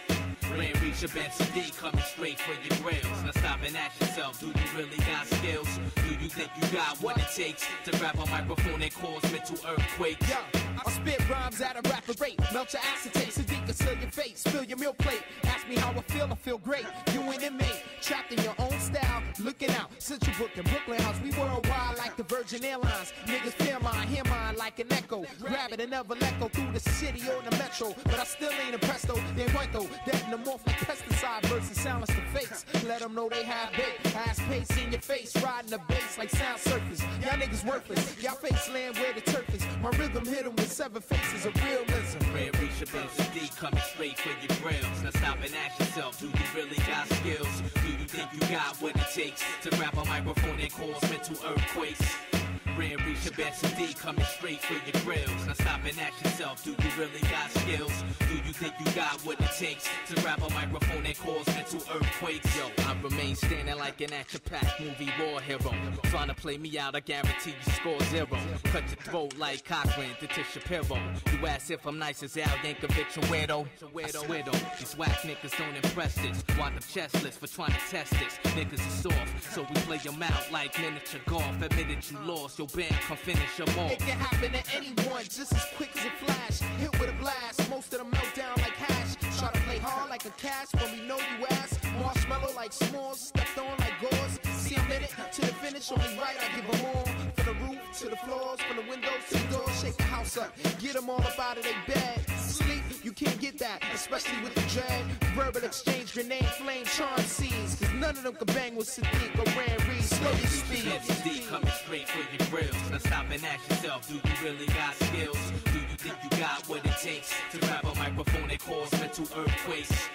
Ran reach your Benz D coming straight for your grills. Now stop and ask yourself, do you really got skills? Do you think you got what it takes to grab a microphone and cause mental earthquakes? I spit rhymes at a rapid rate. Melt your acetate, Sahdeeq can seal your face. Spill your meal plate. Ask me how I feel, I feel great. You an inmate, trapped in your own style. Looking out, Central Brooklyn, Brooklyn House. We worldwide like the Virgin Airlines. Niggas feel mine, hear mine like an echo. Grab it and never let go through the city or the metro. But I still ain't impressed though. They went though. Dead in the morph like pesticide versus silence the face. Let them know they have bait. Ass pace in your face, riding the bass like sound surface. Y'all niggas worthless. Y'all face land where the turf is. My rhythm hit hit 'em seven faces of realism. Red reach your D coming straight for your grills. Now stop and ask yourself, do you really got skills? Do you think you got what it takes to grab a microphone and cause mental earthquakes? Red reach Benz D coming straight for your grills. Now stop and ask yourself, do you really got skills? Do you think you got what it takes to grab a microphone and cause mental earthquakes? Yo, I remain standing like an action-packed movie war hero. Trying to play me out, I guarantee you score zero. Cut your throat like Cochran to Tish Shapiro. You ask if I'm nice as Al Yankovic or weirdo. I swear these whack niggas don't impress this. Wind up chestless for trying to test this. Niggas is soft, so we play them out like miniature golf. Admitted you lost, your band come finish them off. It can happen to anyone just as quick as a flash. Hit with a blast, most of them melt down like hash. Try to play hard like a cash, but we know you ass. Marshmallow like s'mores, stepped on like gauze. See I'm in it to the finish, only right I give them all. From the roof to the floors, from the windows to the doors, shake the house up. Get them all up out of their bed. Sleep, can't get that, especially with the dread. Verbal exchange, grenade, flame, charm seas. Cause none of them can bang with Sahdeeq or Ran Reed. Slow your speed. Coming straight for your grills. Now stop and ask yourself, do you really got skills? Do you think you got what it takes to grab a microphone and cause mental earthquakes?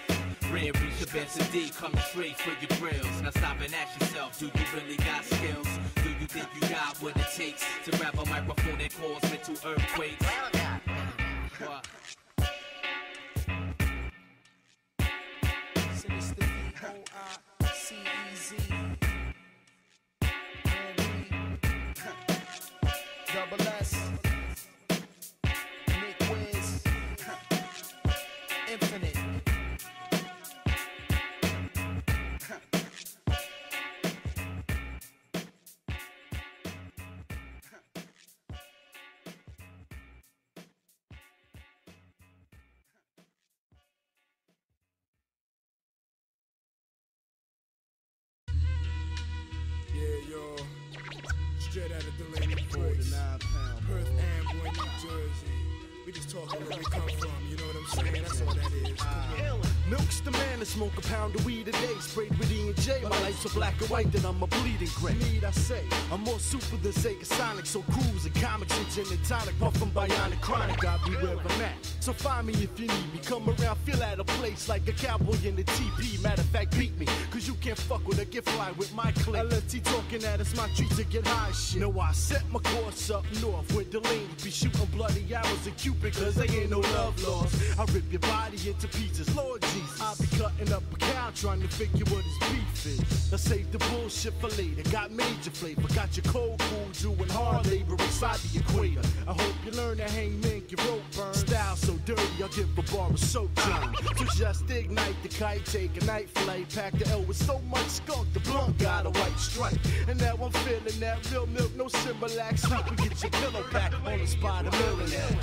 Red reach your Benz D coming straight for your grills. Now stop and ask yourself, do you really got skills? Do you think you got what it takes to grab a microphone and cause mental earthquakes? Double Super than Sega Sonic. So cruise and comics and gin and tonic. Puffin' bionic chronic. I'll be where I'm at. So find me if you need me. Come around, feel at a place like a cowboy in the TP. Matter of fact, beat me. Cause you can't fuck with a get fly with my clique. LFT talking at us, my treat to get high shit. No, I set my course up north with Delaney. Be shooting bloody arrows at Cupid. Cause they ain't no love lost. I rip your body into pieces. Lord Jesus. I be cutting up a cow trying to figure what his beef is. I save the bullshit for later. Got major flavor. Got your cold cool doing hard labor inside the equator. I hope you learn to hang mink, your rope burn. Style so dirty, I'll give a bar of soap time. To just ignite the kite, take a night flight. Pack the L with so much skunk, the blunt got a white stripe. And now I'm feeling that real milk, no Similac. Sleep and get your pillow back on the spot a millionaire.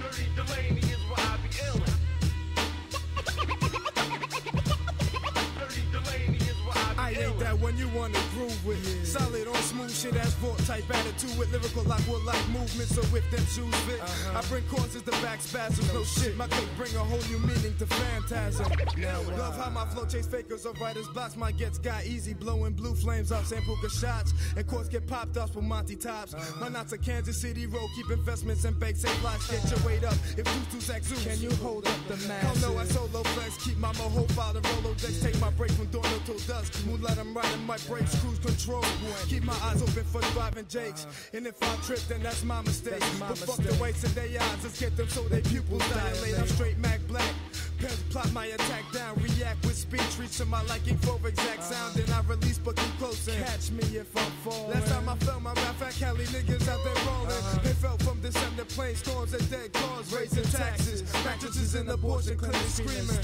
Dirty Delaney is where I be illin'. Dirty Delaney is where I be I ain't that one you wanna groove with. Solid on smooth shit as vault type attitude with lyrical like will like movement. So if them shoes fit, uh-huh. I bring causes to back spasms. No shit, my click bring a whole new meaning to phantasm. Now, Love how my flow chase fakers of writers blocks. My gets got easy, blowing blue flames off Sambuca shots. And courts get popped off with Monty Tops. Uh-huh. My knots a Kansas City road, keep investments and banks safe lives. Get your weight up. If Tutu's exudes, can you hold up the mass? Hell no, I solo flex, keep my moho file and Rolodex. Take my break from dawn until dusk. Moonlight, I'm riding my brakes, cruise control. Keep my eyes open for driving Jakes. Uh-huh. And if I trip, then that's my mistake. but fuck the weights in their eyes, let's get them so they pupils dilate. I'm straight Mac Black. Pens plot my attack down, react with speech, reach to my liking for exact uh-huh. sound. Then I release, but keep close and catch me if I'm falling. Last time I felt my rap, fat Cali niggas out there rolling. Uh-huh. They fell from December plain storms and dead cars, raising taxes. Mattresses in abortion clinics screaming.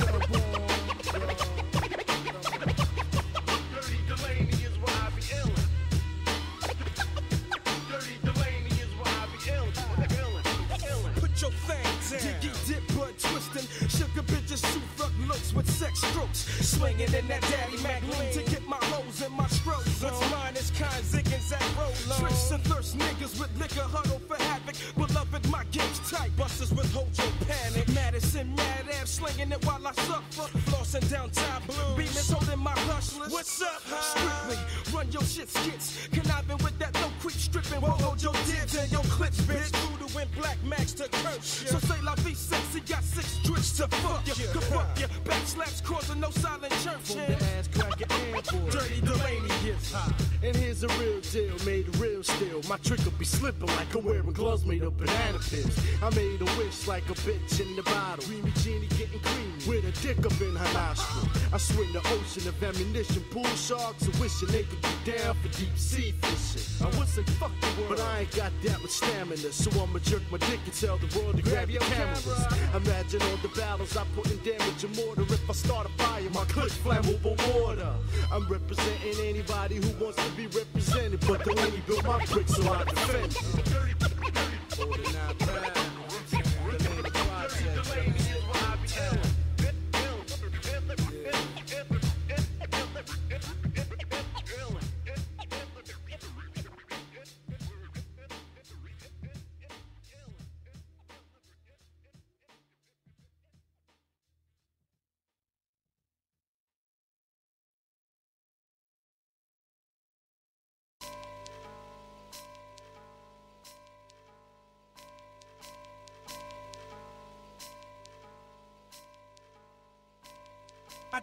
With sex strokes. Swinging in that daddy Mac lean to get my hoes and my strokes. What's mine is kind zig and zag roll Tricks and thirst niggas with liquor huddle for havoc. Beloved, my game's tight. Busters with Hojo panic. Madison, Mad Ave, slinging it while I suffer. Flossing downtown blue. Beamers holding my hustlers. What's up, huh? Strictly, run your shit skits. Conniving with that no creep stripping. Whoa, hold your dibs and your clips, bitch. Voodoo and Black Max to curse. So say la vie sexy, got six to fuck you. Could fuck you. Back slaps causing no silent church. ass cracker and Dirty Delaney gets hot. And here's a real deal, made real steel. My trick will be slipping like I'm wearing gloves made of banana peels. I made a wish like a bitch in the bottle. Creamy genie getting creamy with a dick up in her nostril. I swim the ocean of ammunition, pool sharks, and wishing they could be down for deep sea fishing. I would say fuck the world, but I ain't got that much stamina, so I'ma jerk my dick and tell the world to grab, your cameras. Imagine all the battles I put in damage and mortar. If I start a fire, my click flammable water. I'm representing anybody who wants to be represented, but the lady built my brick, so I defend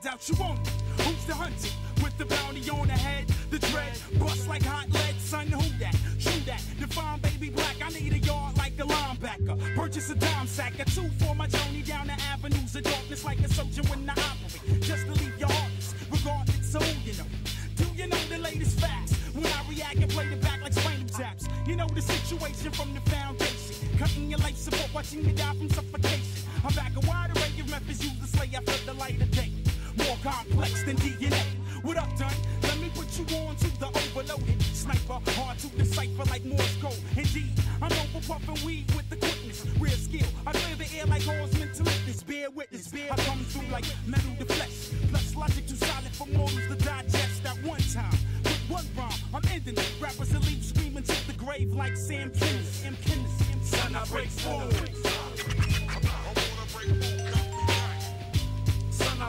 doubt you won't. Who's the hunted? With the bounty on the head, the dread bust like hot lead, son. Who that? Shoot that. Define baby black. I need a yard like a linebacker. Purchase a dime sack, a two for my journey down the avenues of darkness like a soldier when I operate. Just to leave your heartless, regardless. So you know. Do you know the latest facts? When I react and play the back like spinal taps. You know the situation from the foundation. Cutting your life support, watching you die from suffocation. I'm back a wide array of methods used to slay after the light of day. More complex than DNA. What up, done? Let me put you on to the overloaded sniper. Hard to decipher like Morse code. Indeed, I'm over puffing weed with the quickness. Real skill. I clear the air like horsemen to witness. Bear witness. Bear I come through like metal to flesh. Plus logic too solid for mortals to digest at one time. With one rhyme, I'm ending it. Rappers that leave screaming to the grave like Sam Kinison. M. Kinnis. Son, I break forward.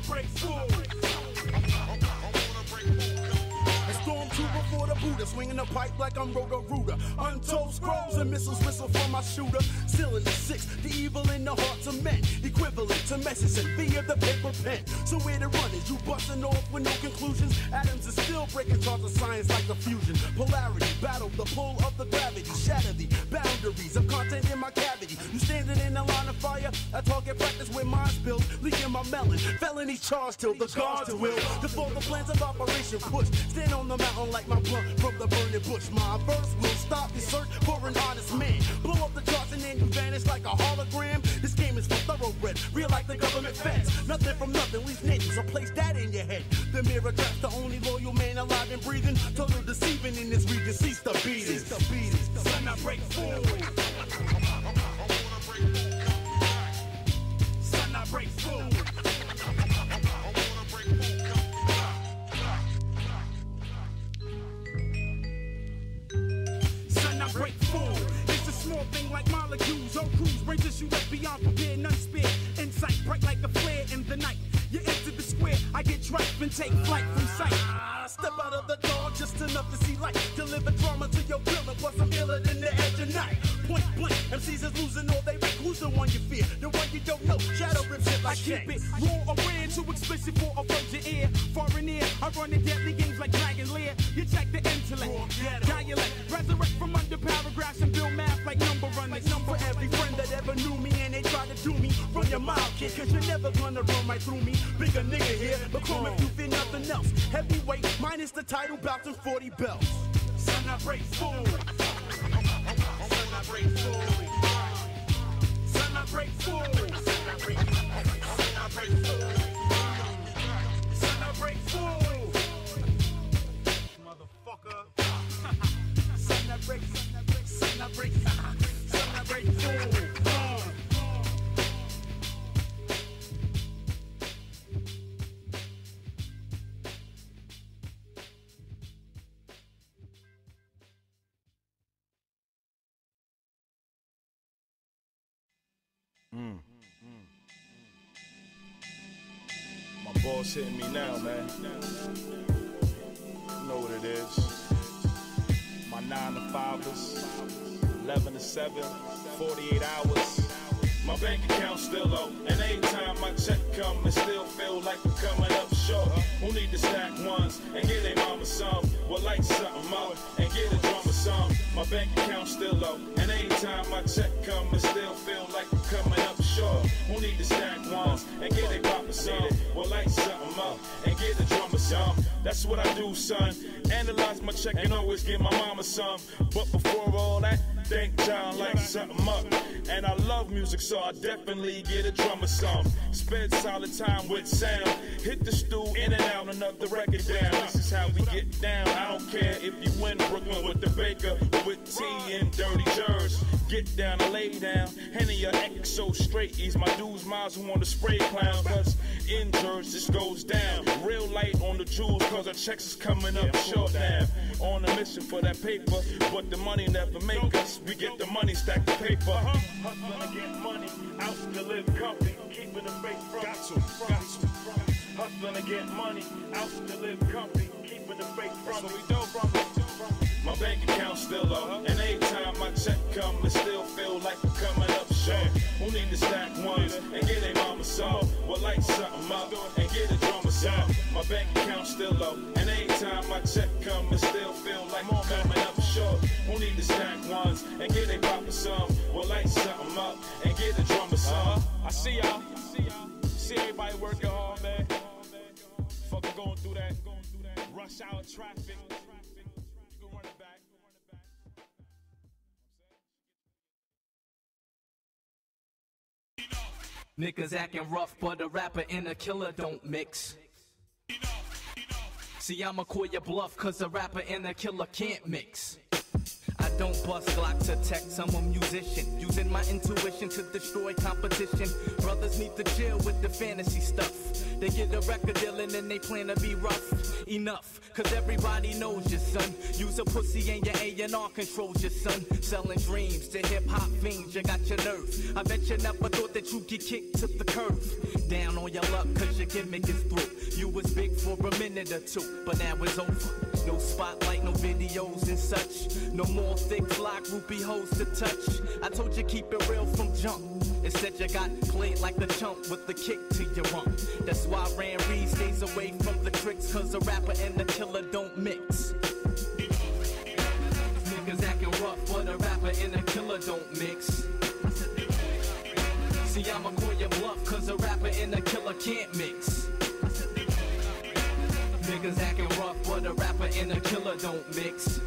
Break forward. Buddha, swinging a pipe like I'm Roto Rooter. Untold scrolls and missiles whistle from my shooter. Sealing the six, the evil in the hearts of men. Equivalent to message sent via the paper pen. So where the run is, you busting off with no conclusions. Atoms are still breaking charts of science like a fusion. Polarity, battle the pull of the gravity. Shatter the boundaries of content in my cavity. You standing in a line of fire. I target practice with mind spills, leaking my melon. Felony charge till the guards will. Before the plans of operation push. Stand on the mountain like my blunt from the burning bush. My verse will stop the search for an honest man. Blow up the charts and then you vanish like a hologram. This game is for thoroughbred, real like the government feds. Nothing from nothing, leaves niggas. So place that in your head. The mirror traps the only loyal man alive and breathing. Total deceiving in this region. Cease the beating. Cease the beating. Son, I break forward. thing like molecules on cruise. Brain tissue left beyond prepared, none spared. Insight bright like a flare in the night. You enter the square, I get trapped and take flight from sight. Step out of the door just enough to see light. Deliver drama to your pillar, plus I'm iller than the edge of night. Point blank, MCs is losing all they rank. Who's the one you fear? The one you don't know. Shadow rips it like I keep it raw or red, too explicit for a virgin ear. Foreign ear, I run the deadly games like Dragon Lair. You check the intellect, dialect, resurrect from under paragraphs and build math like number runners. For every friend that ever knew me and they try to do me, run your mouth, kid, cause you're never gonna run right through me. Bigger nigga here, but call if you fear nothing else. Heavyweight, minus the title, bout to 40 belts. Son, I break fool. Son, I break fool. Boss hitting me now, man. You know what it is. My 9 to 5ers, 11 to 7, 48 hours. My bank account still low, and anytime my check come, it still feel like we're coming up short. Who need to stack ones and get their mama some? Well, like something up and get a drummer some. My bank account still low, and anytime my check come, it still feel like coming up short. Who need to stack ones and get their papa some? Well, light something up and get a drummer some. That's what I do, son. Analyze my check and always give my mama some. But before all that, thank John like something up. And I love music, so I definitely get a drummer some. Spend solid time with sound. Hit the stool in and out, and up another record down. This is how we get down. I don't care if you win Brooklyn with the baker, with tea and dirty jers. Get down and lay down. Henny or XO straight ease my dudes, miles who want to spray clown. Cause in Jersey, this goes down. Real light on the jewels, cause our checks is coming up short now. On a mission for that paper, but the money never make us. We get the money, stack the paper. Hustling to get money, out to live comfy, keeping the faith from Got to, got to. Hustling to get money, out to live comfy, keeping the faith from we do from my bank account still low, and every time my check come, it still feel like we're coming up short. Who need to stack ones and get a mama some? Well, light something up and get a drummer some. My bank account still low, and anytime my check come, it still feel like we're coming up short. Who need to stack ones and get a papa some? Well, light something up and get a drummer some. Uh-huh. I see y'all. See everybody working hard, man. Fucking going through that goin' through that rush hour traffic. Niggas acting rough, but a rapper and a killer don't mix. See, I'ma call your bluff, cause a rapper and a killer can't mix. I don't bust Glock to text, I'm a musician. Using my intuition to destroy competition. Brothers need to chill with the fantasy stuff. They get a record deal and then they plan to be rough. Enough, cause everybody knows your son. Use a pussy and your A&R controls your son. Selling dreams to hip hop fiends, you got your nerve. I bet you never thought that you'd get kicked to the curve. Down on your luck, cause your gimmick is through. You was big for a minute or two, but now it's over. No spotlight, no videos and such. No more thick fly groupie hoes to touch. I told you keep it real from jump. Instead you got played like the chump with the kick to your rump. That's why Ran Reed stays away from the tricks, cause a rapper and the killer don't mix. Niggas acting rough, but a rapper and a killer don't mix. See, I'ma call your bluff, cause a rapper and a killer can't mix. Niggas acting rough, but a rapper and a killer don't mix.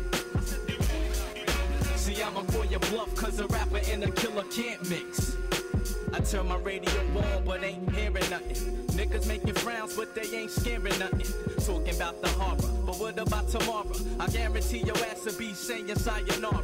See, I'ma call your bluff, cause a rapper and a killer can't mix. I turn my radio on, but ain't hearing nothing. Niggas making frowns, but they ain't scaring nothing. Talking about the horror, but what about tomorrow? I guarantee your ass will be saying sayonara.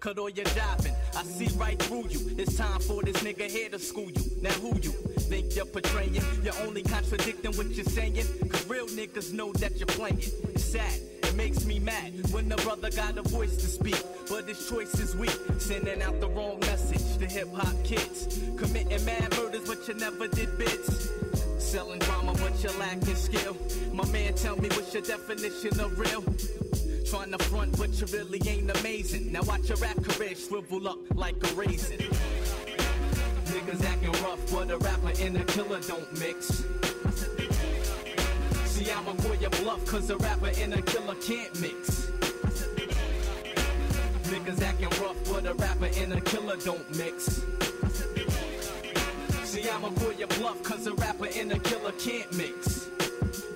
cut all your jiving. I see right through you. It's time for this nigga here to school you. Now who you think you're portraying? You're only contradicting what you're saying. Cause real niggas know that you're playing. It's sad. It makes me mad when the brother got a voice to speak, but his choice is weak, sending out the wrong message to hip hop kids, committing mad murders, but you never did bits. Selling drama, but you're lacking skill. My man, tell me what's your definition of real? Trying to front, but you really ain't amazing. Now watch your rap career shrivel up like a raisin. Niggas acting rough, but a rapper and a killer don't mix. See, I'ma call your bluff, cause a rapper and a killer can't mix. Niggas acting rough, but a rapper and a killer don't mix. See, I'ma call your bluff, cause a rapper and a killer can't mix.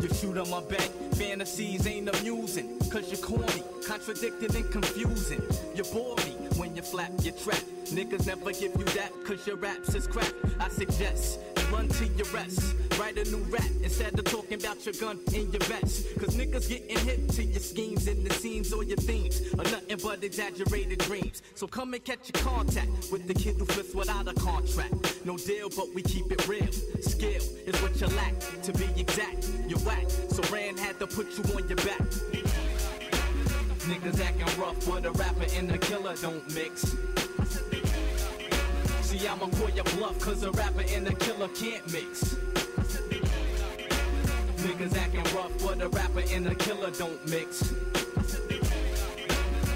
You shoot on my back, fantasies ain't amusing. Cause you're corny, contradicting and confusing. You bore me when you flap your trap. Niggas never give you that, cause your raps is crap. I suggest run to your rest. Write a new rap instead of talking about your gun in your vest. Cause niggas getting hip to your schemes and the scenes or your themes are nothing but exaggerated dreams. So come and catch your contact with the kid who flips without a contract. No deal, but we keep it real. Skill is what you lack, to be exact. You're whack, so Ran had to put you on your back. Niggas acting rough, but a rapper and a killer don't mix. See, I'ma call your bluff, cause a rapper and a killer can't mix. Niggas acting rough, but a rapper and a killer don't mix.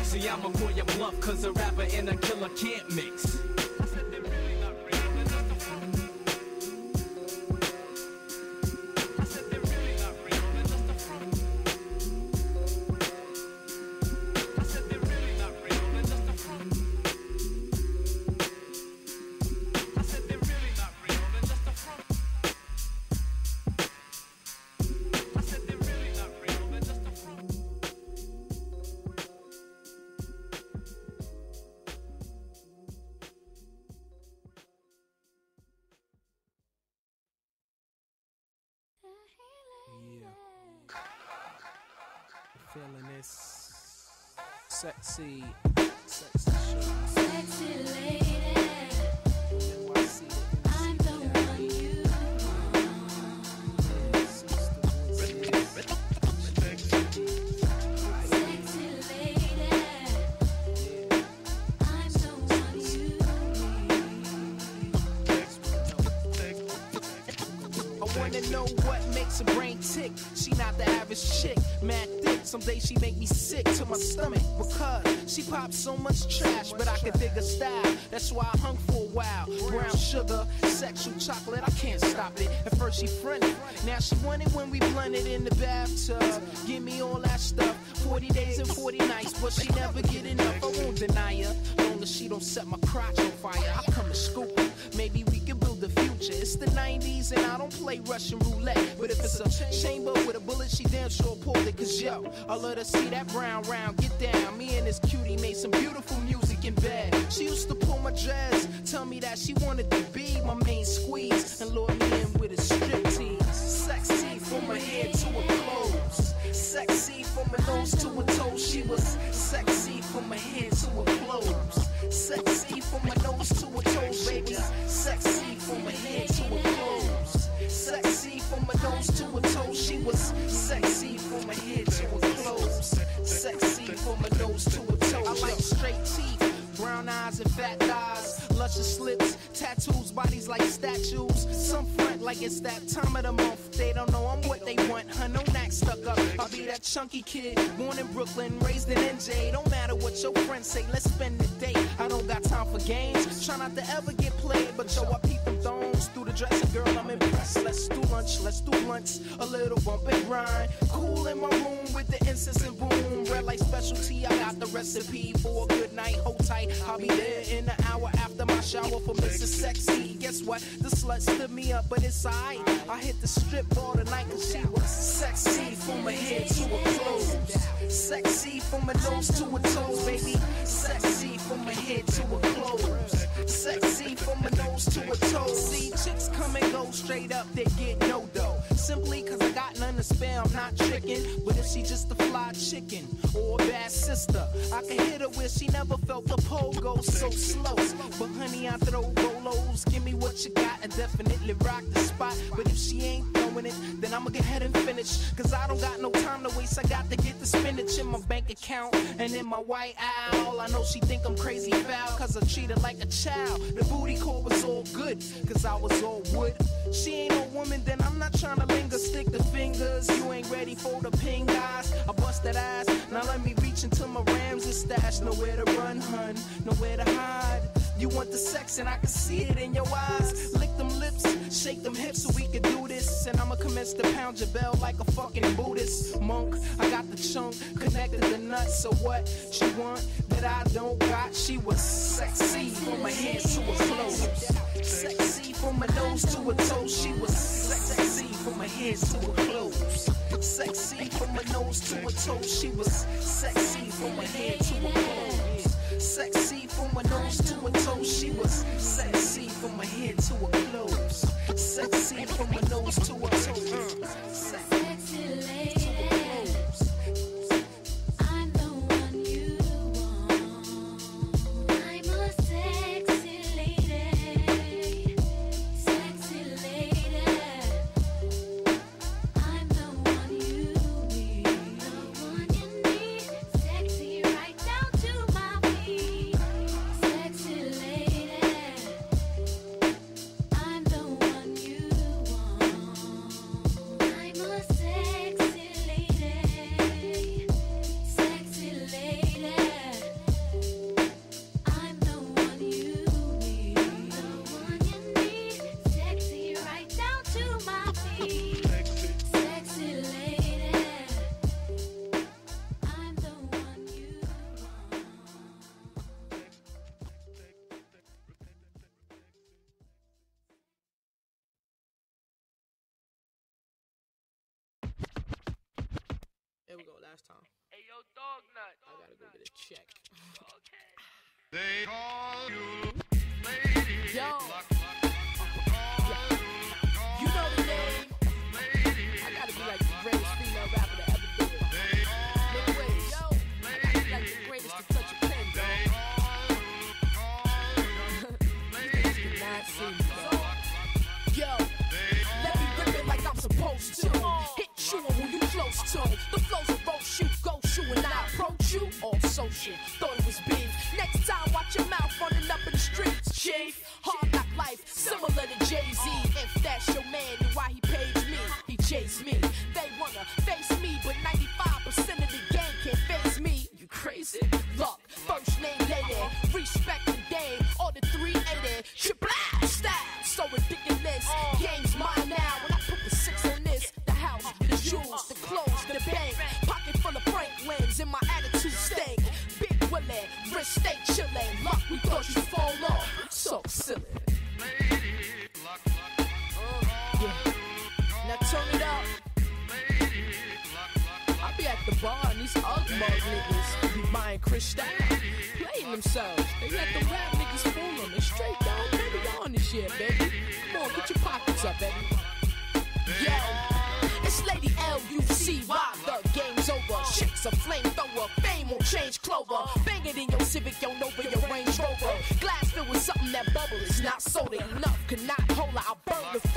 See, I'ma call your bluff, cause a rapper and a killer can't mix. Sexy, all the night cause she was sexy from her head to her clothes. Sexy from her nose to her toes, baby. Sexy from her head to her clothes. Sexy from her nose to her toes. See, chicks come and go straight up, they get no spare, I'm not tricking. But if she just a fly chicken or a bad sister. I can hit her where she never felt the pole go so slow. But honey, I throw rolos. Give me what you got and definitely rock the spot. But if she ain't throwing it, then I'ma go ahead and finish. Cause I don't got no time to waste. I got to get the spinach in my bank account and in my white owl. I know she think I'm crazy foul cause I treat her like a child. The booty call was all good cause I was all wood. She ain't no woman, then I'm not trying to linger. Stick the fingers, you ain't ready for the ping guys. I bust that ass, now let me reach into my rams and stash. Nowhere to run, hun, nowhere to hide. You want the sex and I can see it in your eyes. Lick them lips, shake them hips so we can do this. And I'ma commence to pound your bell like a fucking Buddhist monk. I got the chunk, connected the nuts. So what she want that I don't got? She was sexy from my hands to her clothes. Sexy from my nose to her toes. She was sexy from my hands to her clothes. Sexy from my nose to her toes. She was sexy from my head to her clothes. Sexy from my nose to her toes. She was sexy from my head to her clothes. Sexy from my nose to her toes. Sexy dog nut. I gotta go get a check. They call you Yo. You know the name. I gotta be like the greatest female rapper to ever do it. Nigga, wait, yo. I gotta be like the greatest to touch a pen, dog. These niggas cannot see me, dog. Yo, let me rip it like I'm supposed to. Hit you on who you close to. The flows of roast you, and I approach you. All social, thought buying Cristal, playing themselves. They let the rap niggas fool them. It's straight down, baby, on this shit, baby. Come on, get your pockets up, baby. Yo, it's Lady L-U-C-Y, the game's over. Shit's a flamethrower, fame will change clover. Bang it in your Civic, your Nova, your Range Rover. Glass filled with something that bubbles, not soda enough. Cannot hold I'll burn the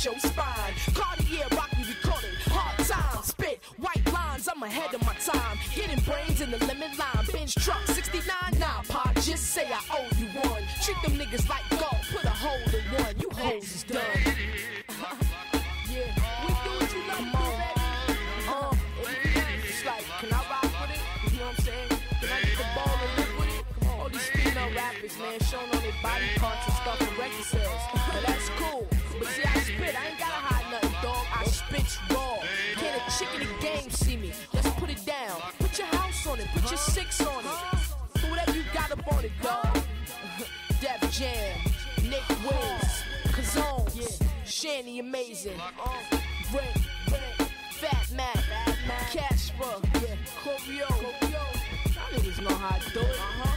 split your spine. Cartier, recording, hard time. Spit white lines, I'm ahead of my time. Getting brains in the lemon line. Bench truck your six on it. Whatever you got up on it, dog. Def Jam, Nick Wiz, Kazone, Shanny Amazing, uh, Rick, Fat Mac, Cash Cobra, yeah, Corio. Y'all niggas know how to do it. Uh-huh. One,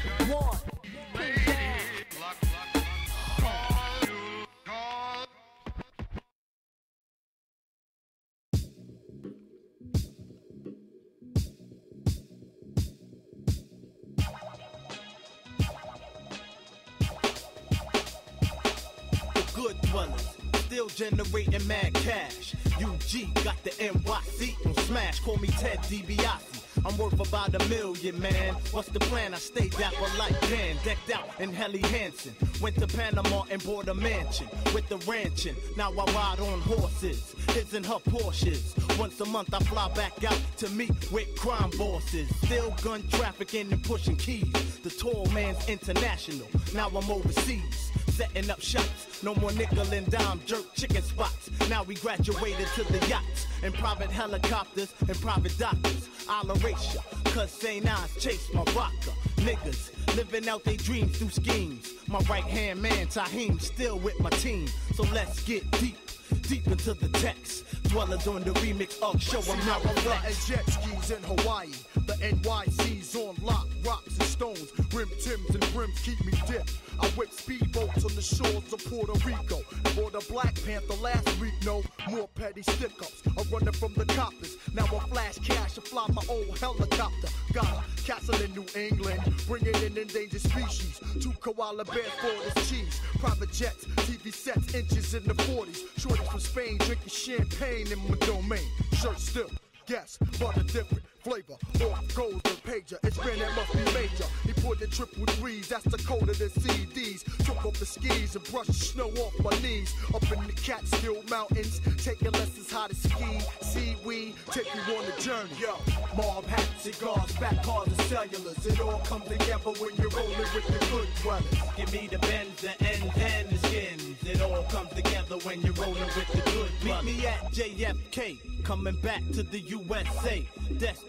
still generating mad cash. UG got the NYC on smash, call me Ted DiBiase. I'm worth about a million, man. What's the plan? I stay dapper like Dan, decked out in Helly Hansen. Went to Panama and bought a mansion with the ranching. Now I ride on horses, his and her Porsches. Once a month I fly back out to meet with crime bosses. Still gun trafficking and pushing keys. The tall man's international. Now I'm overseas setting up shops. No more nickel and dime jerk chicken spots. Now we graduated to the yachts and private helicopters and private doctors. I'll erase ya, cause St. Ives chase my vodka. Niggas living out their dreams through schemes. My right hand man, Taheem, still with my team. So let's get deep, deep into the text. Dwellas on the remix of show, I'm flex. jet skis in Hawaii. The NYC's on lock, rocks and stones. Rim Tims and rims keep me dipped. I whip speedboats on the shores of Puerto Rico. For the Black Panther last week, no more petty stick ups. I'm running from the coppers. Now I flash cash and fly my old helicopter. Got a castle in New England, bringing in endangered species. Two koala bears for this cheese. Private jets, TV sets, inches in the 40s. Shorties from Spain drinking champagne in my domain. Shirt still. Guess, but a different flavor. Off gold the pager. It's been it must be major. He put the triple threes, that's the code of the CDs. Took off the skis and brushed the snow off my knees. Up in the Catskill Mountains, taking lessons how to ski. Seaweed, take you on a journey. Yo, mob hats, cigars, back cars, and cellulars. It all comes together when you're rolling with the good brothers. Give me the bends, the ends, and the skins. It all comes together when you're rolling with the good brothers. Meet me at JFK, coming back to the USA.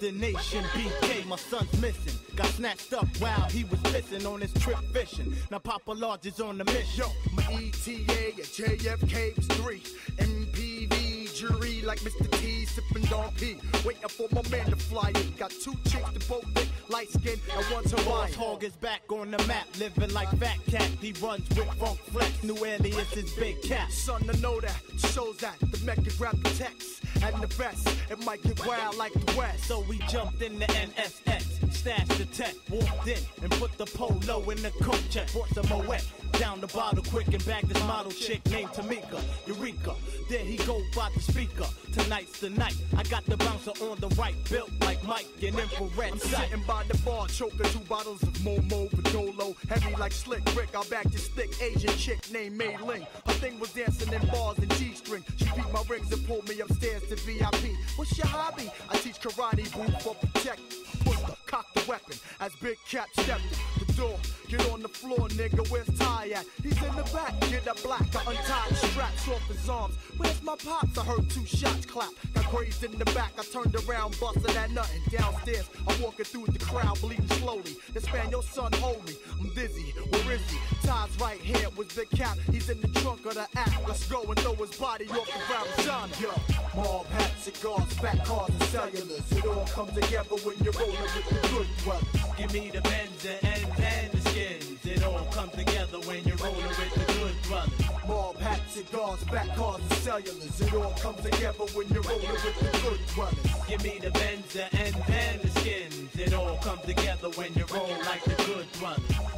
Destination BK, my son's missing. Got snatched up while he was pissing on his trip fishing. Now Papa Large is on the mission. Yo, my ETA at JFK was three. MPV jury like Mr. T sipping Don P. Waiting for my man to fly in. Got two chicks to both thick, light skin, and one's Hawaiian. Hog is back on the map, living like Fat Cat. He runs with Funk Flex, new alias is Big Cat. Son, to know that shows that the Mecca grab the text and the best. It might get wild like the West. So we jumped in the NSX, stashed the tech, walked in and put the polo in the coat check. Brought some Moet down the bottle quick and bagged this model chick named Tamika, Eureka. There he go by the speaker. Tonight's the night. I got the bouncer on the right, built like Mike and infrared I'm sight. sitting by the bar, choking two bottles of Momo Vadolo. Heavy like slick Rick, I back this thick Asian chick named Mei Ling. Her thing was dancing in bars and G-string. She beat my rings and pulled me upstairs to VIP. What's your hobby? I teach karate, boo for protect. Puster, cock the weapon as Big Cat stepped in the door. Get on the floor, nigga. Where's Ty at? He's in the back. Get a black. I untied the straps off his arms. Where's my pops? I heard two shots clap. Got grazed in the back. I turned around, busting at nothing. Downstairs, I'm walking through the crowd, bleeding slowly. The Spaniel son hold me. I'm dizzy. Where is he? Ty's right hand was Big Cap. He's in the trunk of the act. Let's go and throw his body off the Ramazan. Yo, mob hats, cigars, fat cars, and cellulars. It all comes together when you're rolling with good brothers. Give me the bends, the ends, and the skins. It all comes together when you're rolling with the good brothers. Mob hats, cigars, fat cars, and cellulars. It all comes together when you're rolling with the good brothers. Give me the bends, the ends, and the skins. It all comes together when you roll like the good brothers.